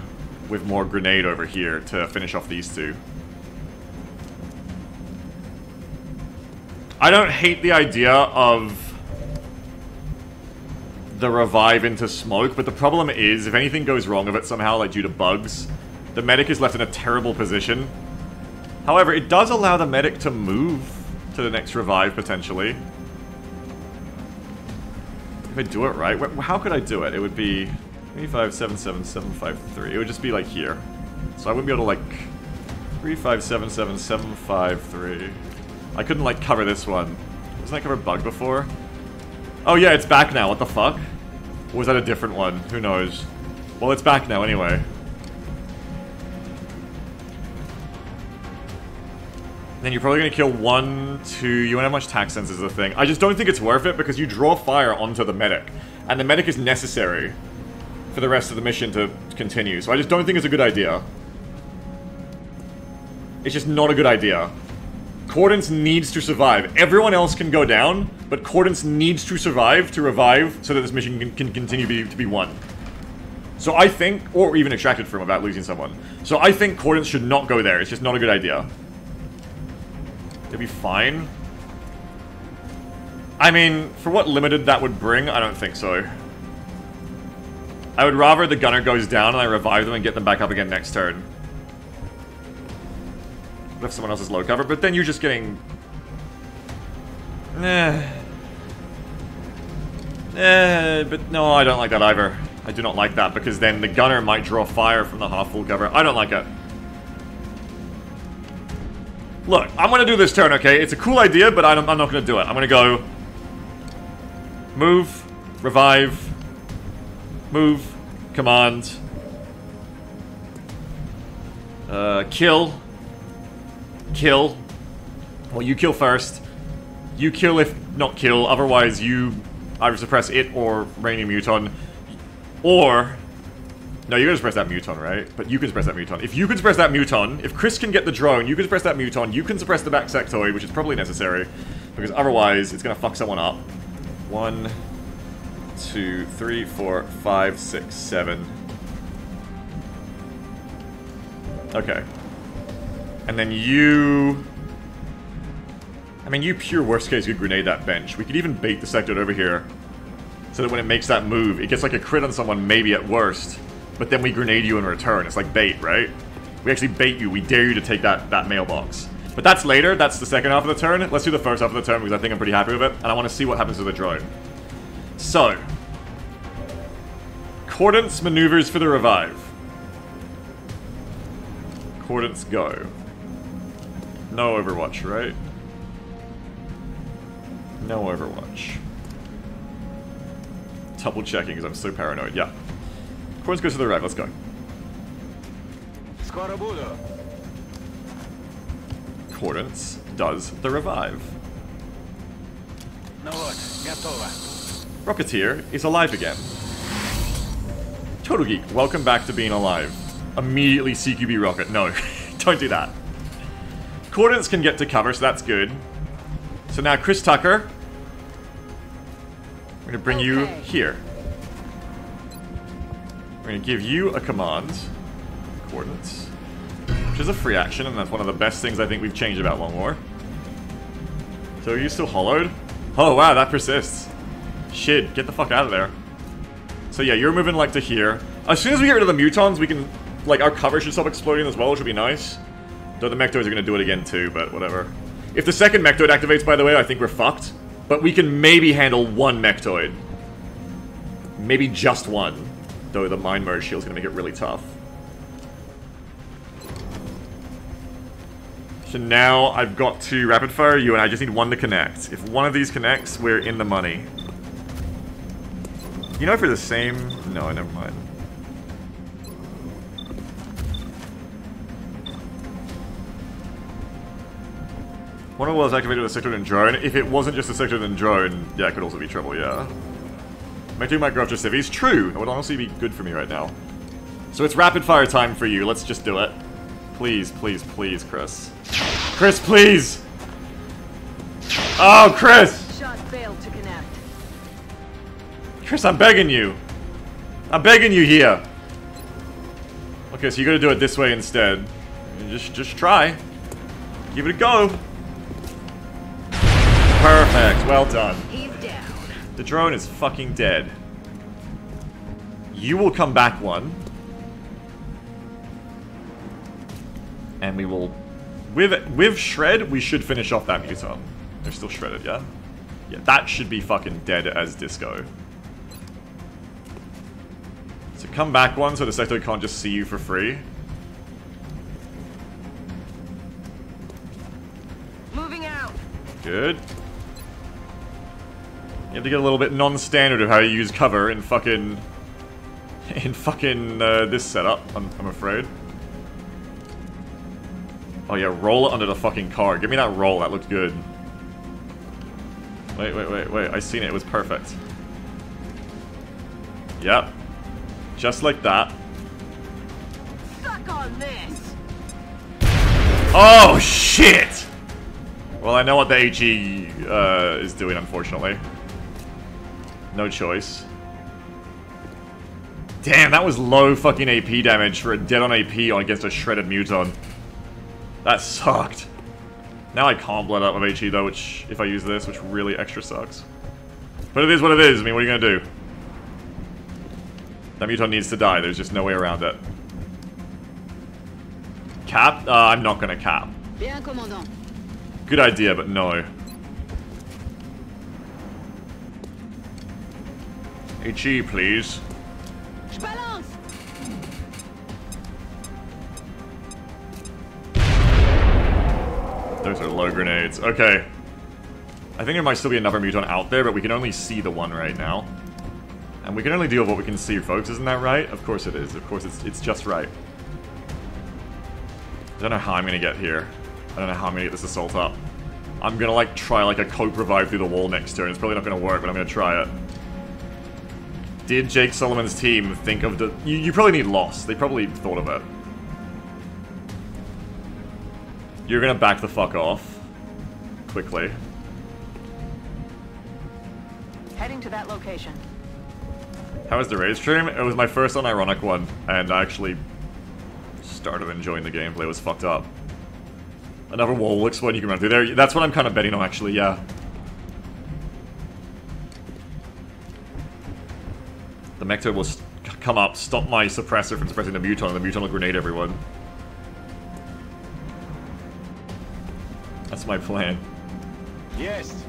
with more grenade over here to finish off these two. I don't hate the idea of the revive into smoke, but the problem is, if anything goes wrong with it somehow, like due to bugs, the medic is left in a terrible position. However, it does allow the medic to move to the next revive, potentially. If I do it right, how could I do it? It would be 3577753. It would just be like here. So I wouldn't be able to like 3577753. I couldn't like cover this one. Wasn't I covered bug before? Oh yeah, it's back now. What the fuck? Or was that a different one? Who knows? Well, it's back now anyway. Then you're probably going to kill one, two... You won't have much tac sense is the thing. I just don't think it's worth it because you draw fire onto the medic. And the medic is necessary for the rest of the mission to continue. So I just don't think it's a good idea. It's just not a good idea. Cordance needs to survive. Everyone else can go down, but Cordance needs to survive to revive so that this mission can, can continue be, to be won. So I think, or even extracted from without losing someone. So I think Cordance should not go there. It's just not a good idea. It'd be fine. I mean, for what limited that would bring, I don't think so. I would rather the gunner goes down and I revive them and get them back up again next turn. If someone else low cover, but then you're just getting... Eh. Eh, but no, I don't like that either. I do not like that, because then the gunner might draw fire from the half-full cover. I don't like it. Look, I'm gonna do this turn, okay? It's a cool idea, but I'm, I'm not gonna do it. I'm gonna go... Move. Revive. Move. Command. Uh, kill. Kill. Well, you kill first. You kill if not kill, otherwise you either suppress it or Rainy Muton. Or... No, you're gonna suppress that Muton, right? But you can suppress that Muton. If you can suppress that Muton, if Chris can get the drone, you can suppress that Muton, you can suppress the back sectoid, which is probably necessary, because otherwise it's gonna fuck someone up. One, two, three, four, five, six, seven. Okay. And then you... I mean, you pure worst case could grenade that bench. We could even bait the sectoid over here. So that when it makes that move, it gets like a crit on someone, maybe at worst. But then we grenade you in return. It's like bait, right? We actually bait you. We dare you to take that, that mailbox. But that's later. That's the second half of the turn. Let's do the first half of the turn because I think I'm pretty happy with it. And I want to see what happens to the drone. So. Cordance maneuvers for the revive. Cordance go. No Overwatch, right? No Overwatch. Double checking because I'm so paranoid. Yeah. Coins goes to the right. Let's go. Coordinates does the revive. Rocketeer is alive again. Total Geek, welcome back to being alive. Immediately CQB Rocket. No, don't do that. Coordinates can get to cover, so that's good. So now, Chris Tucker, we're going to bring you here. We're going to give you a command. Coordinates. Which is a free action, and that's one of the best things I think we've changed about Long War. So are you still holoed? Oh wow, that persists. Shit, get the fuck out of there. So yeah, you're moving like to here. As soon as we get rid of the mutons, we can like our cover should stop exploding as well, which would be nice. Though the mechtoids are gonna do it again too, but whatever. If the second mechtoid activates, by the way, I think we're fucked. But we can maybe handle one mechtoid. Maybe just one. Though the mind merge shield's gonna make it really tough. So now I've got to rapid fire you and I just need one to connect. If one of these connects, we're in the money. You know if you're the same... No, never mind. One of the wells activated with a sectoid and drone. If it wasn't just a sectoid and drone, yeah, it could also be trouble, yeah. My grudge to civvies. True. That would honestly be good for me right now. So it's rapid fire time for you. Let's just do it. Please, please, please, Chris. Chris, please! Oh, Chris! Shot failed to connect. Chris, I'm begging you. I'm begging you here. Okay, so you gotta do it this way instead. Just, just try. Give it a go. Perfect. Well done. The drone is fucking dead. You will come back one. And we will... With, with Shred, we should finish off that muton. They're still shredded, yeah? Yeah, that should be fucking dead as disco. So come back one so the sectoid can't just see you for free. Moving out. Good. You have to get a little bit non-standard of how you use cover in fucking... In fucking uh, this setup, I'm, I'm afraid. Oh yeah, roll it under the fucking car. Give me that roll, that looked good. Wait, wait, wait, wait, I seen it, it was perfect. Yep. Just like that. Suck on this. Oh, shit! Well, I know what the HE uh, is doing, unfortunately. No choice. Damn, that was low fucking AP damage for a dead on AP on against a shredded muton. That sucked. Now I can't blood up with HE though, which, if I use this, which really extra sucks. But it is what it is, I mean, what are you gonna do? That muton needs to die, there's just no way around it. Cap? Uh, I'm not gonna cap. Bien. Good idea, but no. HE, please. Those are low grenades. Okay. I think there might still be another muton out there, but we can only see the one right now. And we can only deal with what we can see, folks. Isn't that right? Of course it is. Of course it's, it's just right. I don't know how I'm gonna get here. I don't know how I'm gonna get this assault up. I'm gonna, like, try, like, a cope revive through the wall next turn. It's probably not gonna work, but I'm gonna try it. Did Jake Solomon's team think of the... You, you probably need loss. They probably thought of it. You're gonna back the fuck off. Quickly. Heading to that location. How was the raid stream? It was my first unironic one, and I actually started enjoying the gameplay. It was fucked up. Another wall looks one you can run through there. That's what I'm kind of betting on, actually, yeah. The Mechtoid will come up, stop my suppressor from suppressing the Muton, and the Muton will grenade everyone. That's my plan. Yes.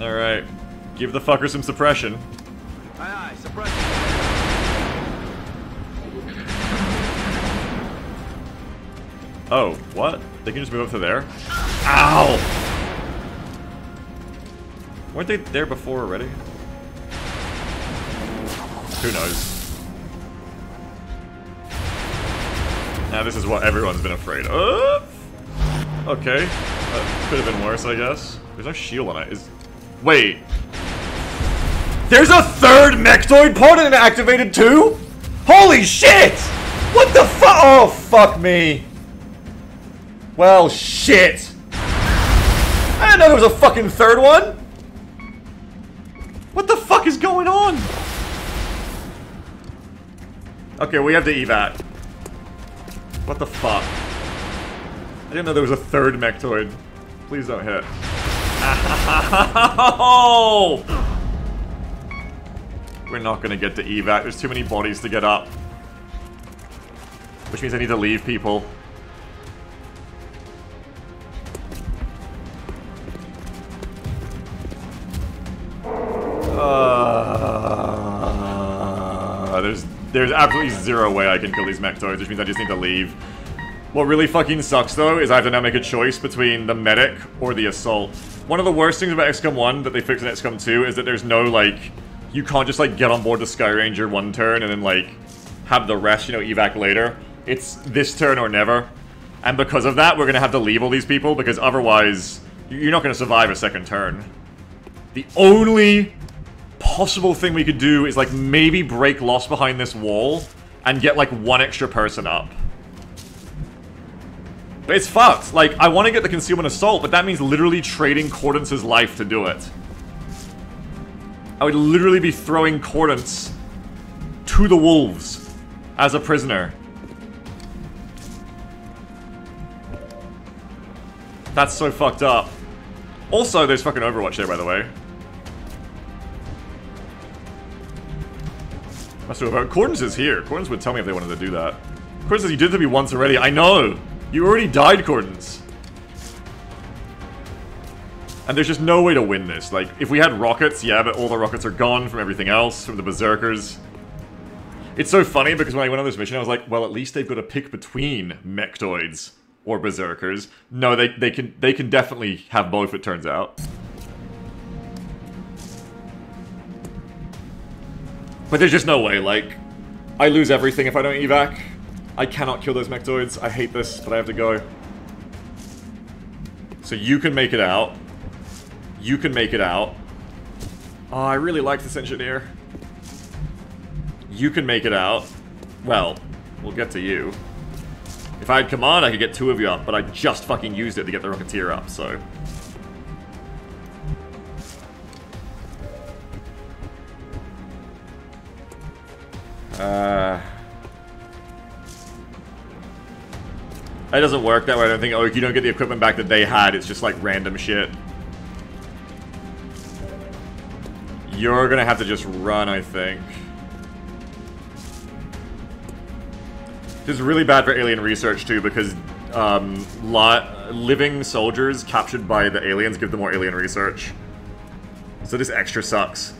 Alright. Give the fucker some suppression. Aye aye, suppression. Oh, what? They can just move up to there? Ow! Weren't they there before already? Who knows? Now this is what everyone's been afraid of. Okay. That could have been worse, I guess. There's no shield on it. Is Wait. There's a third and it activated too? Holy shit! What the fuck? Oh, fuck me. Well, shit. I didn't know there was a fucking third one. What the fuck is going on? Okay, we have to evac. What the fuck? I didn't know there was a third Mechtoid. Please don't hit. We're not gonna get to evac. There's too many bodies to get up. Which means I need to leave people. Uh, there's there's absolutely zero way I can kill these Mechtoids, which means I just need to leave. What really fucking sucks, though, is I have to now make a choice between the medic or the assault. One of the worst things about XCOM 1 that they fixed in XCOM 2 is that there's no, like... You can't just, like, get on board the Skyranger one turn and then, like, have the rest, you know, evac later. It's this turn or never. And because of that, we're gonna have to leave all these people, because otherwise, you're not gonna survive a second turn. The only possible thing we could do is, like, maybe break Lost behind this wall and get, like, one extra person up. But it's fucked. Like, I want to get the Concealment Assault, but that means literally trading Cordance's life to do it. I would literally be throwing Cordance to the wolves as a prisoner. That's so fucked up. Also, there's fucking Overwatch there, by the way. Must have about is here. Cordance would tell me if they wanted to do that. Cordance says you did to me once already. I know! You already died, Cordance. And there's just no way to win this. Like, if we had rockets, yeah, but all the rockets are gone from everything else, from the Berserkers. It's so funny because when I went on this mission, I was like, well, at least they've got to pick between Mechtoids or Berserkers. No, they, they can they can definitely have both, it turns out. But there's just no way, like, I lose everything if I don't evac. I cannot kill those Mechtoids. I hate this, but I have to go. So you can make it out. You can make it out. Oh, I really like this engineer. You can make it out. Well, we'll get to you. If I had command, I could get two of you up, but I just fucking used it to get the Rocketeer up, so... Uh... That doesn't work that way, I don't think. Oh, you don't get the equipment back that they had, it's just like random shit. You're gonna have to just run, I think. This is really bad for alien research, too, because um, living soldiers captured by the aliens give them more alien research. So this extra sucks.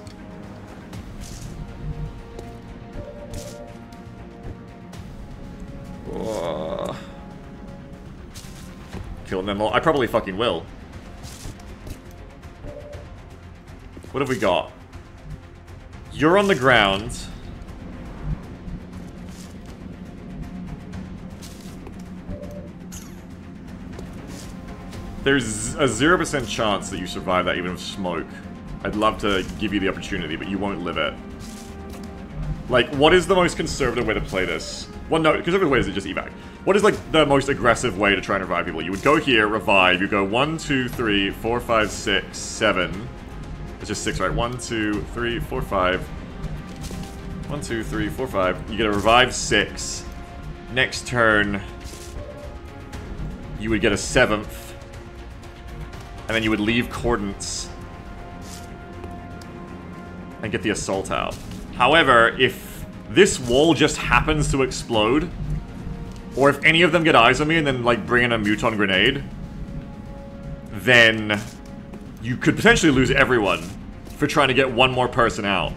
Killing them all. I probably fucking will. What have we got? You're on the ground. There's a 0% chance that you survive that even with smoke. I'd love to give you the opportunity, but you won't live it. Like, what is the most conservative way to play this? Well, no, conservative way is just evac. What is, like, the most aggressive way to try and revive people? You would go here, revive, you go 1, 2, 3, 4, 5, 6, 7. It's just 6, right? 1, 2, 3, 4, 5. 1, 2, 3, 4, 5. You get a revive 6. Next turn, you would get a 7th. And then you would leave Cordance and get the assault out. However, if this wall just happens to explode, or if any of them get eyes on me and then, like, bring in a Muton grenade, then you could potentially lose everyone for trying to get one more person out.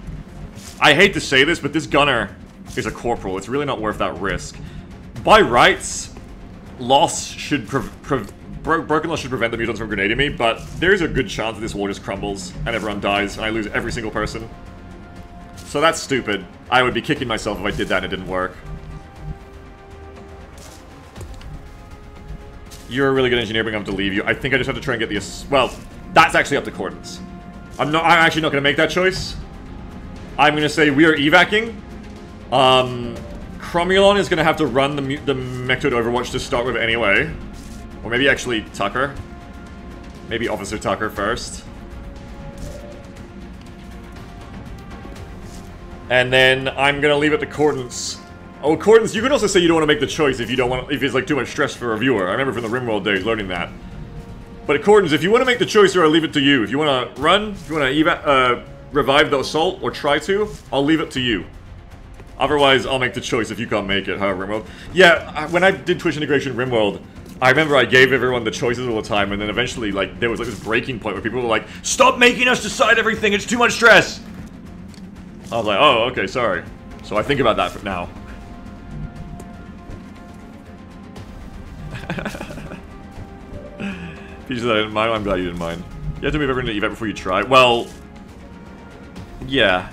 I hate to say this, but this gunner is a corporal. It's really not worth that risk. By rights, loss should Bro Broken loss should prevent the mutons from grenading me, but there's a good chance that this wall just crumbles and everyone dies and I lose every single person. So that's stupid. I would be kicking myself if I did that and it didn't work. You're a really good engineer, but I'm going to leave you. I think I just have to try and get the... Well, that's actually up to Cordons. I'm not. I'm actually not going to make that choice. I'm going to say we are evacing. Um, Cromulon is going to have to run the, the Mechtoid Overwatch to start with anyway. Or maybe actually Tucker. Maybe Officer Tucker first. And then I'm to leave it to Cordons. Oh, Cordons, you can also say you don't want to make the choice if you don't want, if it's like too much stress for a viewer. I remember from the RimWorld days learning that. But Cordons, if you want to make the choice, or I'll leave it to you. If you want to run, if you want to uh, revive the assault, or try to, I'll leave it to you. Otherwise, I'll make the choice if you can't make it, huh, RimWorld? Yeah, I- when I did Twitch integration RimWorld, I remember I gave everyone the choices all the time, and then eventually, like, there was like this breaking point where people were like, "Stop making us decide everything! It's too much stress." I was like, "Oh, okay, sorry." So I think about that for now. Peaches, I didn't mind. I'm glad you didn't mind. You have to move everyone to event before you try. Well, yeah.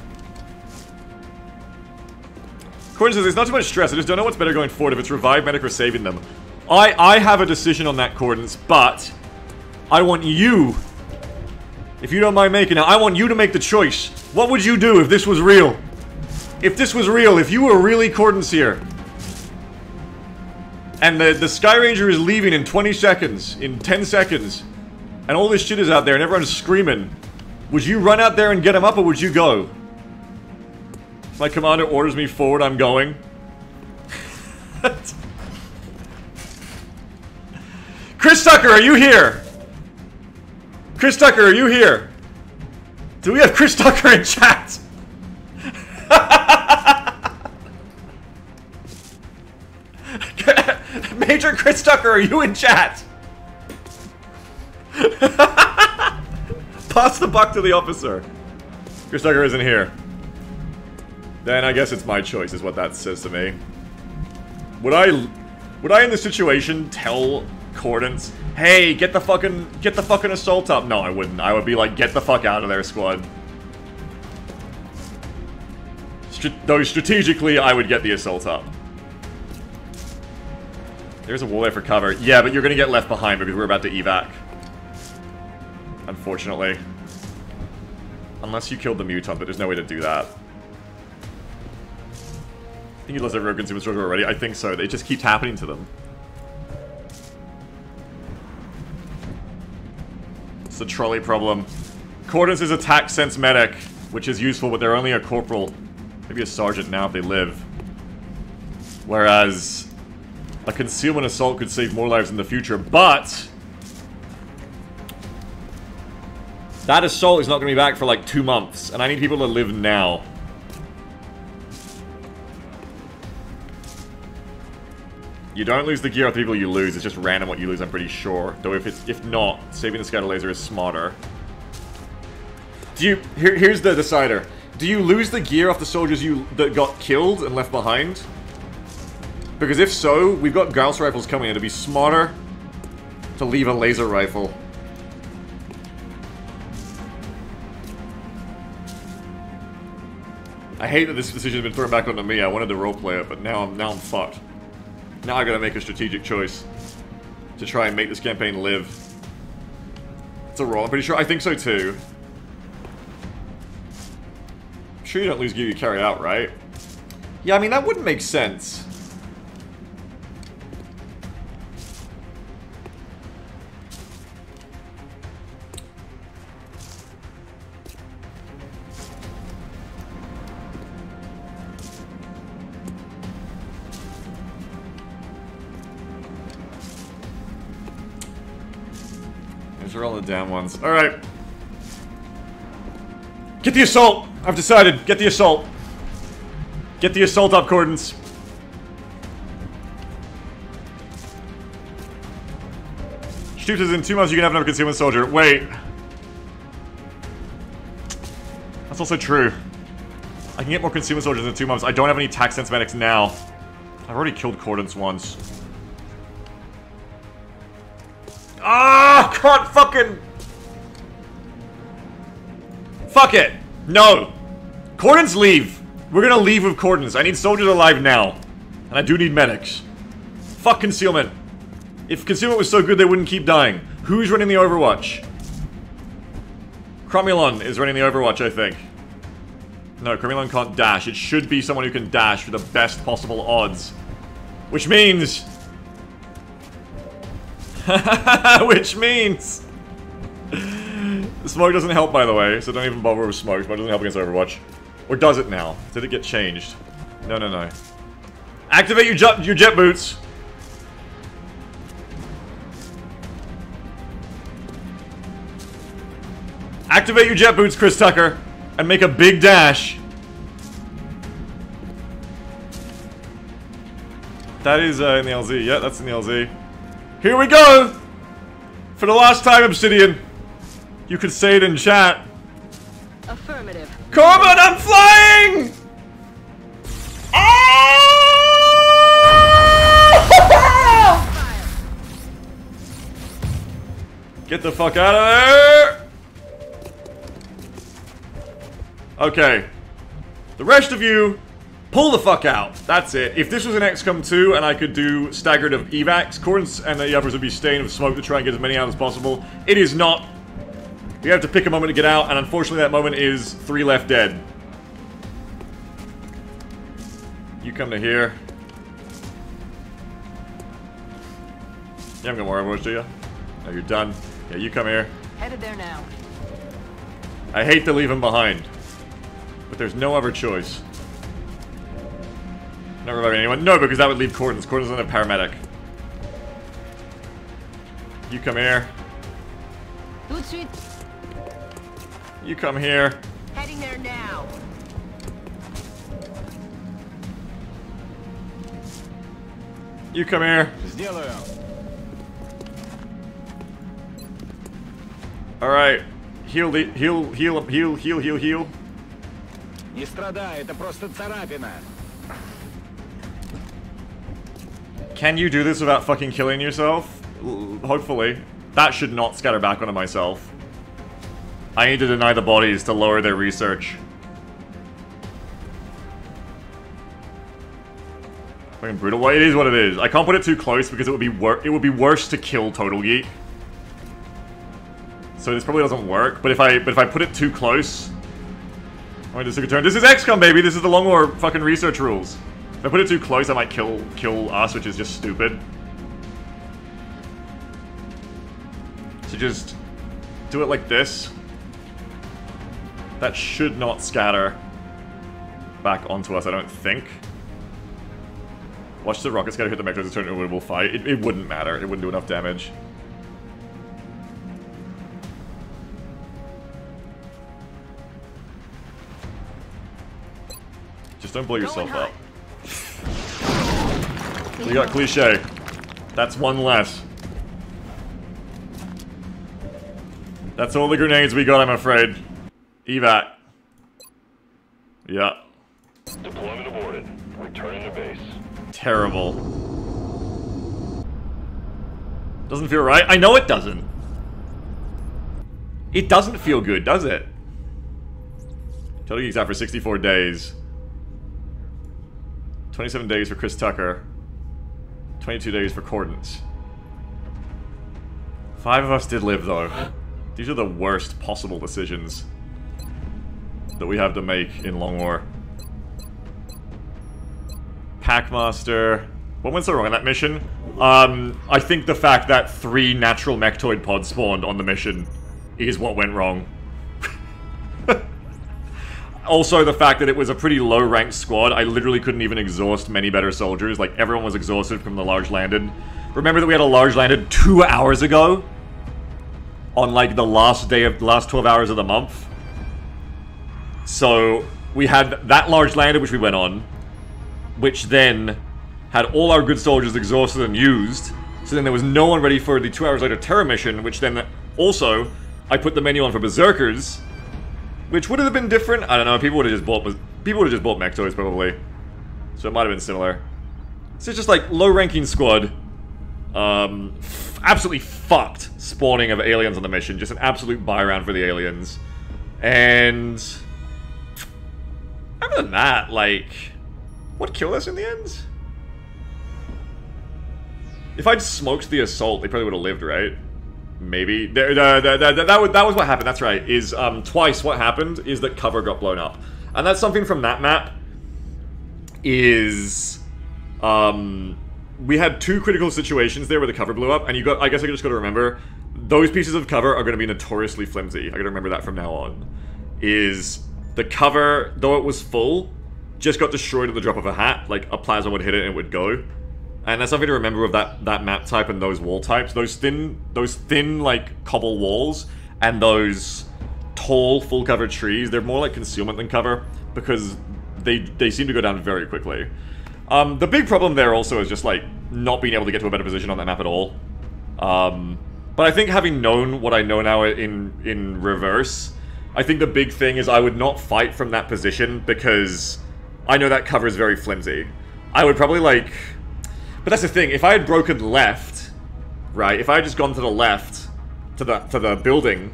Corin says, it's not too much stress. I just don't know what's better going forward if it's revive medic or saving them. I, I have a decision on that, Cordons, but I want you, if you don't mind making it, I want you to make the choice. What would you do if this was real? If this was real, if you were really Cordons here, and the, the Skyranger is leaving in 20 seconds, in 10 seconds, and all this shit is out there and everyone's screaming, would you run out there and get him up or would you go? My commander orders me forward, I'm going. Chris Tucker, are you here? Chris Tucker, are you here? Do we have Chris Tucker in chat? Major Chris Tucker, are you in chat? Pass the buck to the officer. Chris Tucker isn't here. Then I guess it's my choice, is what that says to me. Would I, would I in this situation tell Cordons, "Hey, get the fucking, get the fucking assault up"? No, I wouldn't. I would be like, "Get the fuck out of there, squad." Str though strategically, I would get the assault up. There's a wall there for cover. Yeah, but you're gonna get left behind because we're about to evac. Unfortunately. Unless you killed the muton, but there's no way to do that. I think you lost every consumer struggle already. I think so. It just keeps happening to them. A trolley problem. Cordons is attack sense medic, which is useful, but they're only a corporal. Maybe a sergeant now if they live. Whereas a concealment assault could save more lives in the future, but that assault is not going to be back for like two months, and I need people to live now. You don't lose the gear off the people you lose, it's just random what you lose, I'm pretty sure. Though if it's if not, saving the scatter laser is smarter. Do you here here's the decider. Do you lose the gear off the soldiers you that got killed and left behind? Because if so, we've got Gauss rifles coming. It'd be smarter to leave a laser rifle. I hate that this decision has been thrown back onto me. I wanted to roleplay it, but now I'm now I'm fucked. Now I gotta make a strategic choice to try and make this campaign live. It's a roll. I'm pretty sure. I think so too. I'm sure you don't lose gear you carry out, right? Yeah, I mean that wouldn't make sense. The damn ones. Alright. Get the assault! I've decided. Get the assault. Get the assault up, Cordons. Shoot us in two months, you can have another concealment soldier. Wait. That's also true. I can get more concealment soldiers in two months. I don't have any tac sense medics now. I've already killed Cordons once. Ah, can't fucking. Fuck it. No. Cordons leave. We're gonna leave with Cordons. I need soldiers alive now. And I do need medics. Fuck concealment. If concealment was so good, they wouldn't keep dying. Who's running the Overwatch? Cromulon is running the Overwatch, I think. No, Cromulon can't dash. It should be someone who can dash for the best possible odds. Which means... Which means... Smoke doesn't help, by the way, so don't even bother with smoke. Smoke doesn't help against Overwatch. Or does it now? Did it get changed? No, no, no. Activate your, ju your jet boots! Activate your jet boots, Chris Tucker, and make a big dash. That is uh, in the LZ. Yeah, that's in the LZ. Here we go! For the last time, Obsidian. You could say it in chat. Affirmative. Corbin, I'm flying! Ah! Get the fuck out of there! Okay. The rest of you, pull the fuck out. That's it. If this was an XCOM 2 and I could do staggered of evacs, Corns and the others would be staying with smoke to try and get as many out as possible. It is not. We have to pick a moment to get out, and unfortunately that moment is three left dead. You come to here. You haven't got more Overwatch, do you? No, you're done. Yeah, you come here. Headed there now. I hate to leave him behind. But there's no other choice. Not reviving anyone? No, because that would leave Cordons. Cordons isn't a paramedic. You come here. Tout de suite. You come here. Heading there now. You come here. Сделаю. Alright. Heal, the, heal, heal, heal, heal, heal, heal. Не страдай, это просто царапина. Can you do this without fucking killing yourself? L- hopefully. That should not scatter back onto myself. I need to deny the bodies to lower their research. Fucking brutal. Well, it is what it is. I can't put it too close because it would be wor it would be worse to kill Total Geek. So this probably doesn't work. But if I but if I put it too close, I just took a turn. This is XCOM, baby. This is the long war fucking research rules. If I put it too close, I might kill kill us, which is just stupid. So just do it like this. That should not scatter back onto us, I don't think. Watch the rocket scatter hit the Mechas turn into a winnable fight. It, it wouldn't matter. It wouldn't do enough damage. Just don't blow yourself up. We got cliche. That's one less. That's all the grenades we got, I'm afraid. Evac. Yeah. Deployment aborted. Returning to base. Terrible. Doesn't feel right? I know it doesn't. It doesn't feel good, does it? Total Geeks out for 64 days. 27 days for Chris Tucker. 22 days for Cordons. Five of us did live, though. These are the worst possible decisions that we have to make in Long War. Packmaster. What went so wrong on that mission? Um, I think the fact that three natural mechtoid pods spawned on the mission is what went wrong. Also, the fact that it was a pretty low-ranked squad. I literally couldn't even exhaust many better soldiers. Like, everyone was exhausted from the large lander. Remember that we had a large lander two hours ago? On, like, the last day of the last 12 hours of the month? So, we had that large lander, which we went on which then had all our good soldiers exhausted and used. So then there was no one ready for the two hours later Terror mission, which then also I put the menu on for Berserkers, which would have been different. I don't know. People would have just bought people would have just bought mechtoids probably, so it might have been similar. So it's just like low ranking squad, Um, absolutely fucked spawning of aliens on the mission. Just an absolute buy round for the aliens. And other than that, like, what killed us in the end? If I'd smoked the assault, they probably would have lived, right? Maybe. The, the, the, the, that, was, that was what happened, that's right. Is um, twice what happened is that cover got blown up. And that's something from that map is... Um, we had two critical situations there where the cover blew up, and you got I guess I just gotta remember, those pieces of cover are gonna be notoriously flimsy. I gotta remember that from now on. Is the cover, though it was full, just got destroyed at the drop of a hat, like a plasma would hit it and it would go. And that's something to remember of that, that map type and those wall types. Those thin, those thin, like, cobble walls and those tall, full cover trees, they're more like concealment than cover because they, they seem to go down very quickly. Um, the big problem there also is just, like, not being able to get to a better position on that map at all. Um, but I think having known what I know now in, in reverse, I think the big thing is I would not fight from that position because I know that cover is very flimsy. I would probably, like... But that's the thing, if I had broken left, right, if I had just gone to the left, to the, to the building,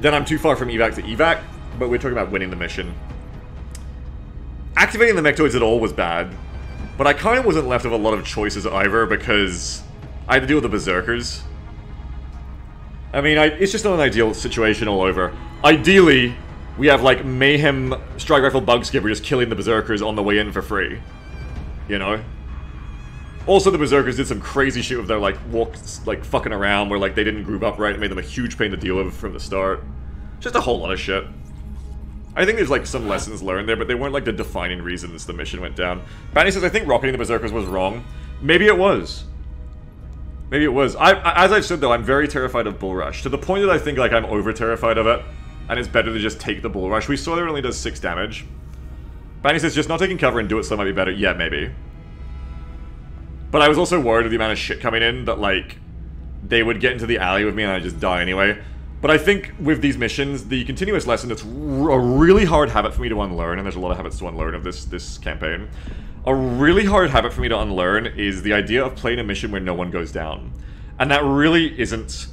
then I'm too far from evac to evac, but we're talking about winning the mission. Activating the Mechtoids at all was bad, but I kind of wasn't left with a lot of choices either because I had to deal with the Berserkers. I mean, I, it's just not an ideal situation all over. Ideally, we have like Mayhem Strike Rifle Bug Skipper just killing the Berserkers on the way in for free. You know? Also, the Berserkers did some crazy shit with their like walks, like fucking around where like they didn't group up right and made them a huge pain to deal with from the start. Just a whole lot of shit. I think there's like some lessons learned there, but they weren't like the defining reasons the mission went down. Banny says, I think rocketing the Berserkers was wrong. Maybe it was. Maybe it was. I, as I've said though, I'm very terrified of Bull Rush, to the point that I think like I'm over terrified of it, and it's better to just take the Bull Rush. We saw that it only does 6 damage. Banny says, just not taking cover and do it slow might be better. Yeah, maybe. But I was also worried of the amount of shit coming in that like, they would get into the alley with me and I'd just die anyway. But I think with these missions, the continuous lesson, it's a really hard habit for me to unlearn, and there's a lot of habits to unlearn of this, this campaign. A really hard habit for me to unlearn is the idea of playing a mission where no one goes down. And that really isn't...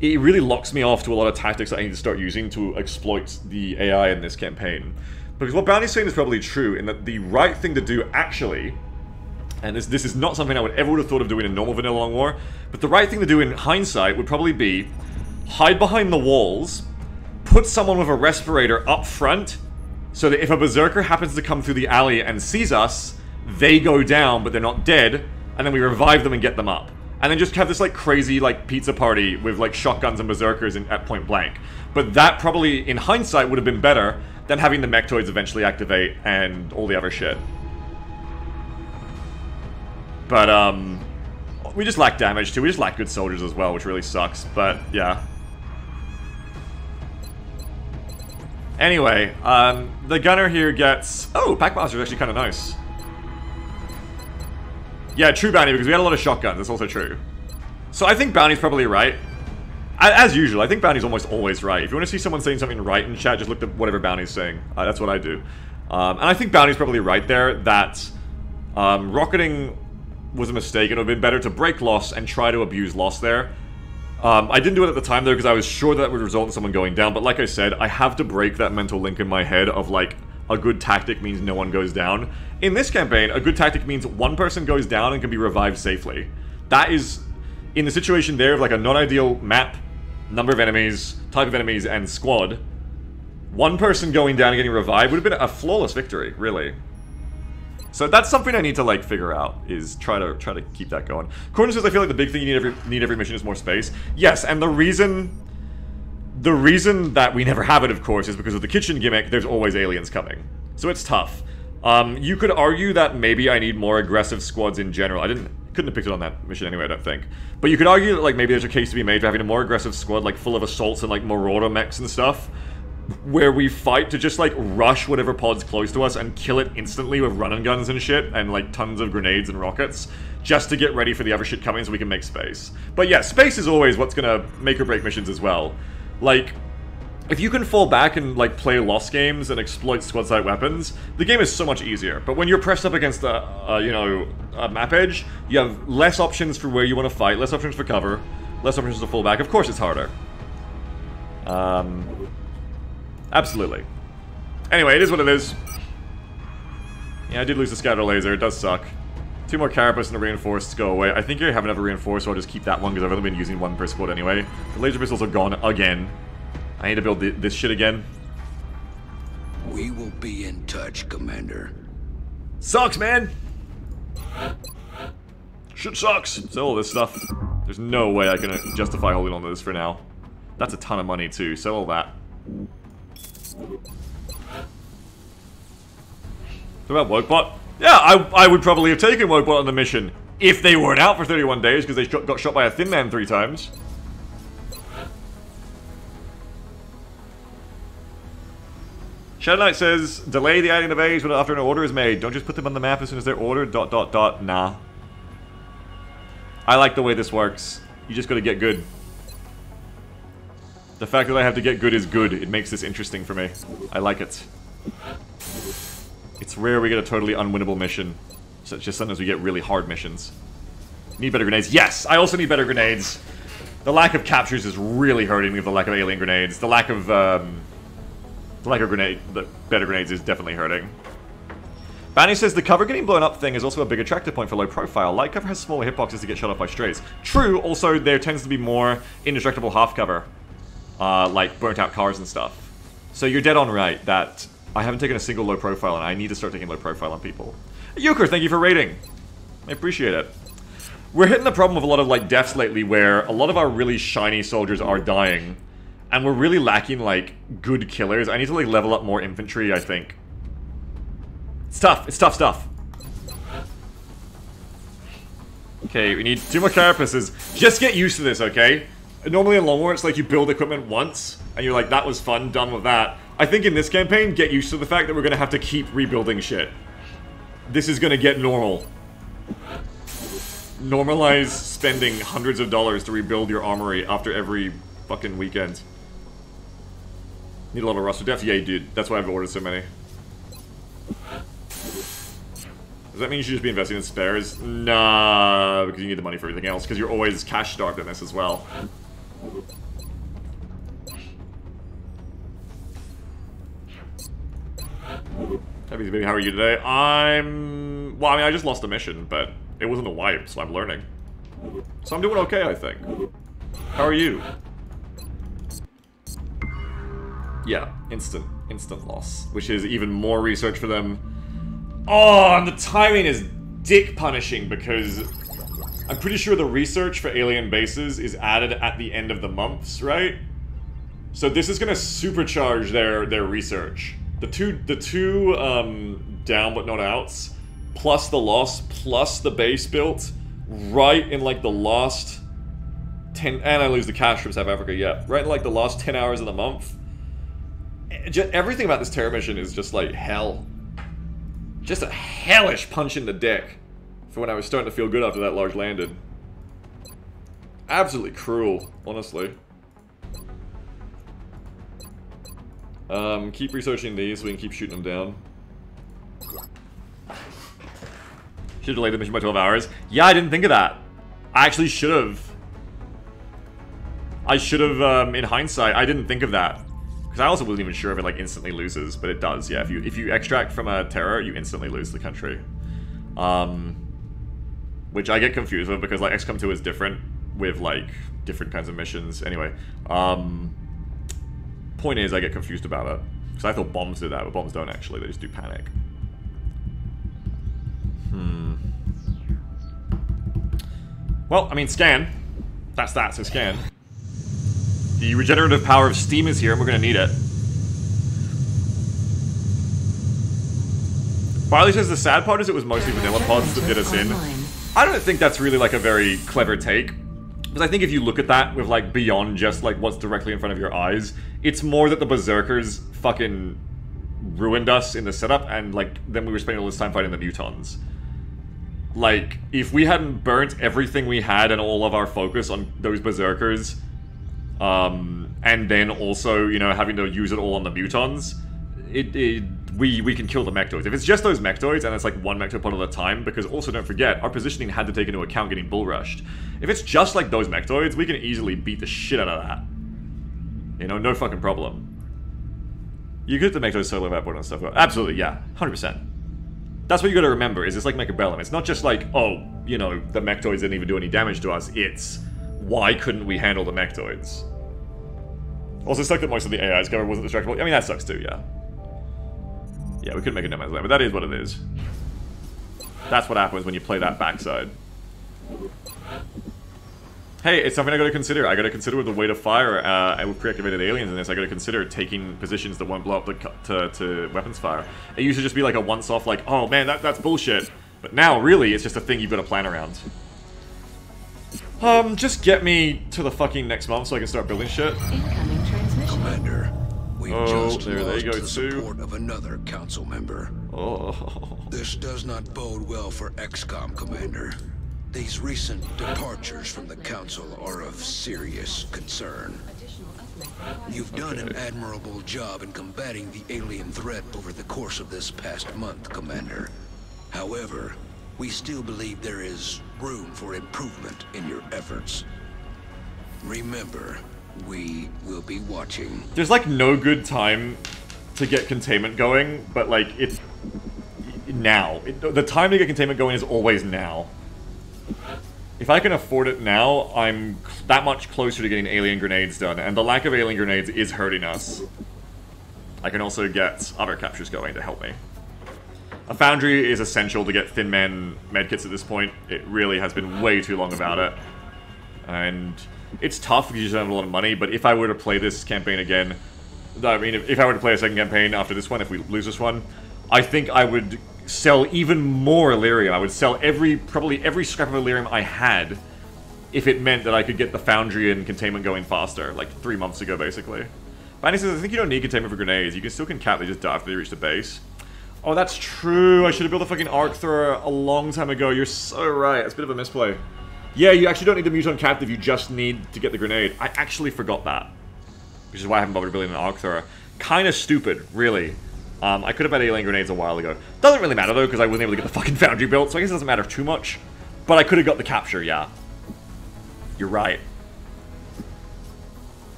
It really locks me off to a lot of tactics that I need to start using to exploit the AI in this campaign. Because what Bounty's saying is probably true, in that the right thing to do, actually, and this, this is not something I would ever would have thought of doing in normal vanilla long war, but the right thing to do in hindsight would probably be hide behind the walls, put someone with a respirator up front, so that if a berserker happens to come through the alley and sees us, they go down, but they're not dead, and then we revive them and get them up. And then just have this like crazy like pizza party with like shotguns and berserkers in, at point blank. But that probably, in hindsight, would have been better than having the mechtoids eventually activate and all the other shit. But um, we just lack damage too. We just lack good soldiers as well, which really sucks. But yeah. Anyway, um, the gunner here gets... Oh, Packmaster is actually kind of nice. Yeah, true bounty, because we had a lot of shotguns. That's also true. So I think bounty's probably right. As usual, I think bounty's almost always right. If you want to see someone saying something right in chat, just look at whatever bounty's saying. Uh, that's what I do. Um, and I think bounty's probably right there, that um, rocketing was a mistake. It would have been better to break loss and try to abuse loss there. Um, I didn't do it at the time though because I was sure that would result in someone going down, but like I said, I have to break that mental link in my head of like, a good tactic means no one goes down. In this campaign, a good tactic means one person goes down and can be revived safely. That is, in the situation there of like a non-ideal map, number of enemies, type of enemies, and squad, one person going down and getting revived would have been a flawless victory, really. So that's something I need to like figure out is try to try to keep that going. Corner says I feel like the big thing you need every need every mission is more space. Yes, and the reason the reason that we never have it, of course, is because of the kitchen gimmick. There's always aliens coming, so it's tough. Um, you could argue that maybe I need more aggressive squads in general. I didn't couldn't have picked it on that mission anyway, I don't think. But you could argue that like maybe there's a case to be made for having a more aggressive squad, like full of assaults and like marauder mechs and stuff where we fight to just like rush whatever pod's close to us and kill it instantly with run and guns and shit and like tons of grenades and rockets just to get ready for the other shit coming so we can make space. But yeah, space is always what's gonna make or break missions as well. Like, if you can fall back and like play lost games and exploit squadsight weapons, the game is so much easier. But when you're pressed up against a, a you know a map edge, you have less options for where you want to fight, less options for cover, less options to fall back. Of course, it's harder. Um, absolutely. Anyway, it is what it is. Yeah, I did lose the scatter laser. It does suck. Two more carapace and a reinforced go away. I think I have another reinforced, so I'll just keep that one because I've only been using one per squad anyway. The laser pistols are gone again. I need to build th this shit again. We will be in touch, Commander. Sucks, man! Shit sucks! Sell all this stuff. There's no way I can justify holding on to this for now. That's a ton of money, too. Sell all that. What about Wokebot? Yeah, I, I would probably have taken Wokebot on the mission if they weren't out for 31 days because they sh got shot by a Thin Man three times. Shadow Knight says, delay the adding of A's after an order is made. Don't just put them on the map as soon as they're ordered, dot dot dot, nah. I like the way this works. You just gotta get good. The fact that I have to get good is good. It makes this interesting for me. I like it. It's rare we get a totally unwinnable mission. So just sometimes we get really hard missions. Need better grenades. Yes! I also need better grenades. The lack of captures is really hurting me with the lack of alien grenades. The lack of, um, the lack of grenade, the better grenades is definitely hurting. Banny says the cover getting blown up thing is also a big attractive point for low profile. Light cover has smaller hitboxes to get shot off by strays. True, also there tends to be more indestructible half cover. Uh, like burnt out cars and stuff. So you're dead on right that I haven't taken a single low profile and I need to start taking low profile on people. Euchre, thank you for rating. I appreciate it. We're hitting the problem of a lot of like deaths lately where a lot of our really shiny soldiers are dying. And we're really lacking like good killers. I need to like level up more infantry, I think. It's tough. It's tough stuff. Okay, we need two more carapaces. Just get used to this, okay? Normally in Long War, it's like you build equipment once, and you're like, that was fun, done with that. I think in this campaign, get used to the fact that we're gonna have to keep rebuilding shit. This is gonna get normal. Normalize spending hundreds of dollars to rebuild your armory after every fucking weekend. Need a lot of roster depth? Yeah, did. That's why I've ordered so many. Does that mean you should just be investing in spares? Nah, because you need the money for everything else, because you're always cash starved in this as well. Happy baby, how are you today? I'm... Well, I mean, I just lost a mission, but it wasn't a wipe, so I'm learning. So I'm doing okay, I think. How are you? Yeah, instant, instant loss, which is even more research for them. Oh, and the timing is dick punishing because I'm pretty sure the research for alien bases is added at the end of the months, right? So this is gonna supercharge their their research. The two the two um, down but not outs, plus the loss, plus the base built, right in like the last ten and I lose the cash from South Africa, yeah. Right in like the last ten hours of the month. Just, everything about this terror mission is just like hell. Just a hellish punch in the dick for when I was starting to feel good after that large lander. Absolutely cruel, honestly. Um, keep researching these so we can keep shooting them down. Should have delayed the mission by 12 hours. Yeah, I didn't think of that. I actually should have. I should have, um, in hindsight, I didn't think of that. Because I also wasn't even sure if it, like, instantly loses, but it does, yeah. If you if you extract from a terror, you instantly lose the country. Um, which I get confused with, because, like, XCOM 2 is different with, like, different kinds of missions. Anyway, um, point is, I get confused about it. Because I thought bombs did that, but bombs don't actually, they just do panic. Hmm. Well, I mean, scan. That's that, so scan. The regenerative power of steam is here, and we're gonna need it. Barley says the sad part is it was mostly vanilla pods that did us in. I don't think that's really like a very clever take. Because I think if you look at that with like beyond just like what's directly in front of your eyes, it's more that the berserkers fucking ruined us in the setup and like then we were spending all this time fighting the mutons. Like, if we hadn't burnt everything we had and all of our focus on those berserkers, um, and then also, you know, having to use it all on the mutons, it, it we we can kill the mechtoids. If it's just those mechtoids and it's like one mechtoid pod at a time, because also don't forget, our positioning had to take into account getting bull rushed. If it's just like those mechtoids, we can easily beat the shit out of that. You know, no fucking problem. You get the mechtoids solo map board and stuff. Absolutely, yeah, hundred percent. That's what you got to remember. Is it's like Mechabellum. It's not just like, oh, you know, the mechtoids didn't even do any damage to us. It's why couldn't we handle the mechtoids? Also, sucked that most of the AI's cover wasn't destructible. I mean, that sucks too, yeah. Yeah, we could make a no man's land, but that is what it is. That's what happens when you play that backside. Hey, it's something I gotta consider. I gotta consider with the weight of fire uh, and with pre-activated aliens in this, I gotta consider taking positions that won't blow up the to, to weapons fire. It used to just be like a once-off, like, oh man, that, that's bullshit. But now, really, it's just a thing you've got to plan around. Um, just get me to the fucking next month so I can start building shit. Incoming. Commander, we Oh, just there they lost go the too. support of another council member. Oh. This does not bode well for XCOM, Commander. These recent departures from the Council are of serious concern. You've done an admirable job in combating the alien threat over the course of this past month, Commander. However, we still believe there is room for improvement in your efforts. Remember, we will be watching. There's like no good time to get containment going, but like it's now. It, the time to get containment going is always now. If I can afford it now, I'm that much closer to getting alien grenades done, and the lack of alien grenades is hurting us. I can also get other captures going to help me. A foundry is essential to get Thin Man medkits at this point. It really has been way too long about it. And it's tough because you don't have a lot of money, but if I were to play this campaign again, I mean, if, if I were to play a second campaign after this one, if we lose this one, I think I would sell even more Elerium. I would sell every, probably every scrap of Elerium I had if it meant that I could get the Foundry and containment going faster, like three months ago, basically. Banny says, I think you don't need containment for grenades. You can still concap, they just die after they reach the base. Oh, that's true. I should have built a fucking arc thrower a long time ago. You're so right. It's a bit of a misplay. Yeah, you actually don't need the muton captive. You just need to get the grenade. I actually forgot that. Which is why I haven't bothered building an arc thrower. Kind of stupid, really. Um, I could have had alien grenades a while ago. Doesn't really matter, though, because I wasn't able to get the fucking foundry built, so I guess it doesn't matter too much. But I could have got the capture, yeah. You're right.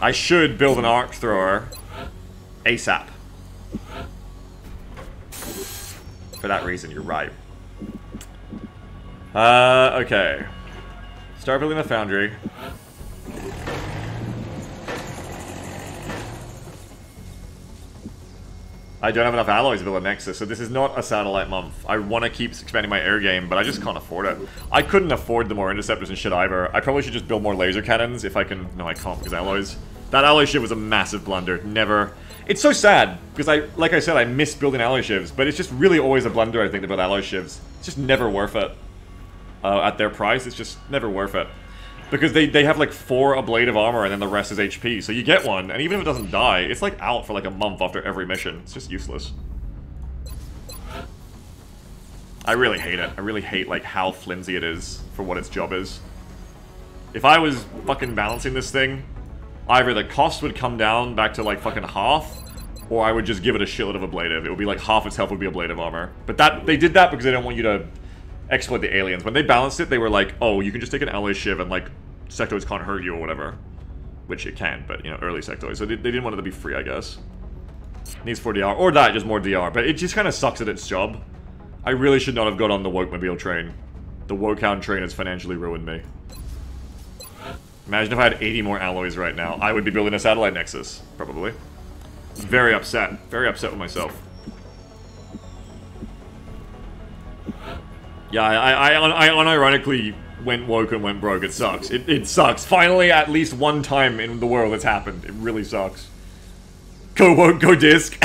I should build an arc thrower ASAP. For that reason, you're right. Uh, okay. Start building the foundry. I don't have enough alloys to build a Nexus, so this is not a satellite month. I want to keep expanding my air game, but I just can't afford it. I couldn't afford the more interceptors and shit either. I probably should just build more laser cannons if I can... No, I can't because alloys. That alloy shiv was a massive blunder. Never... It's so sad, because I, like I said, I miss building alloy shivs, but it's just really always a blunder, I think, build alloy shivs. It's just never worth it. Uh, at their price, it's just never worth it. Because they, they have like four ablative armor and then the rest is HP. So you get one, and even if it doesn't die, it's like out for like a month after every mission. It's just useless. I really hate it. I really hate like how flimsy it is for what its job is. If I was fucking balancing this thing, either the cost would come down back to like fucking half, or I would just give it a shitload of ablative. It would be like half its health would be ablative armor. But that they did that because they don't want you to exploit the aliens. When they balanced it, they were like, oh, you can just take an alloy shiv and like sectoids can't hurt you or whatever. Which it can, but you know, early sectoids. So they, they didn't want it to be free, I guess. Needs 4 DR. Or that, just more DR. But it just kind of sucks at its job. I really should not have got on the Wokemobile train. The Wokound train has financially ruined me. Imagine if I had 80 more alloys right now. I would be building a satellite nexus, probably. Very upset. Very upset with myself. Yeah, I, I, I, unironically went woke and went broke. It sucks. It, it sucks. Finally, at least one time in the world it's happened. It really sucks. Go woke, go disc.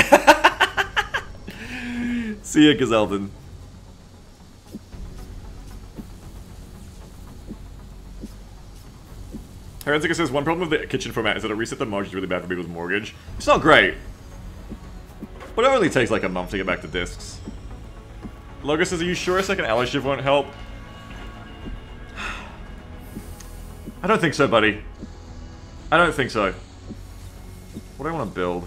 See ya, Gazeldon. Herensica says, one problem with the kitchen format is that it reset the mortgage really bad for people's mortgage. It's not great. But it only takes like a month to get back to discs. Logo says, are you sure a second alloy shiv won't help? I don't think so, buddy. I don't think so. What do I want to build?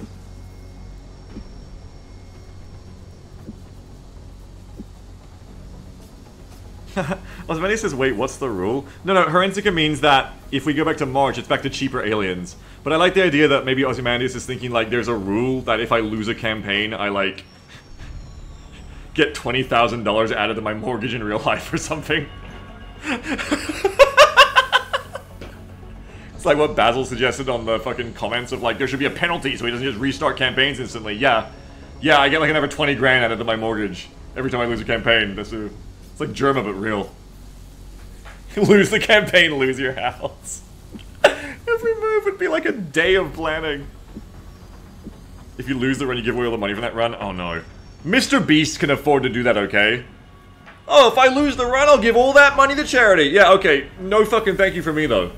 Ozymandias says, wait, what's the rule? No, no, Herentica means that if we go back to March, it's back to cheaper aliens. But I like the idea that maybe Ozymandias is thinking, like, there's a rule that if I lose a campaign, I, like, get $20,000 added to my mortgage in real life or something. it's like what Basil suggested on the fucking comments of, like, there should be a penalty so he doesn't just restart campaigns instantly. Yeah. Yeah, I get, like, another 20 grand added to my mortgage every time I lose a campaign. That's a... It's like Germa, but real. lose the campaign, lose your house. Every move would be like a day of planning. If you lose the run, you give away all the money from that run? Oh no. Mr. Beast can afford to do that, okay? Oh, if I lose the run, I'll give all that money to charity. Yeah, okay. No fucking thank you for me, though.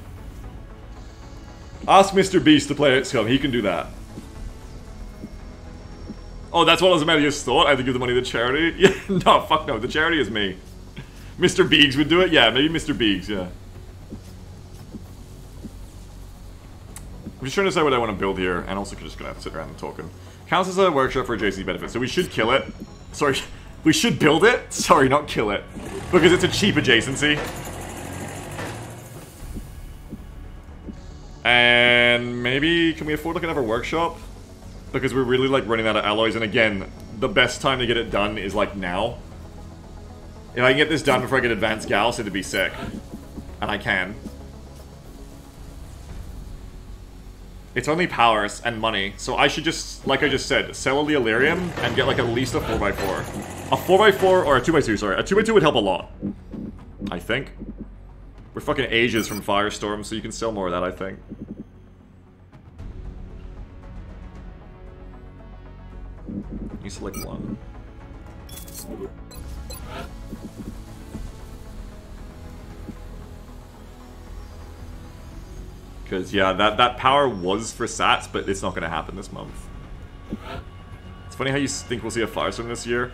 Ask Mr. Beast to play XCOM. He can do that. Oh, that's what Ozymandias thought? I had to give the money to charity? Yeah, no, fuck no. The charity is me. Mr. Beegs would do it? Yeah, maybe Mr. Beegs, yeah. I'm just trying to decide what I want to build here, and also just gonna have to sit around and talking. Counts as a workshop for JC benefit, so we should kill it. Sorry, we should build it? Sorry, not kill it. Because it's a cheap adjacency. And maybe, can we afford like another workshop? Because we're really like running out of alloys, and again, the best time to get it done is like now. If I can get this done before I get advanced Gauss, it'd be sick. And I can. It's only powers and money, so I should just, like I just said, sell the Elerium and get like at least a 4x4. A 4x4 or a 2x2, sorry. A 2x2 would help a lot. I think. We're fucking ages from Firestorm, so you can sell more of that, I think. You select one. Because, yeah, that, that power was for Sats, but it's not going to happen this month. It's funny how you think we'll see a Firestorm this year.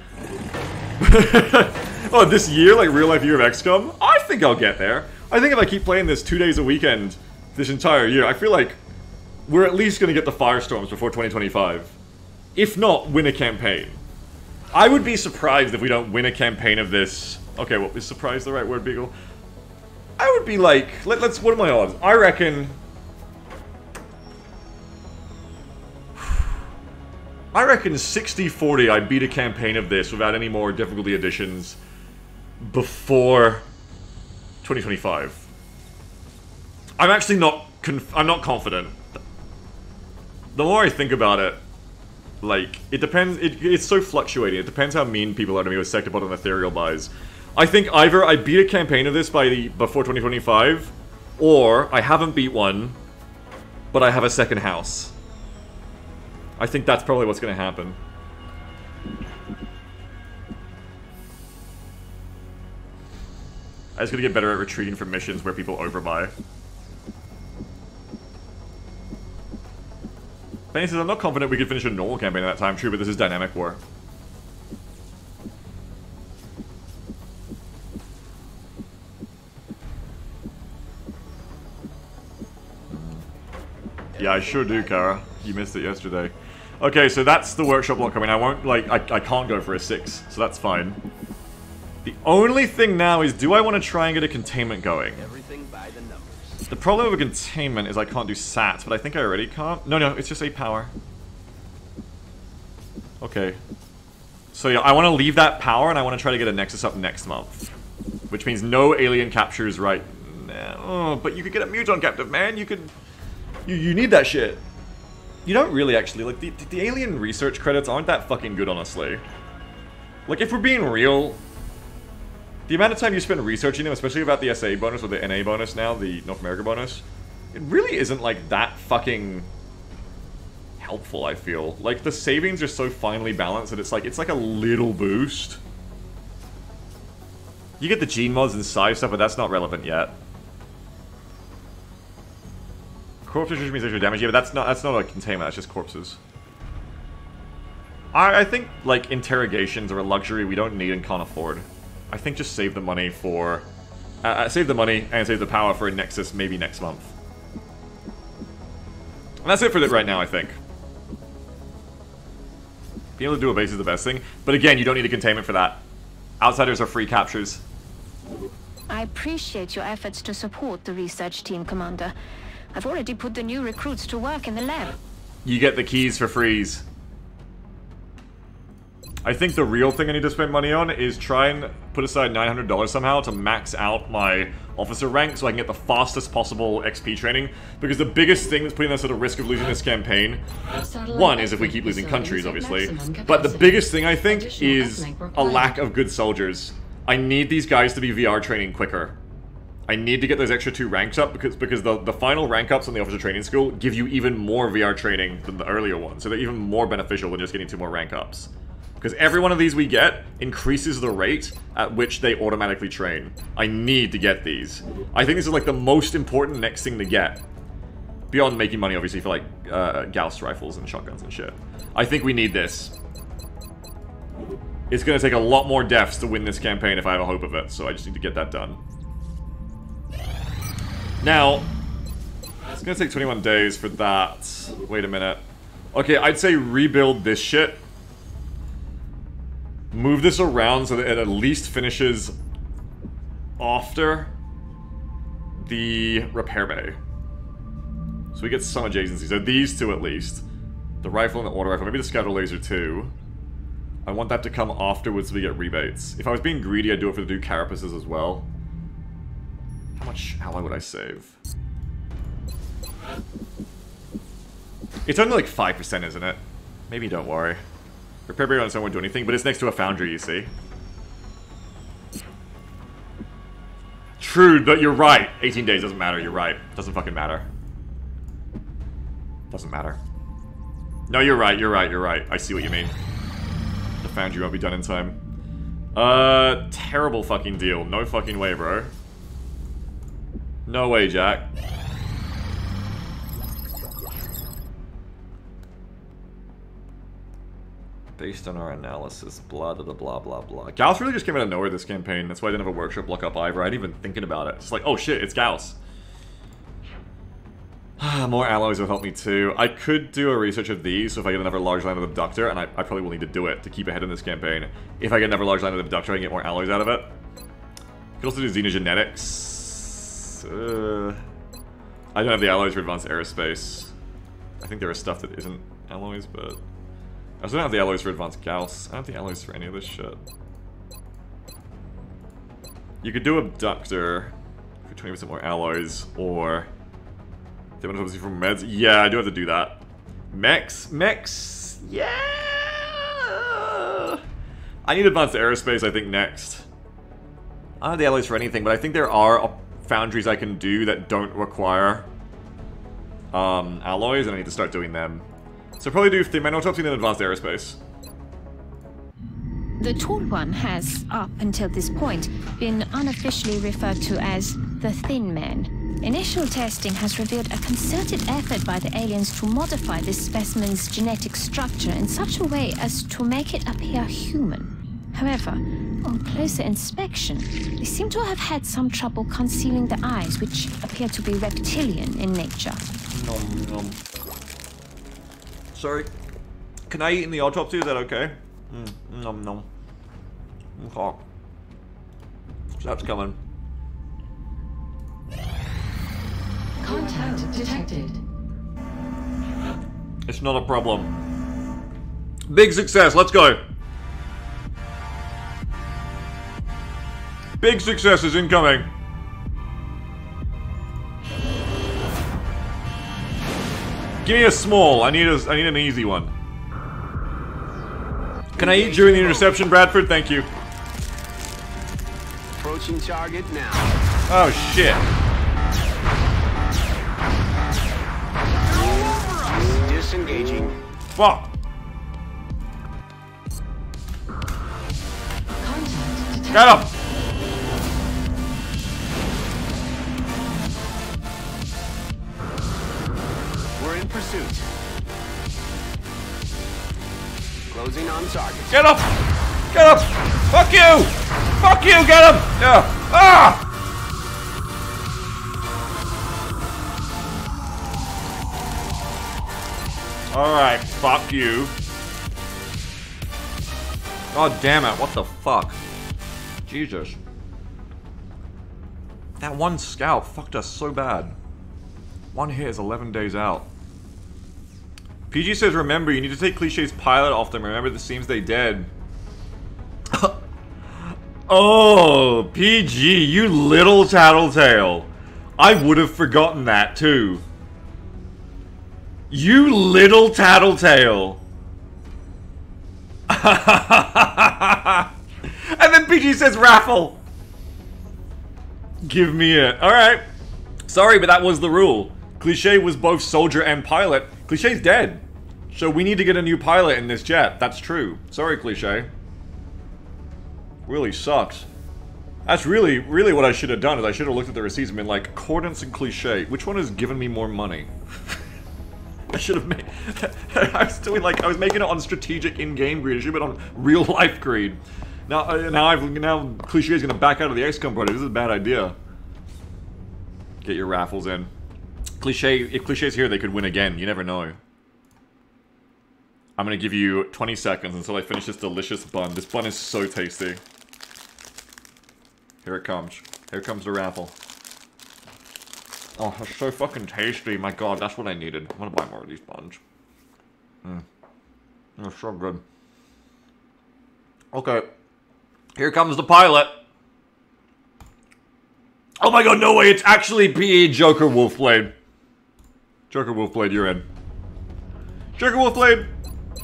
oh, this year? Like, real-life year of XCOM? I think I'll get there. I think if I keep playing this two days a weekend this entire year, I feel like we're at least going to get the Firestorms before 2025. If not, win a campaign. I would be surprised if we don't win a campaign of this. Okay, well, is surprised the right word, Beagle? I would be like, let, us what are my odds? I reckon... I reckon 60-40 I beat a campaign of this without any more difficulty additions before 2025. I'm actually not I'm not confident. The more I think about it, like, it depends, it, it's so fluctuating. It depends how mean people are to me with Sectopod and Ethereal buys. I think either I beat a campaign of this by the before 2025, or I haven't beat one, but I have a second house. I think that's probably what's going to happen. I just gotta get better at retreating from missions where people overbuy. Benny says, I'm not confident we could finish a normal campaign at that time, true, but this is Dynamic War. Yeah, I sure do, Kara. You missed it yesterday. Okay, so that's the workshop block coming. I won't, like, I, I can't go for a 6, so that's fine. The only thing now is, do I want to try and get a containment going? Everything by the numbers. The problem with a containment is I can't do sats, but I think I already can't. No, no, it's just 8 power. Okay. So yeah, I want to leave that power, and I want to try to get a Nexus up next month. Which means no alien captures right now. Oh, but you could get a Muton captive, man. You could... You, you need that shit. You don't really, actually. Like, the, the alien research credits aren't that fucking good, honestly. Like, if we're being real, the amount of time you spend researching them, especially about the SA bonus or the NA bonus now, the North America bonus, it really isn't like that fucking helpful, I feel. Like the savings are so finely balanced that it's like it's like a little boost. You get the gene mods and size stuff, but that's not relevant yet. Corpse means extra damage, yeah, but that's not that's not a containment, that's just corpses. I, I think like interrogations are a luxury we don't need and can't afford. I think just save the money for... Uh, uh, save the money and save the power for a Nexus maybe next month. And that's it for it right now, I think. Being able to do a base is the best thing. But again, you don't need a containment for that. Outsiders are free captures. I appreciate your efforts to support the research team, Commander. I've already put the new recruits to work in the lab. You get the keys for freeze. I think the real thing I need to spend money on is try and put aside $900 somehow to max out my officer rank so I can get the fastest possible XP training. Because the biggest thing that's putting us at a risk of losing this campaign, one is if we keep losing countries, obviously. But the biggest thing I think is a lack of good soldiers. I need these guys to be VR training quicker. I need to get those extra two ranks up because because the, the final rank ups in the officer training school give you even more VR training than the earlier ones, so they're even more beneficial than just getting two more rank ups. Because every one of these we get increases the rate at which they automatically train. I need to get these. I think this is like the most important next thing to get. Beyond making money, obviously, for like uh, Gauss rifles and shotguns and shit. I think we need this. It's going to take a lot more deaths to win this campaign if I have a hope of it, so I just need to get that done. Now, it's to take 21 days for that. Wait a minute. Okay, I'd say rebuild this shit. Move this around so that it at least finishes after the repair bay. So we get some adjacency. So these two at least. The rifle and the auto rifle. Maybe the scatter laser too. I want that to come afterwards so we get rebates. If I was being greedy, I'd do it for the two carapaces as well. How much how long would I save? It's only like 5%, isn't it? Maybe don't worry. Repair bay on its own won't do anything, but it's next to a foundry, you see. True, but you're right. 18 days doesn't matter, you're right. Doesn't fucking matter. Doesn't matter. No, you're right, you're right, you're right. I see what you mean. The foundry won't be done in time. Uh, terrible fucking deal. No fucking way, bro. No way, Jack. Based on our analysis, blah, blah, blah, blah, blah. Gauss really just came out of nowhere this campaign. That's why I didn't have a workshop look up either. I didn't even thinking about it. It's like, oh shit, it's Gauss. More alloys will help me too. I could do a research of these, so if I get another large line of abductor, and I, I probably will need to do it to keep ahead in this campaign. If I get another large line of abductor, I can get more alloys out of it. Could also do xenogenetics. Uh, I don't have the alloys for advanced aerospace. I think there is stuff that isn't alloys, but... I also don't have the alloys for advanced Gauss. I don't have the alloys for any of this shit. You could do abductor for 20% more alloys, or... They want to from meds? Yeah, I do have to do that. Mechs? Mechs? Yeah! I need advanced aerospace, I think, next. I don't have the alloys for anything, but I think there are foundries I can do that don't require um, alloys, and I need to start doing them. So probably do the Autopsy and advanced aerospace. The Tall One has, up until this point, been unofficially referred to as the Thin Man. Initial testing has revealed a concerted effort by the aliens to modify this specimen's genetic structure in such a way as to make it appear human. However, on closer inspection, they seem to have had some trouble concealing the eyes, which appear to be reptilian in nature. Nom nom. Sorry. Can I eat in the autopsy? Is that okay? Mm, nom nom. Okay. That's coming. Contact detected. It's not a problem. Big success, let's go. Big success is incoming. Give me a small. I need a. I need an easy one. Can I eat during the interception, Bradford? Thank you. Approaching target now. Oh shit. Disengaging. Fuck. Contact detected. Get him. Pursuit. Closing on target. Get up! Get up! Fuck you. Fuck you. Get him. Yeah. Ah. Alright, fuck you. God damn it, what the fuck? Jesus. That one scout fucked us so bad. One hit is 11 days out. PG says, remember, you need to take Cliché's pilot off them. Remember, the seems they dead. oh, PG, you little tattletale. I would have forgotten that, too. You little tattletale. and then PG says raffle. Give me it. Alright. Sorry, but that was the rule. Cliche was both soldier and pilot. Cliche's dead. So we need to get a new pilot in this jet. That's true. Sorry, Cliche. Really sucks. That's really, really what I should have done is I should have looked at the receipts and been like, Accordance and Cliche, which one has given me more money? I should have made. I was doing like I was making it on strategic in-game greed. I should have been on real-life greed. Now, uh, now I've now cliche is gonna back out of the XCOM project. This is a bad idea. Get your raffles in. Cliche. If cliche's here, they could win again. You never know. I'm gonna give you 20 seconds until I finish this delicious bun. This bun is so tasty. Here it comes. Here comes the raffle. Oh, it's so fucking tasty. My god, that's what I needed. I'm gonna buy more of these buns. Mmm. They're so good. Okay. Here comes the pilot. Oh my god, no way, it's actually PE Joker Wolfblade. Joker Wolfblade, you're in. Joker Wolfblade,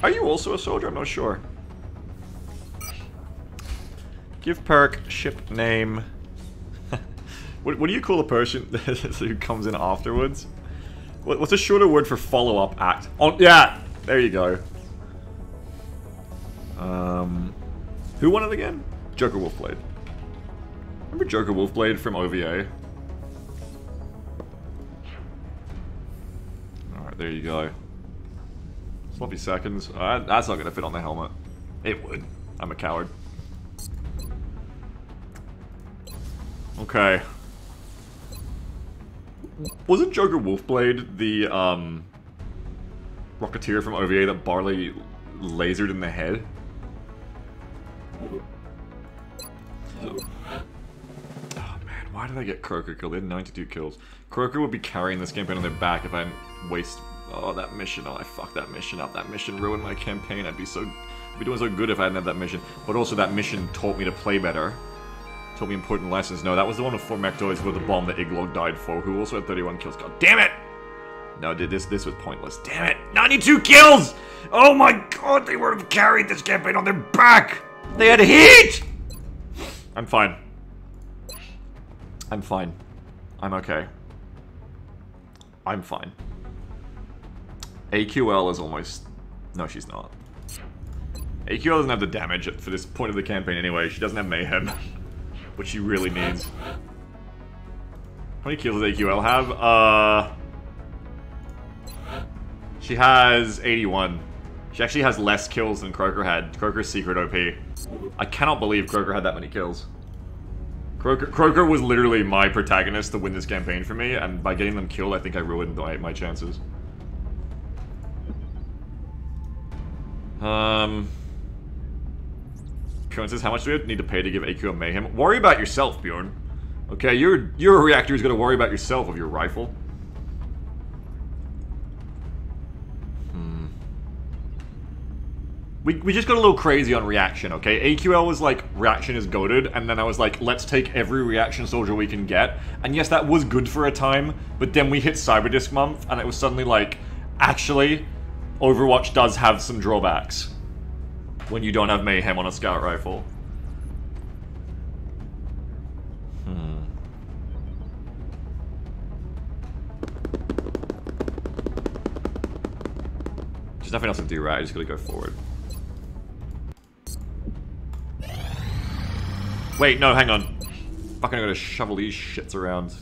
are you also a soldier? I'm not sure. Give perk, ship name. what, what do you call a person who comes in afterwards? What, what's a shorter word for follow-up act? Oh, yeah! There you go. Um, who won it again? Joker Wolfblade. Remember Joker Wolfblade from OVA? There you go. Sloppy seconds. Uh, that's not gonna fit on the helmet. It would. I'm a coward. Okay. Wasn't Joker Wolfblade the, um... Rocketeer from OVA that Barley lasered in the head? Oh man, why did I get Croker killed? They had 92 kills. Croker would be carrying this campaign on their back if I waste... Oh, that mission. Oh, I fucked that mission up. That mission ruined my campaign. I'd be so... I'd be doing so good if I hadn't had that mission. But also that mission taught me to play better. Taught me important lessons. No, that was the one with four Mechtoids with the bomb that Iglog died for, who also had 31 kills. God damn it! No, dude, this this was pointless. Damn it! 92 kills! Oh my god, they would have carried this campaign on their back! They had heat! I'm fine. I'm fine. I'm okay. I'm fine. AQL is almost... No, she's not. AQL doesn't have the damage for this point of the campaign anyway. She doesn't have Mayhem. which she really needs. How many kills does AQL have? Uh... She has 81. She actually has less kills than Croker had. Croker's secret OP. I cannot believe Croker had that many kills. Croker, Croker was literally my protagonist to win this campaign for me, and by getting them killed, I think I ruined my, my chances. Um... Bjorn says, how much do we need to pay to give AQ a mayhem? Worry about yourself, Bjorn. Okay, you're, you're a reactor who's gonna worry about yourself of your rifle. We, we just got a little crazy on reaction, okay? AQL was like, reaction is goaded, and then I was like, let's take every reaction soldier we can get. And yes, that was good for a time, but then we hit Cyberdisk month, and it was suddenly like, actually, Overwatch does have some drawbacks when you don't have Mayhem on a scout rifle. Hmm. There's nothing else to do, right? I just gotta go forward. Wait, no, hang on. Fucking gotta shovel these shits around.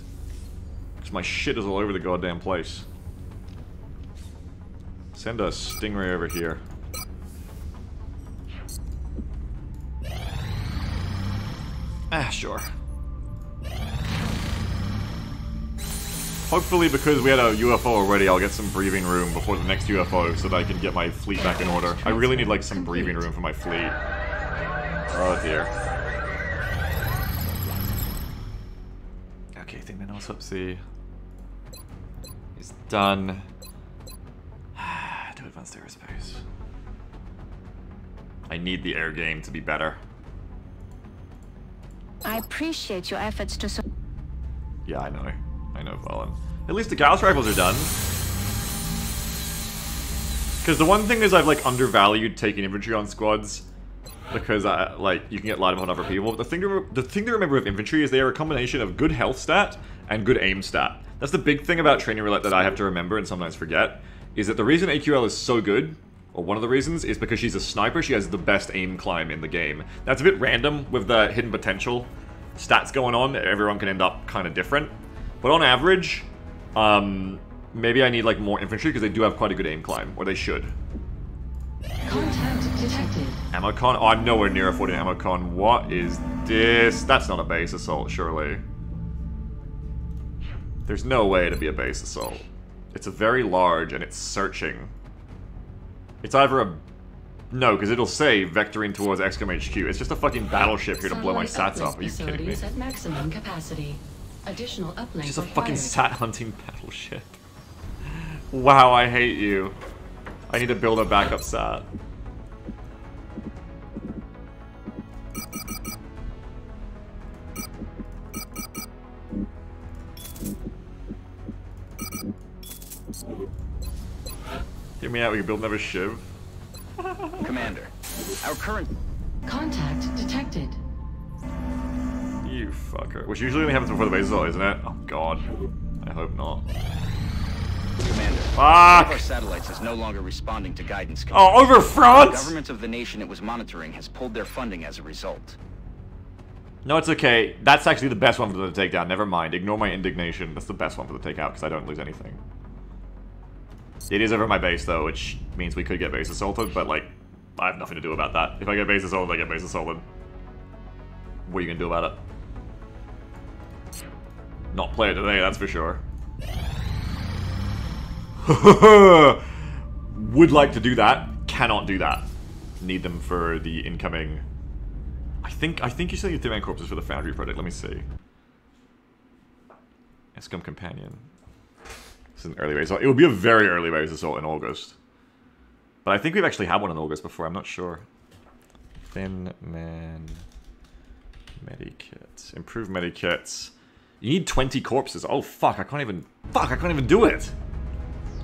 Because my shit is all over the goddamn place. Send a stingray over here. Ah, sure. Hopefully, because we had a UFO already, I'll get some breathing room before the next UFO so that I can get my fleet back in order. I really need, like, some breathing room for my fleet. Oh, dear. Okay, Thin Man Subsea is done. to advanced aerospace. I need the air game to be better. I appreciate your efforts to Yeah, I know. I know, Valen. At least the Gauss rifles are done. Because the one thing is I've, like, undervalued taking infantry on squads. Because, I, like, you can get light on other people. But the thing, to the thing to remember with infantry is they are a combination of good health stat and good aim stat. That's the big thing about training roulette that I have to remember and sometimes forget. Is that the reason AQL is so good or one of the reasons is because she's a sniper, she has the best aim climb in the game. That's a bit random with the hidden potential stats going on. Everyone can end up kind of different. But on average, um, maybe I need like more infantry because they do have quite a good aim climb, or they should. Contact detected. Ammo con? Oh, I'm nowhere near affording ammo con. What is this? That's not a base assault, surely. There's no way to be a base assault. It's a very large and it's searching. It's either a... No, because it'll say vectoring towards XCOM HQ. It's just a fucking battleship here to blow my sats up. Are you kidding me? at maximum capacity. Additional uplink It's just a fucking sat hunting battleship. Wow, I hate you. I need to build a backup sat. Hear me out, we can build another shiv. Commander, our current... Contact detected. You fucker. Which usually only happens before the base is all, isn't it? Oh god. I hope not. Commander, one of Fuck! our satellites is no longer responding to guidance Oh, commands. over The France! government of the nation it was monitoring has pulled their funding as a result. No, it's okay. That's actually the best one for the to take down. Never mind. Ignore my indignation. That's the best one for the take out because I don't lose anything. It is over my base though, which means we could get base assaulted, but like, I have nothing to do about that. If I get base assaulted, I get base assaulted. What are you gonna do about it? Not play it today, that's for sure. Would like to do that. Cannot do that. Need them for the incoming I think I think you said you three man corpses for the Foundry project. Let me see. Escom Companion. Is an early assault. It would be a very early base assault in August. But I think we've actually had one in August before. I'm not sure. Thin Man Medikit. Improved Medikits. You need 20 corpses. Oh fuck! I can't even. Fuck! I can't even do it.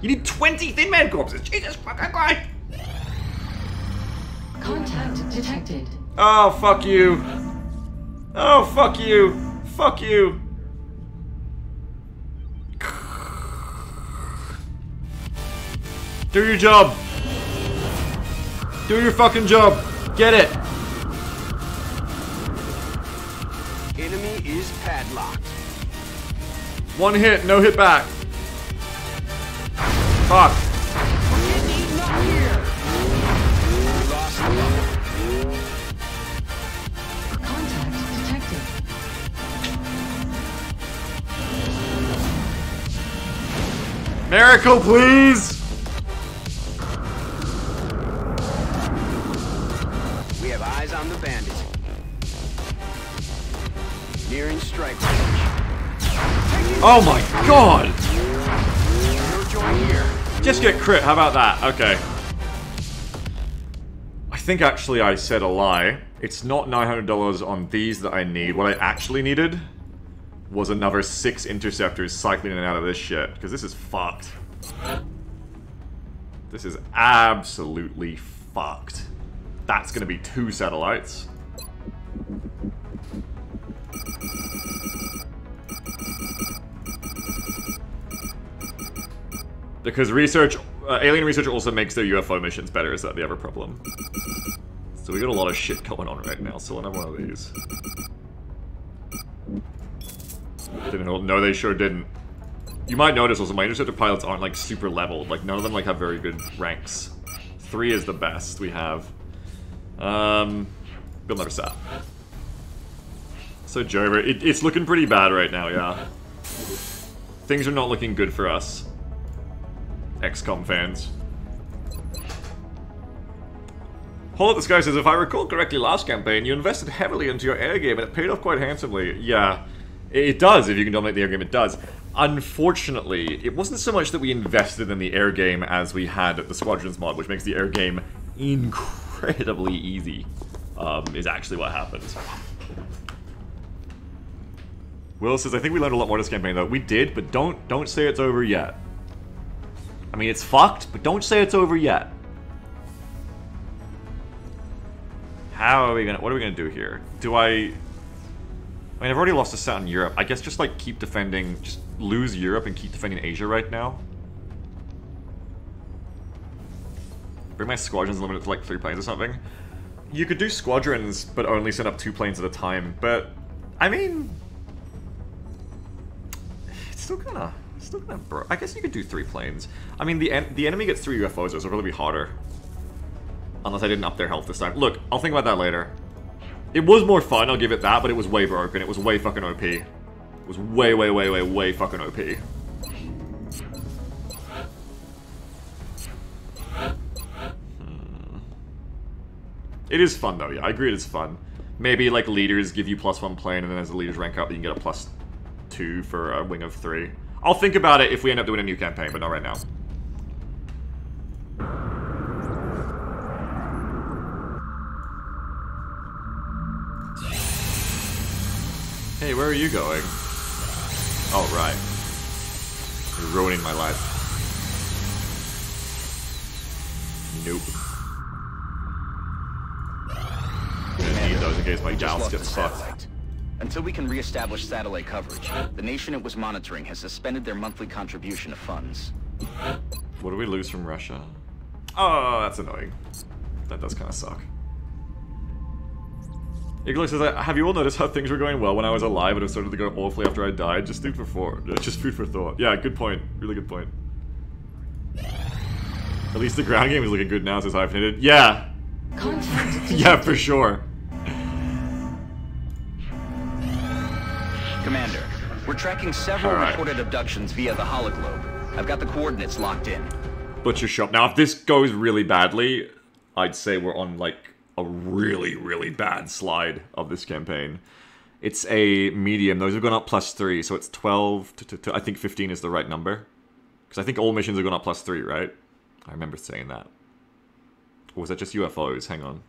You need 20 Thin Man corpses. Jesus fucking Christ! Contact detected. Oh, fuck you. Oh, fuck you. Fuck you. Do your job. Do your fucking job. Get it. Enemy is padlocked. One hit, no hit back. Fuck. Miracle, please. Nearing strike. Oh my god. Just get crit, how about that? Okay. I think actually I said a lie. It's not $900 on these that I need. What I actually needed was another six interceptors cycling in and out of this shit. Because this is fucked. This is absolutely fucked. That's gonna be two satellites. Because research, uh, alien research also makes their UFO missions better. Is that the other problem? So we got a lot of shit going on right now. So we'll have one of these. Didn't hold. No, they sure didn't. You might notice also my interceptor pilots aren't like super leveled. Like none of them like have very good ranks. Three is the best we have. Um, build another sat. So Jover, it, it's looking pretty bad right now. Yeah. Things are not looking good for us. XCOM fans. Hold up, this guy says, if I recall correctly last campaign, you invested heavily into your air game and it paid off quite handsomely. Yeah, it does. If you can dominate the air game, it does. Unfortunately, it wasn't so much that we invested in the air game as we had the Squadrons mod, which makes the air game incredibly easy, um, is actually what happened. Will says, I think we learned a lot more this campaign, though. We did, but don't don't say it's over yet. I mean, it's fucked, but don't say it's over yet. How are we gonna... What are we gonna do here? Do I... I mean, I've already lost a set in Europe. I guess just, like, keep defending... Just lose Europe and keep defending Asia right now. Bring my squadrons limited to, like, three planes or something. You could do squadrons, but only send up two planes at a time. But, I mean... Still kinda... Still kinda bro... I guess you could do three planes. I mean, the, en the enemy gets three UFOs, so it'll probably be harder. Unless I didn't up their health this time. Look, I'll think about that later. It was more fun, I'll give it that, but it was way broken. It was way fucking OP. It was way, way, way, way, way fucking OP. Hmm. It is fun though, yeah, I agree it is fun. Maybe like leaders give you plus one plane and then as the leaders rank up you can get a plus two for a wing of three. I'll think about it if we end up doing a new campaign, but not right now. Hey, where are you going? Oh, right. You're ruining my life. Nope. Gonna need those in case my We just gals Until we can reestablish satellite coverage, the nation it was monitoring has suspended their monthly contribution of funds. What do we lose from Russia? Oh, that's annoying. That does kind of suck. Iglo says, uh, have you all noticed how things were going well when I was alive and it started to go awfully after I died? Just food for thought. Uh, just food for thought. Yeah, good point. Really good point. At least the ground game is looking good now, since I've Hyphenated. Yeah! Yeah, for sure. Commander, we're tracking several All right. reported abductions via the hologlobe. I've got the coordinates locked in. Butcher shop. Now, if this goes really badly, I'd say we're on like a really, really bad slide of this campaign. It's a medium. Those have gone up plus three, so it's 12 to, to, to I think 15 is the right number. Because I think all missions have gone up plus three, right? I remember saying that. Or was that just UFOs? Hang on.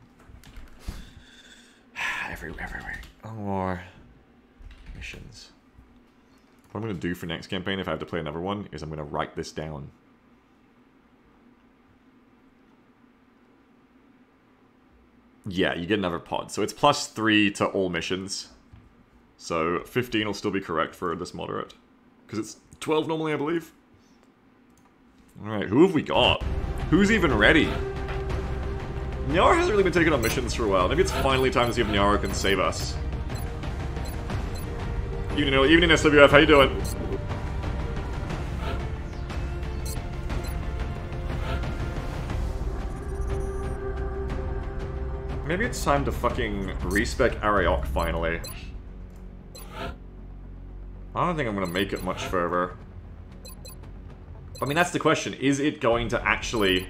everywhere, everywhere. Oh, more missions. What I'm going to do for next campaign, if I have to play another one, is I'm going to write this down. Yeah, you get another pod. So it's plus 3 to all missions. So 15 will still be correct for this moderate. Because it's 12 normally, I believe. Alright, who have we got? Who's even ready? Nyara hasn't really been taking on missions for a while. Maybe it's finally time to see if Nyara can save us. Evening, evening SWF, how you doing? Maybe it's time to fucking respec Ariok finally. I don't think I'm gonna make it much further. I mean, that's the question. Is it going to actually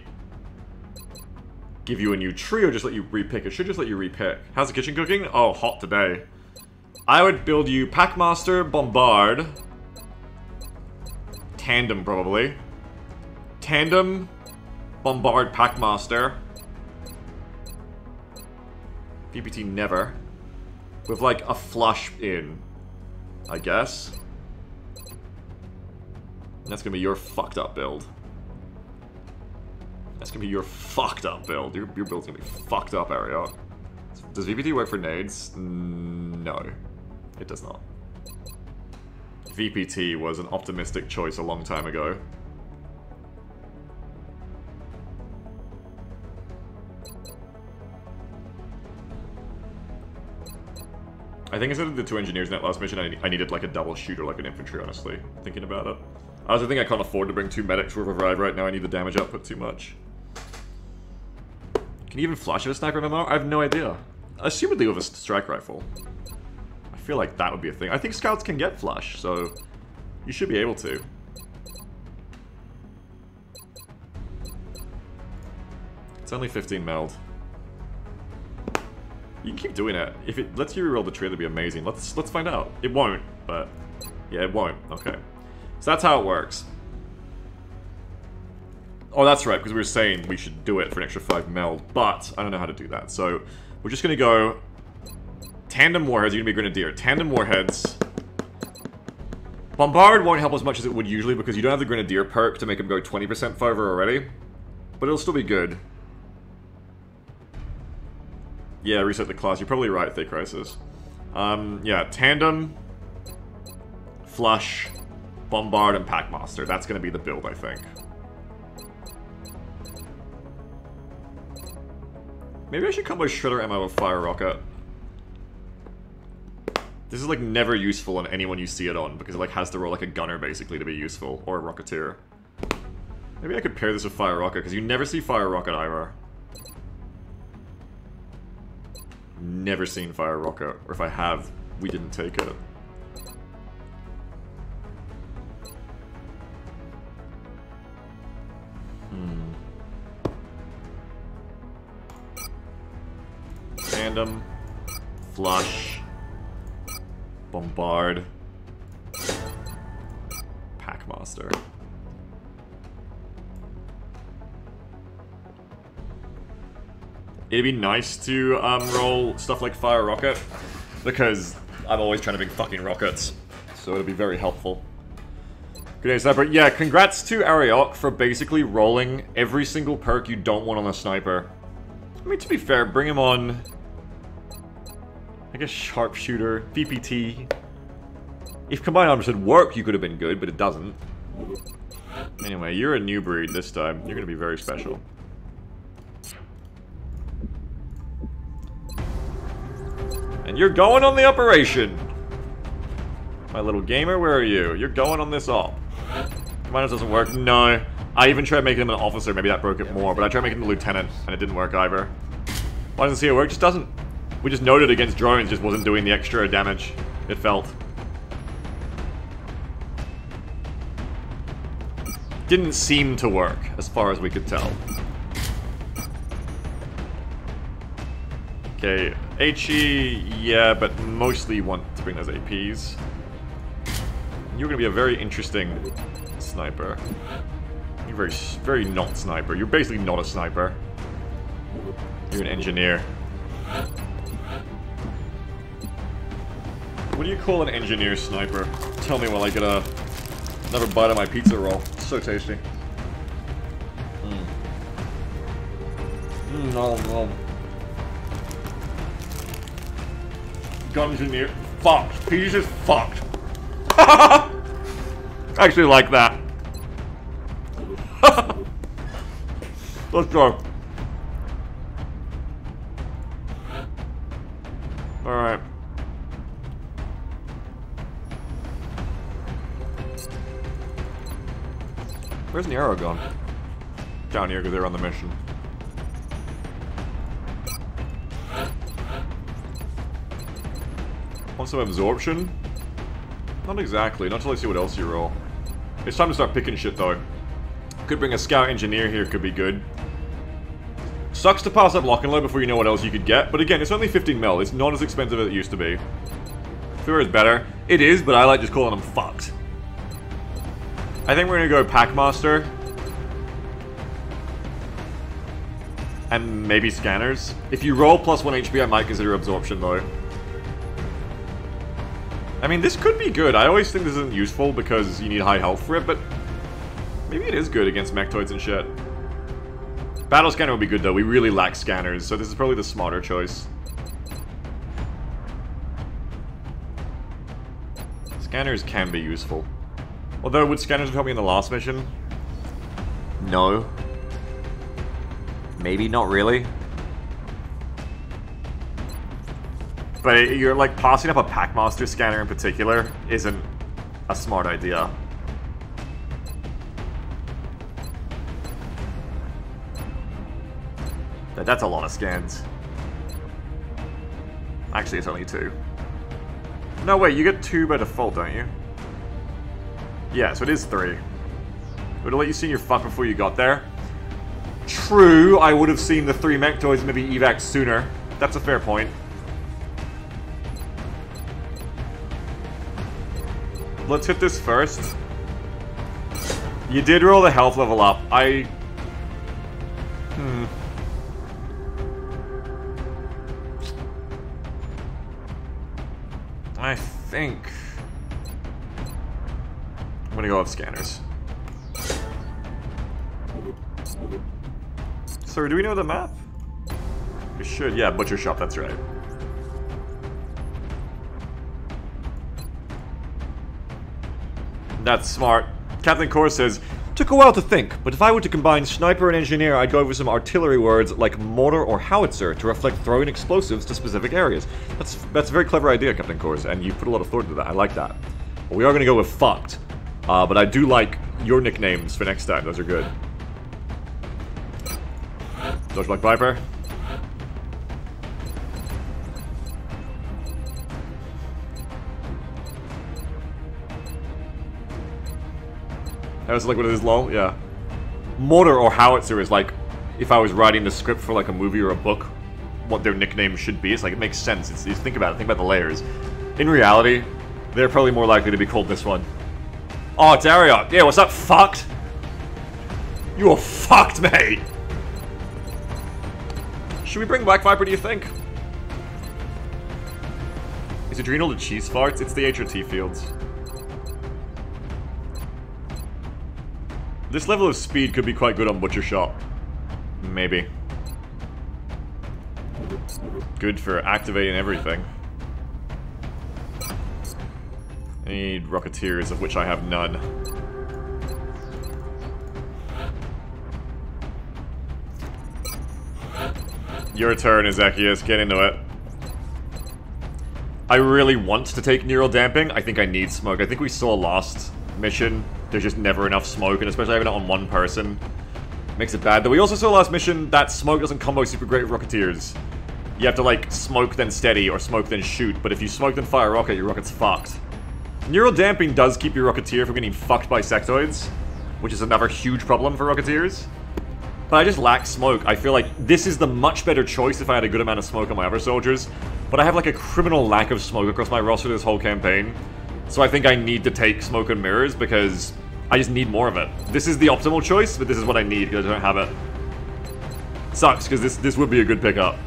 give you a new tree or just let you repick? It should just let you repick. How's the kitchen cooking? Oh, hot today. I would build you Packmaster, Bombard. Tandem, probably. Tandem, Bombard, Packmaster. VPT never. With like a flush in, I guess. That's gonna be your fucked up build. That's gonna be your fucked up build. Your, your build's gonna be fucked up, Ariok. Does VPT work for nades? No, it does not. VPT was an optimistic choice a long time ago. I think instead of the two engineers in that last mission, I, I needed like a double shooter, like an infantry, honestly, thinking about it. I also think I can't afford to bring two medics for a Revive right now, I need the damage output too much. Can you even flush with a sniper MMR? I have no idea. Assumedly with a strike rifle. Feel like that would be a thing. I think scouts can get flush, so... You should be able to. It's only 15 meld. You can keep doing it. If it lets you reroll the tree, that'd be amazing. Let's let's find out. It won't, but yeah, it won't. Okay. So that's how it works. Oh, that's right, because we were saying we should do it for an extra 5 meld, but I don't know how to do that. So we're just going to go Tandem Warheads, you're to be Grenadier. Tandem Warheads. Bombard won't help as much as it would usually because you don't have the Grenadier perk to make him go 20% further already. But it'll still be good. Yeah, reset the class. You're probably right, Thick Crisis. Um, yeah, Tandem, Flush, Bombard, and Packmaster. That's to be the build, I think. Maybe I should with Shredder ammo with Fire Rocket. This is like never useful on anyone you see it on because it like has to roll like a gunner basically to be useful or a rocketeer. Maybe I could pair this with Fire Rocket because you never see Fire Rocket either. Never seen Fire Rocket, or if I have, we didn't take it. Hmm. Tandem. Flush. Bombard. Packmaster. It'd be nice to um, roll stuff like Fire Rocket, because I'm always trying to make fucking rockets, so it'd be very helpful. Good day, Sniper. Yeah, congrats to Ariok for basically rolling every single perk you don't want on a sniper. I mean, to be fair, bring him on... I guess Sharpshooter, VPT. If Combined Arms had worked, you could have been good, but it doesn't. Anyway, you're a new breed this time. You're gonna be very special. And you're going on the operation! My little gamer, where are you? You're going on this op. Commanders doesn't work. No. I even tried making him an officer, maybe that broke it more, but I tried making him a lieutenant, and it didn't work either. Why doesn't see it work? Just doesn't. We just noted against drones, just wasn't doing the extra damage it felt. Didn't seem to work, as far as we could tell. Okay, HE, yeah, but mostly want to bring those APs. You're gonna be a very interesting sniper. You're very, very not sniper. You're basically not a sniper. You're an engineer. What do you call an engineer sniper? Tell me while I get a another bite of my pizza roll. so tasty. Mmm. Mmm, no, no. Gungeoneer. Fucked. He's just fucked. Actually like that. Let's go. Alright. Where's the arrow gone? Down here because they're on the mission. Want some absorption? Not exactly, not until I see what else you roll. It's time to start picking shit though. Could bring a scout engineer here, could be good. Sucks to pass up lock and load before you know what else you could get, but again, it's only 15 mil. It's not as expensive as it used to be. Fear is better. It is, but I like just calling them fucked. I think we're gonna go Packmaster. And maybe scanners. If you roll plus 1 HP, I might consider absorption though. I mean, this could be good. I always think this isn't useful because you need high health for it, but maybe it is good against mechtoids and shit. Battle scanner would be good though. We really lack scanners, so this is probably the smarter choice. Scanners can be useful. Although, would scanners help me in the last mission? No. Maybe not really. But you're like passing up a Packmaster scanner in particular isn't a smart idea. That's a lot of scans. Actually, it's only two. No, wait, you get two by default, don't you? Yeah, so it is three. Would have let you see your fuck before you got there. True, I would have seen the three Mechtoids maybe evac sooner. That's a fair point. Let's hit this first. You did roll the health level up. I... Hmm. I think... Gonna go with scanners. Sir, do we know the map? We should. Yeah, Butcher Shop, that's right. That's smart. Captain Core says, Took a while to think, but if I were to combine sniper and engineer, I'd go over some artillery words like mortar or howitzer to reflect throwing explosives to specific areas. That's that's a very clever idea, Captain Kors, and you put a lot of thought into that. I like that. But we are going to go with fucked. Uh, but I do like your nicknames for next time. Those are good. Dodge Black Viper. That was like what it is, lol? Yeah. Mortar or howitzer is like if I was writing the script for like a movie or a book, what their nickname should be. It's like it makes sense. It's, think about it, think about the layers. In reality, they're probably more likely to be called this one. Oh, it's Ariok. Yeah, what's up, fucked? You are fucked, mate! Should we bring Black Viper, do you think? Is Adrenal the cheese farts? It's the HRT fields. This level of speed could be quite good on Butcher Shop. Maybe. Good for activating everything. I need Rocketeers, of which I have none. Your turn, Ezekias. Get into it. I really want to take Neural Damping. I think I need smoke. I think we saw last mission. There's just never enough smoke, and especially having it on one person makes it bad. Though we also saw last mission that smoke doesn't combo super great with Rocketeers. You have to, like, smoke then steady, or smoke then shoot. But if you smoke then fire rocket, your rocket's fucked. Neural Damping does keep your Rocketeer from getting fucked by sectoids, which is another huge problem for Rocketeers. But I just lack smoke. I feel like this is the much better choice if I had a good amount of smoke on my other soldiers. But I have like a criminal lack of smoke across my roster this whole campaign. So I think I need to take smoke and mirrors because I just need more of it. This is the optimal choice, but this is what I need because I don't have it. Sucks, because this, this would be a good pickup.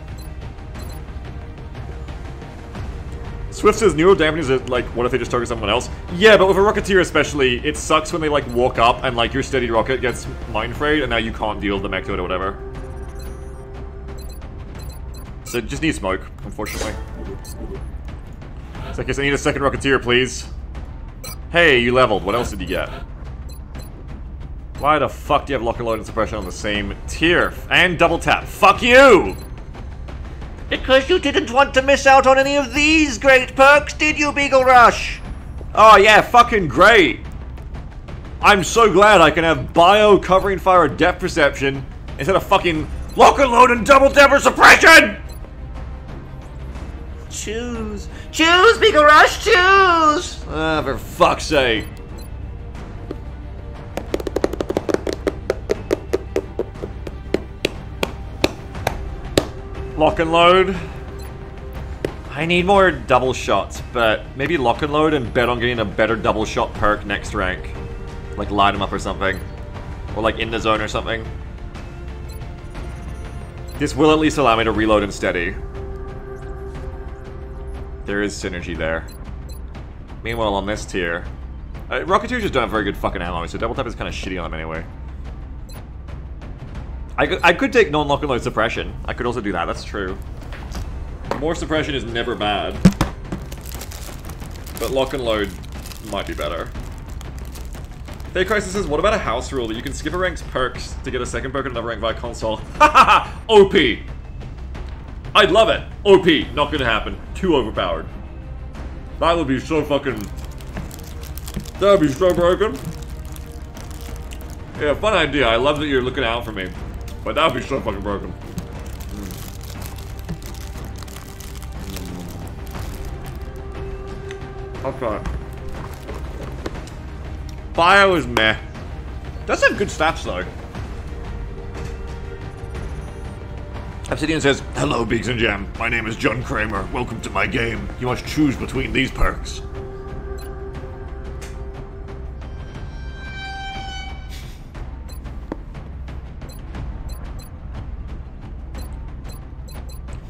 Swift says neural damage is like, what if they just target someone else? Yeah, but with a Rocketeer especially, it sucks when they like walk up and like your steady rocket gets mind frayed and now you can't deal the Mechtoid or whatever. So just need smoke, unfortunately. So I guess I need a second Rocketeer, please. Hey, you leveled. What else did you get? Why the fuck do you have lock and load and suppression on the same tier? And double tap. Fuck you! Because you didn't want to miss out on any of these great perks, did you, Beaglerush? Oh yeah, fucking great. I'm so glad I can have bio covering fire depth perception instead of fucking lock and load and double temper suppression! Choose. Choose, Beaglerush, choose! Ah, for fuck's sake. Lock and load. I need more double shots, but maybe lock and load and bet on getting a better double shot perk next rank. Like light them up or something. Or like in the zone or something. This will at least allow me to reload and steady. There is synergy there. Meanwhile, on this tier... Uh, Rocketeers just don't have very good fucking ammo, so double tap is kind of shitty on them anyway. I could, I could take non-lock and load suppression. I could also do that, that's true. More suppression is never bad. But lock and load might be better. Hey Crisis says, what about a house rule that you can skip a rank's perks to get a second perk in another rank via console? Ha Ha OP! I'd love it! OP, not gonna happen. Too overpowered. That would be so fucking... That would be so broken. Yeah, fun idea. I love that you're looking out for me. But that would be so fucking broken. Hmm. Okay. Bio is meh. Does have good stats though. Obsidian says, Hello, Beags and Jam. My name is John Kramer. Welcome to my game. You must choose between these perks.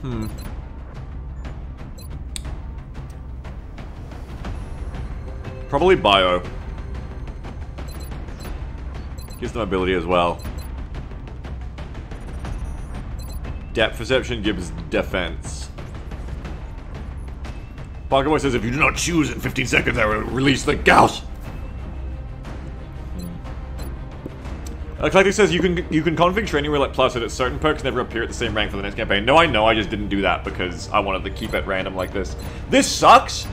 Hmm. Probably bio. Gives them ability as well. Depth perception gives defense. Pocket says if you do not choose in 15 seconds, I will release the Gauss. Uh, Collective says you can you can config training roulette plus so that certain perks never appear at the same rank for the next campaign. No, I know, I just didn't do that because I wanted to keep it random like this. This sucks,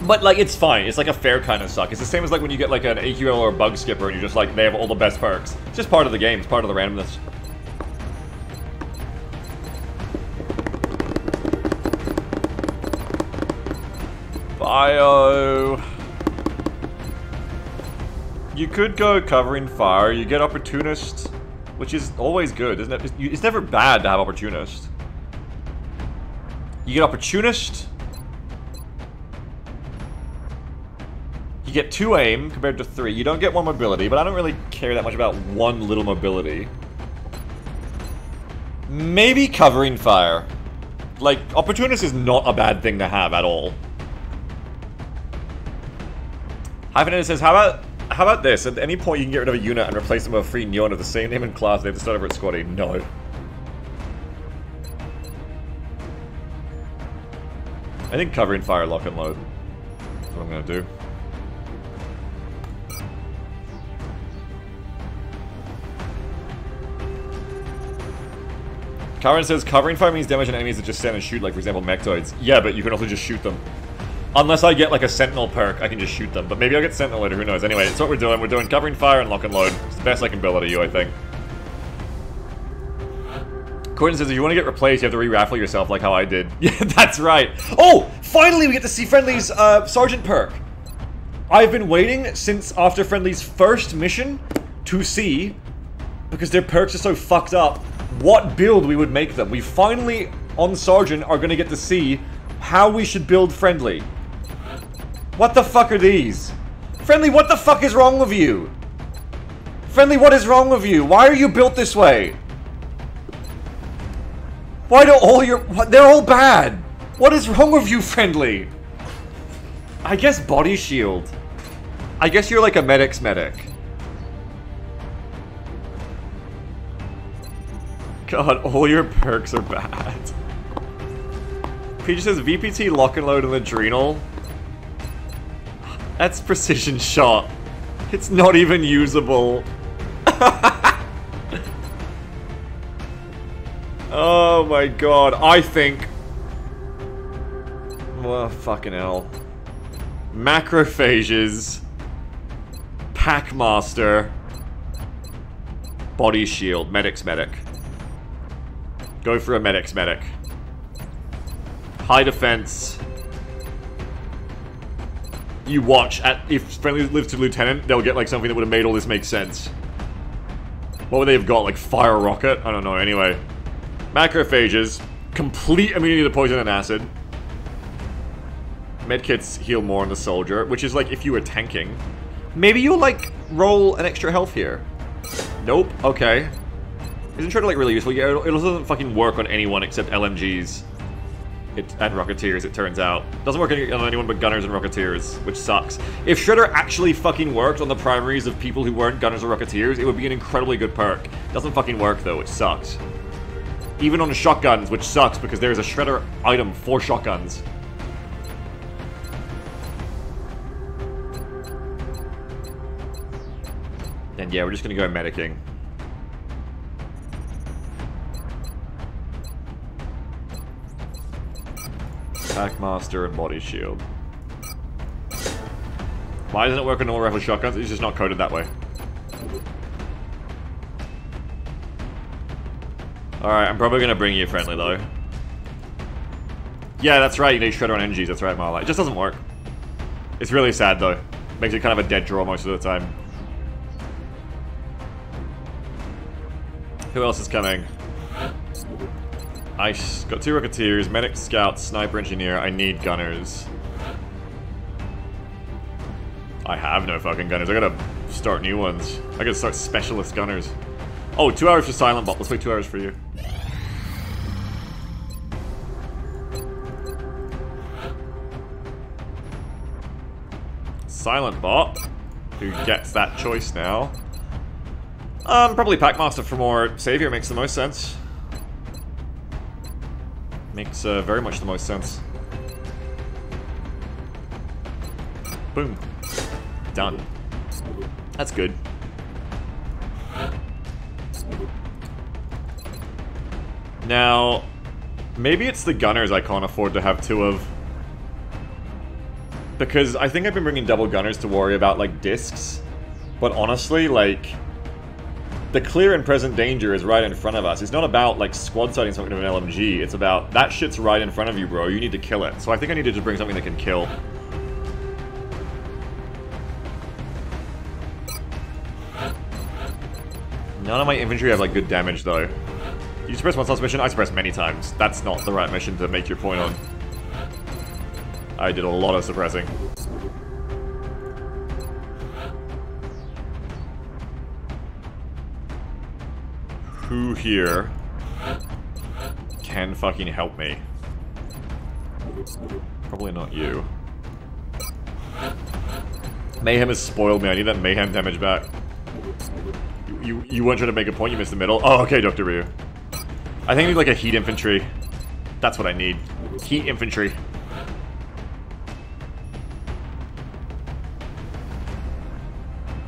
but like it's fine. It's like a fair kind of suck. It's the same as like when you get like an AQL or a bug skipper and you're just like they have all the best perks. It's just part of the game. It's part of the randomness. Bio. You could go covering fire. You get opportunist, which is always good, isn't it? It's never bad to have opportunist. You get opportunist. You get two aim compared to three. You don't get one mobility, but I don't really care that much about one little mobility. Maybe covering fire. Like, opportunist is not a bad thing to have at all. Hyphenated says, how about how about this? At any point you can get rid of a unit and replace them with a free neon of the same name and class they have to start over at squaddie. No. I think covering fire, lock and load. That's what I'm gonna do. Karen says covering fire means damage on enemies that just stand and shoot, like for example mechtoids. Yeah, but you can also just shoot them. Unless I get like a sentinel perk, I can just shoot them. But maybe I'll get sentinel later, who knows. Anyway, it's what we're doing. We're doing covering fire and lock and load. It's the best I can build out of you, I think. Corden says if you want to get replaced, you have to re-raffle yourself like how I did. Yeah, that's right. Oh! Finally we get to see Friendly's uh, Sergeant perk! I've been waiting since after Friendly's first mission to see, because their perks are so fucked up, what build we would make them. We finally, on Sergeant, are going to get to see how we should build Friendly. What the fuck are these? Friendly, what the fuck is wrong with you? Friendly, what is wrong with you? Why are you built this way? Why do all your... They're all bad. What is wrong with you, Friendly? I guess body shield. I guess you're like a medic's medic. God, all your perks are bad. Peach says VPT, lock and load, and adrenal. That's precision shot. It's not even usable. oh my god. I think... Oh, fucking hell. Macrophages. Packmaster. Body shield. Medic's medic. Go for a medic's medic. High defense you watch at if friendly lives to lieutenant, they'll get like something that would have made all this make sense. What would they have got? Like fire rocket? I don't know. Anyway, macrophages, complete immunity to poison and acid. Medkits heal more on the soldier, which is like if you were tanking. Maybe you'll like roll an extra health here. Nope. Okay. Isn't Shredder like really useful? Yeah, it doesn't fucking work on anyone except LMGs. It, and Rocketeers, it turns out. Doesn't work on anyone but Gunners and Rocketeers, which sucks. If Shredder actually fucking worked on the primaries of people who weren't Gunners or Rocketeers, it would be an incredibly good perk. Doesn't fucking work though, which sucks. Even on shotguns, which sucks because there's a Shredder item for shotguns. And yeah, we're just gonna go medicing. Packmaster and Body Shield. Why doesn't it work on all rifle shotguns? It's just not coded that way. Alright, I'm probably gonna bring you friendly though. Yeah, that's right, you need Shredder on energies, that's right, Marla. It just doesn't work. It's really sad though. Makes it kind of a dead draw most of the time. Who else is coming? I got two Rocketeers, Medic, Scout, Sniper, Engineer. I need Gunners. I have no fucking Gunners. I gotta start new ones. I gotta start Specialist Gunners. Oh, two hours for Silent Bot. Let's wait two hours for you. Silent Bot, who gets that choice now. Um, probably Packmaster for more Savior makes the most sense. Makes uh, very much the most sense. Boom. Done. That's good. Now, maybe it's the gunners I can't afford to have two of. Because I think I've been bringing double gunners to worry about, like, discs. But honestly, like, the clear and present danger is right in front of us. It's not about, like, squad sighting something of an LMG. It's about, that shit's right in front of you, bro. You need to kill it. So I think I need to just bring something that can kill. None of my infantry have, like, good damage, though. You suppress one last mission? I suppress many times. That's not the right mission to make your point on. I did a lot of suppressing. Who here can fucking help me? Probably not you. Mayhem has spoiled me. I need that mayhem damage back. You, you, you weren't trying to make a point, you missed the middle. Oh, okay, Dr. Ryu. I think I need like a heat infantry. That's what I need. Heat infantry.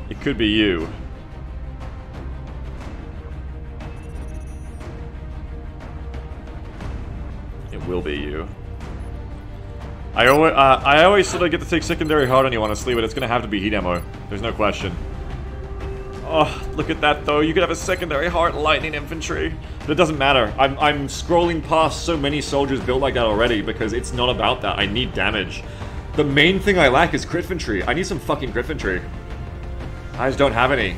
It could be you. Will be you. I always, uh, I always sort of get to take secondary heart on you, honestly, but it's gonna have to be heat ammo. There's no question. Oh, look at that though. You could have a secondary heart lightning infantry. But it doesn't matter. I'm, I'm scrolling past so many soldiers built like that already because it's not about that. I need damage. The main thing I lack is crit infantry. I need some fucking crit infantry. I just don't have any.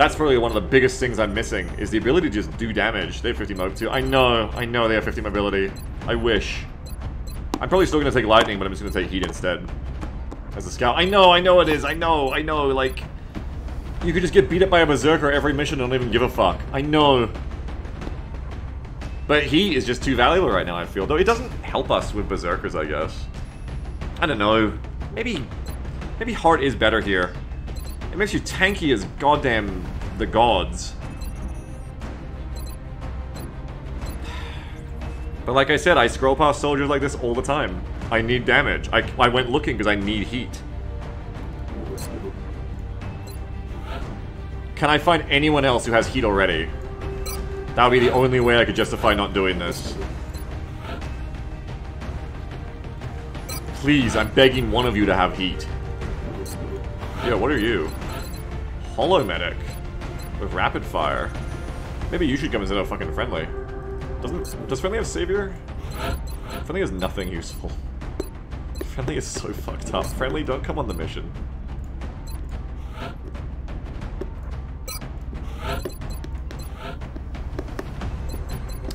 That's probably one of the biggest things I'm missing, is the ability to just do damage. They have 50 mob too. I know, I know they have 50 mobility. I wish. I'm probably still gonna take lightning, but I'm just gonna take heat instead. As a scout. I know, I know it is. I know, I know, like... You could just get beat up by a berserker every mission and don't even give a fuck. I know. But he is just too valuable right now, I feel. Though it doesn't help us with berserkers, I guess. I don't know. Maybe... Maybe heart is better here. It makes you tanky as goddamn the gods. But like I said, I scroll past soldiers like this all the time. I need damage. I, I went looking because I need heat. Can I find anyone else who has heat already? That would be the only way I could justify not doing this. Please, I'm begging one of you to have heat. Yeah, what are you? Holo Medic. With rapid fire. Maybe you should come instead of fucking friendly. Doesn't does friendly have savior? Friendly has nothing useful. Friendly is so fucked up. Friendly, don't come on the mission.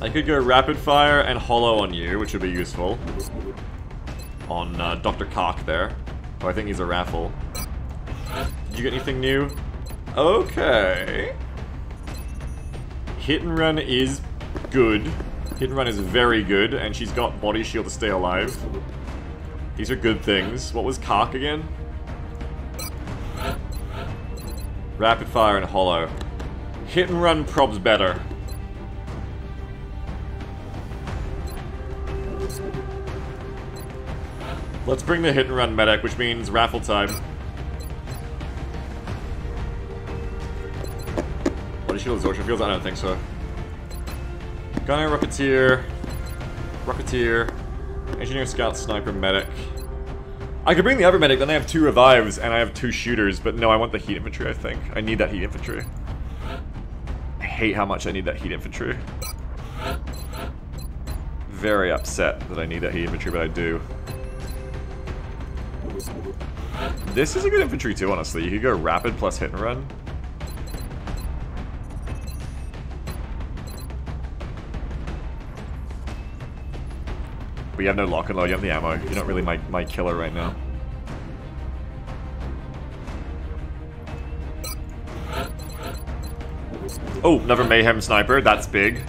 I could go rapid fire and holo on you, which would be useful. On uh, Dr. Cock there. Oh, I think he's a raffle. Did you get anything new? Okay. Hit and run is good. Hit and run is very good, and she's got body shield to stay alive. These are good things. What was Cock again? Rapid fire and holo. Hit and run probs better. Let's bring the hit and run medic, which means raffle time. Body shield absorption fields? I don't think so. Gunner, Rocketeer, Rocketeer, Engineer, Scout, Sniper, Medic. I could bring the other medic, then I have two revives, and I have two shooters, but no, I want the heat infantry, I think. I need that heat infantry. I hate how much I need that heat infantry. Very upset that I need that heat infantry, but I do. This is a good infantry too, honestly. You could go rapid plus hit and run. But you have no lock and load, you have the ammo. You're not really my, my killer right now. Oh, another Mayhem Sniper. That's big.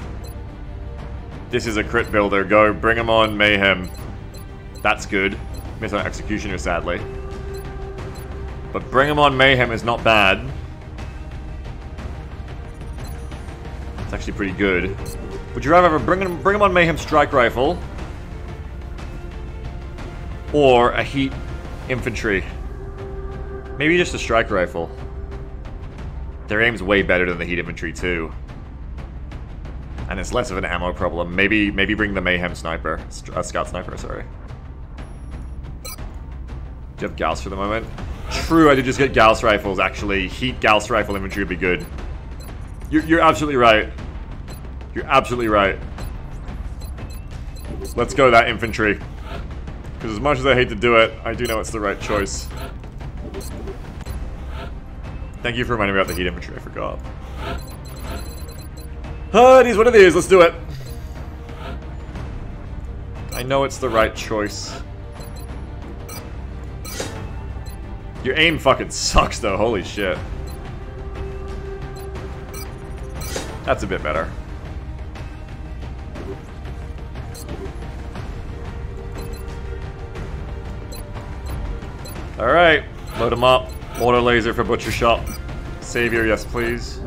This is a crit builder. Go, bring him on, Mayhem. That's good. Miss on Executioner, sadly. But bring him on Mayhem is not bad. It's actually pretty good. Would you rather bring him, bring him on Mayhem Strike Rifle or a Heat Infantry? Maybe just a Strike Rifle. Their aim's way better than the Heat Infantry too. And it's less of an ammo problem. Maybe maybe bring the Mayhem Sniper. Uh, Scout Sniper, sorry. Do you have Gauss for the moment? True, I did just get Gauss rifles, actually. Heat Gauss rifle infantry would be good. You're, you're absolutely right. You're absolutely right. Let's go that infantry. Because as much as I hate to do it, I do know it's the right choice. Thank you for reminding me about the heat infantry, I forgot. Uh, it is what it is, let's do it. I know it's the right choice. Your aim fucking sucks though, holy shit. That's a bit better. Alright, load him up. Auto laser for Butcher Shop. Savior, yes please.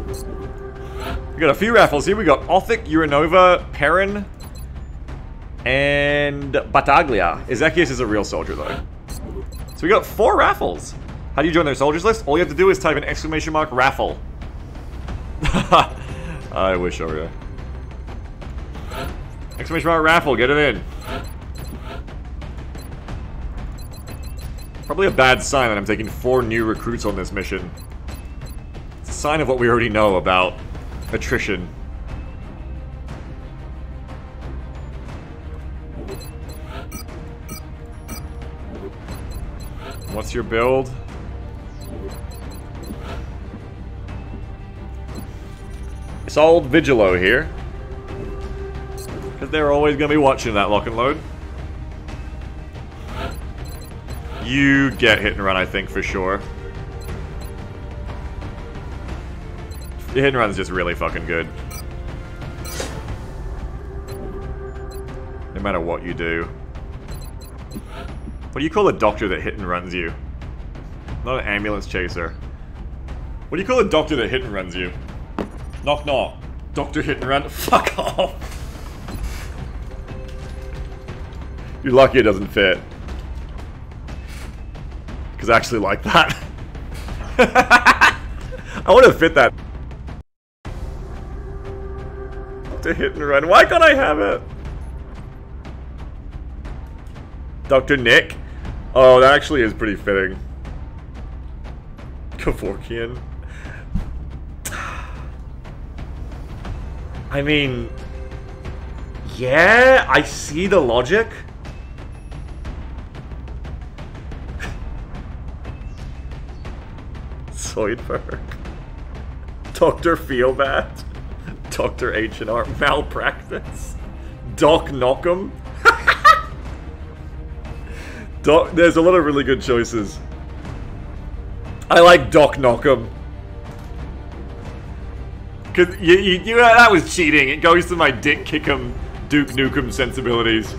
We got a few raffles here. We got Othic, Uranova, Perrin, and Battaglia. Ezekias is a real soldier though. So we got four raffles. How do you join their soldiers list? All you have to do is type an exclamation mark raffle. I wish, Oreo. Exclamation mark raffle, get it in. Probably a bad sign that I'm taking four new recruits on this mission. It's a sign of what we already know about attrition. What's your build? It's old Vigilo here. Because they're always going to be watching that lock and load. You get hit and run, I think, for sure. Hit and run's just really fucking good. No matter what you do. What do you call a doctor that hit and runs you? Not an ambulance chaser. What do you call a doctor that hit and runs you? Knock knock. Doctor hit and run. Fuck off. You're lucky it doesn't fit. Because I actually like that. I want to fit that. To hit and run. Why can't I have it? Dr. Nick? Oh, that actually is pretty fitting. Kevorkian. I mean... Yeah, I see the logic. Zoidberg. Dr. Feelbad. Dr. H&R. Malpractice. Doc Knockem. Doc, there's a lot of really good choices. I like Doc Knockem. Cause you, you, you, uh, that was cheating. It goes to my Dick Kickem, Duke Nukem sensibilities.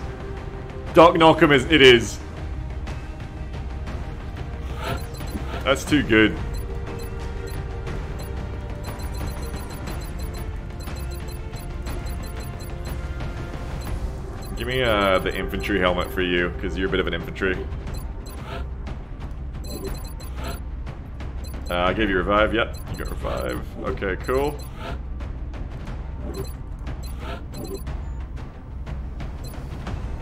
Doc Knockem is, it is. That's too good. Give me uh, the infantry helmet for you, because you're a bit of an infantry. Uh, I gave you revive, yep, you got revive. Okay, cool.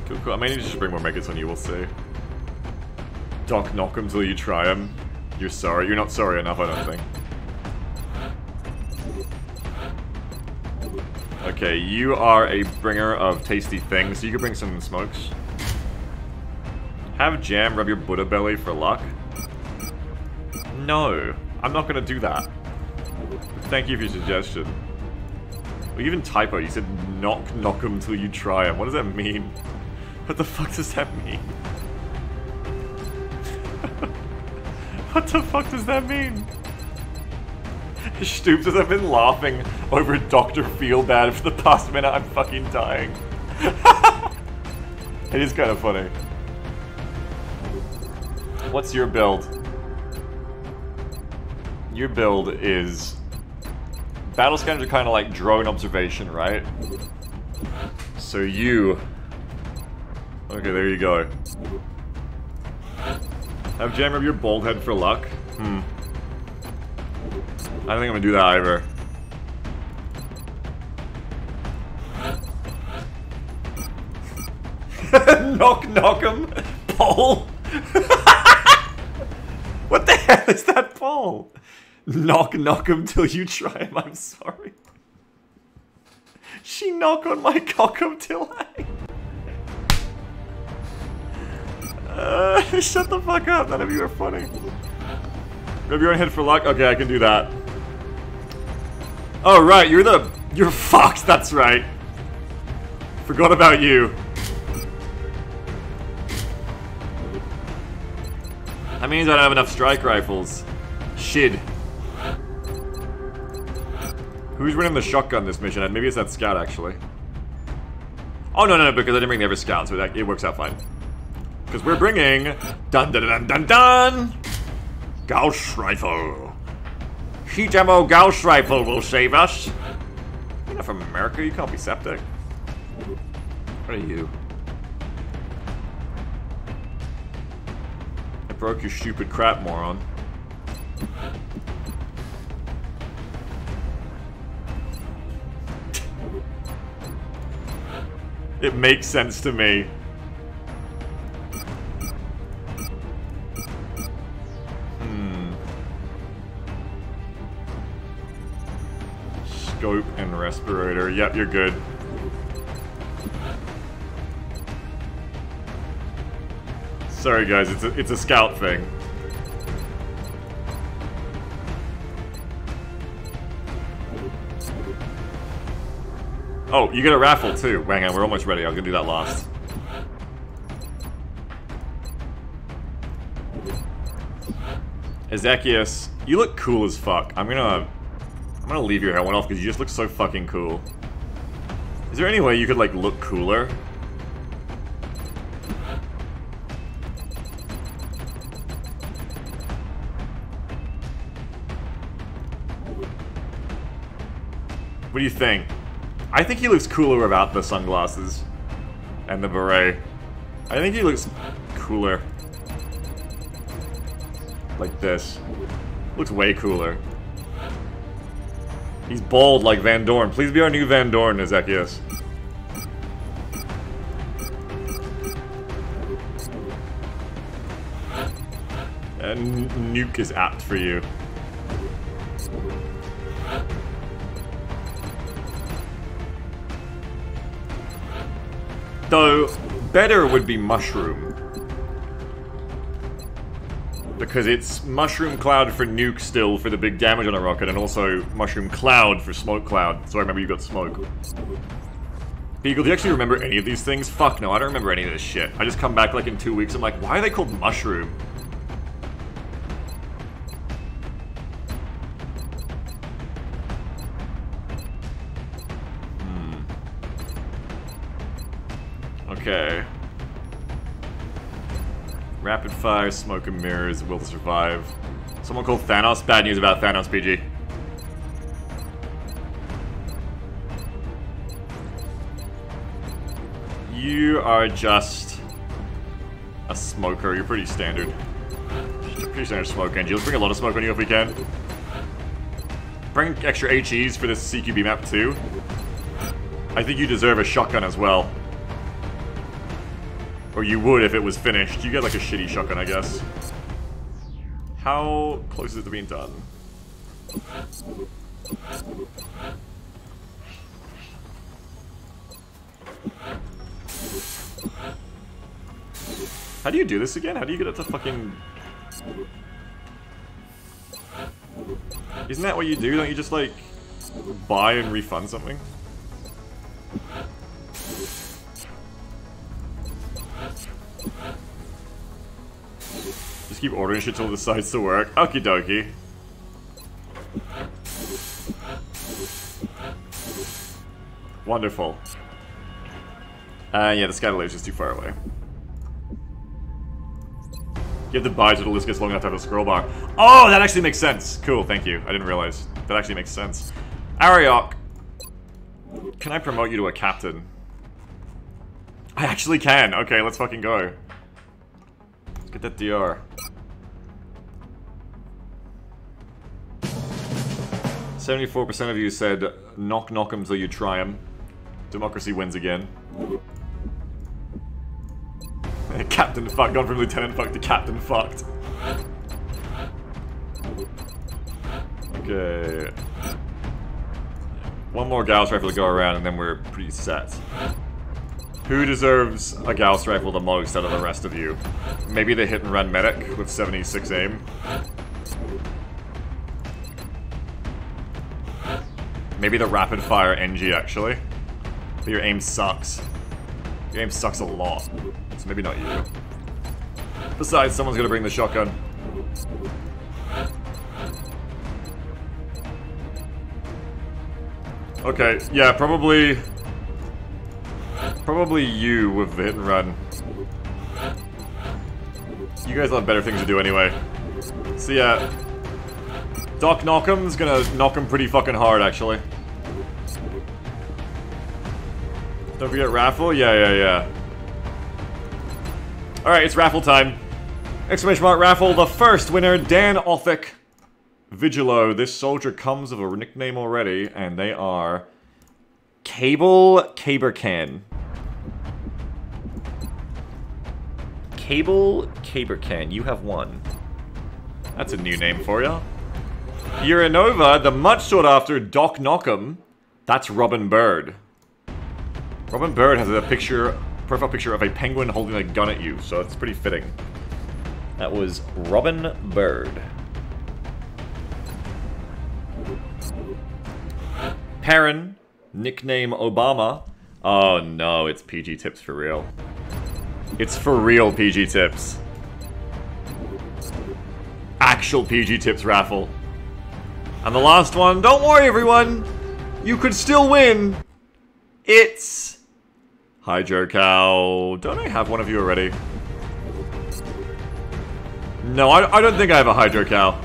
Cool, cool. I may need to just bring more megas on you, we'll see. Doc knock him till you try him. You're sorry. You're not sorry enough, I don't think. Okay, you are a bringer of tasty things, so you can bring some smokes. Have jam rub your Buddha belly for luck. No, I'm not gonna do that. Thank you for your suggestion. Well, even typo, you said knock knock 'em till you try 'em. What does that mean? What the fuck does that mean? what the fuck does that mean? Stoops says I've been laughing over Dr. Feelbad for the past minute, I'm fucking dying. it is kind of funny. What's your build? Your build is... Battle scanners are kind of like drone observation, right? So you... Okay, there you go. Have Jammer rub your bald head for luck? Hmm. I don't think I'm gonna do that either. knock knock him, Paul. what the hell is that, Paul? Knock knock him till you try him. I'm sorry. She knock on my cock till I. Uh, shut the fuck up. None of you are funny. Rub your own head for luck. Okay, I can do that. Oh right, you're the you're fucked. That's right. Forgot about you. That means I don't have enough strike rifles. Shit. Who's running the shotgun this mission? Maybe it's that scout, actually. Oh, no, no, no, because I didn't bring the other scout, so that, it works out fine. Because we're bringing... Dun dun dun dun dun! Gauss rifle. Heat ammo Gauss rifle will save us. You're from America, you can't be septic. What are you? I broke your stupid crap, moron. It makes sense to me. Scope and respirator. Yep, you're good. Sorry guys, it's a, it's a scout thing. Oh, you get a raffle too. Hang on, we're almost ready. I was gonna do that last. Ezekias, you look cool as fuck. I'm gonna... I'm gonna leave your helmet off because you just look so fucking cool. Is there any way you could, like, look cooler? What do you think? I think he looks cooler without the sunglasses and the beret. I think he looks cooler. Like this. Looks way cooler. He's bald like Van Doorn. Please be our new Van Doorn, Ezekias. And Nuke is apt for you. Though, better would be Mushroom. Because it's Mushroom Cloud for Nuke still for the big damage on a rocket, and also Mushroom Cloud for Smoke Cloud. So I remember you got Smoke. Beagle, do you actually remember any of these things? Fuck no, I don't remember any of this shit. I just come back like in two weeks, I'm like, why are they called Mushroom? Hmm. Okay. Rapid fire, smoke and mirrors, will survive. Someone called Thanos? Bad news about Thanos, PG. You are just a smoker. You're pretty standard. Pretty standard smoke engine. Let's bring a lot of smoke on you if we can. Bring extra HEs for this CQB map too. I think you deserve a shotgun as well. Or you would if it was finished. You get like a shitty shotgun, I guess. How close is it to being done? How do you do this again? How do you get it to fucking... Isn't that what you do? Don't you just, like, buy and refund something? Just keep ordering shit till it decides to work. Okie dokie. Wonderful. Uh, yeah, the Scatter Laser is just too far away. You have to buy till the list gets long enough to have a scroll bar. Oh, that actually makes sense. Cool, thank you. I didn't realize. That actually makes sense. Ariok, can I promote you to a captain? I actually can. Okay, let's fucking go. Let's get that DR. Seventy-four percent of you said knock knock 'em till you try 'em. Democracy wins again. Captain fuck, gone from Lieutenant fuck to Captain fucked. Okay. One more Gauss rifle to go around and then we're pretty set. Who deserves a Gauss rifle the most out of the rest of you? Maybe the hit and run medic with 76 aim? Maybe the rapid fire NG actually? But your aim sucks. Your aim sucks a lot. So maybe not you. Besides, someone's gonna bring the shotgun. Okay, yeah, probably... Probably you with the hit and run. You guys have better things to do anyway. So yeah... Doc Knock'em's gonna knock him pretty fucking hard, actually. Don't forget raffle? Yeah, yeah, yeah. Alright, it's raffle time. Exclamation mark raffle, the first winner, Dan Othick. Vigilo, this soldier comes with a nickname already, and they are... Cable Cabercan. Cable Cabercan, you have won. That's a new name for you. Uranova, the much sought after Doc Knockem. That's Robin Bird. Robin Bird has a picture, profile picture of a penguin holding a gun at you, so it's pretty fitting. That was Robin Bird. Perrin, nickname Obama. Oh no, it's PG Tips for real. It's for real PG Tips. Actual PG Tips raffle. And the last one, don't worry everyone, you could still win. It's Hydro Cow. Don't I have one of you already? No, I, I don't think I have a Hydro Cow.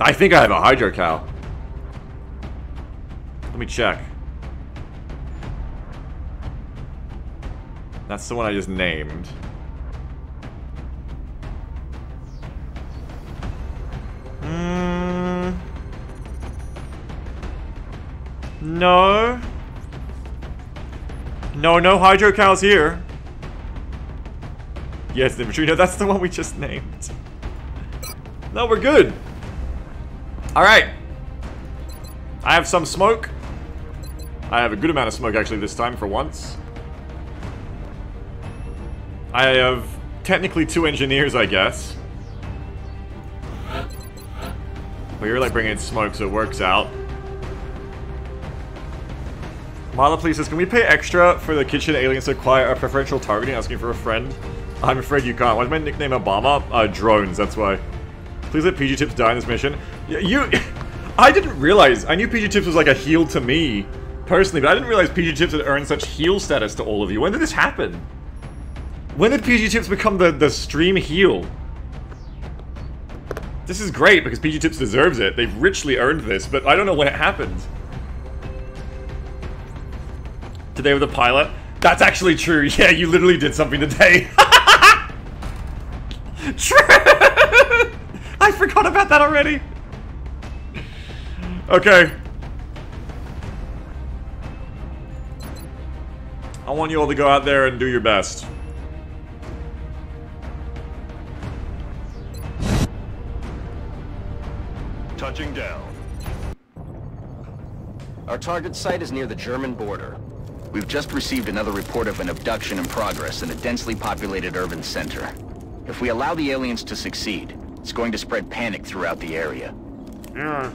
I think I have a Hydro Cow. Let me check. That's the one I just named. Hmm. No. No, no Hydro Cows here. Yes, Neutrino, that's the one we just named. No, we're good. Alright. I have some smoke. I have a good amount of smoke actually this time for once. I have technically two engineers, I guess. You're like bringing in smoke, so it works out. Marla please says, can we pay extra for the kitchen aliens to acquire a preferential targeting asking for a friend? I'm afraid you can't. Why's my nickname Obama? Uh, drones, that's why. Please let PG Tips die in this mission. Y you... I didn't realize. I knew PG Tips was like a heal to me, personally, but I didn't realize PG Tips had earned such heel status to all of you. When did this happen? When did PG Tips become the, the stream heel? This is great, because PG Tips deserves it. They've richly earned this, but I don't know when it happened. Today with the pilot? That's actually true. Yeah, you literally did something today. true! I forgot about that already. Okay. I want you all to go out there and do your best. Touching down. Our target site is near the German border. We've just received another report of an abduction in progress in a densely populated urban center. If we allow the aliens to succeed, it's going to spread panic throughout the area. Yeah.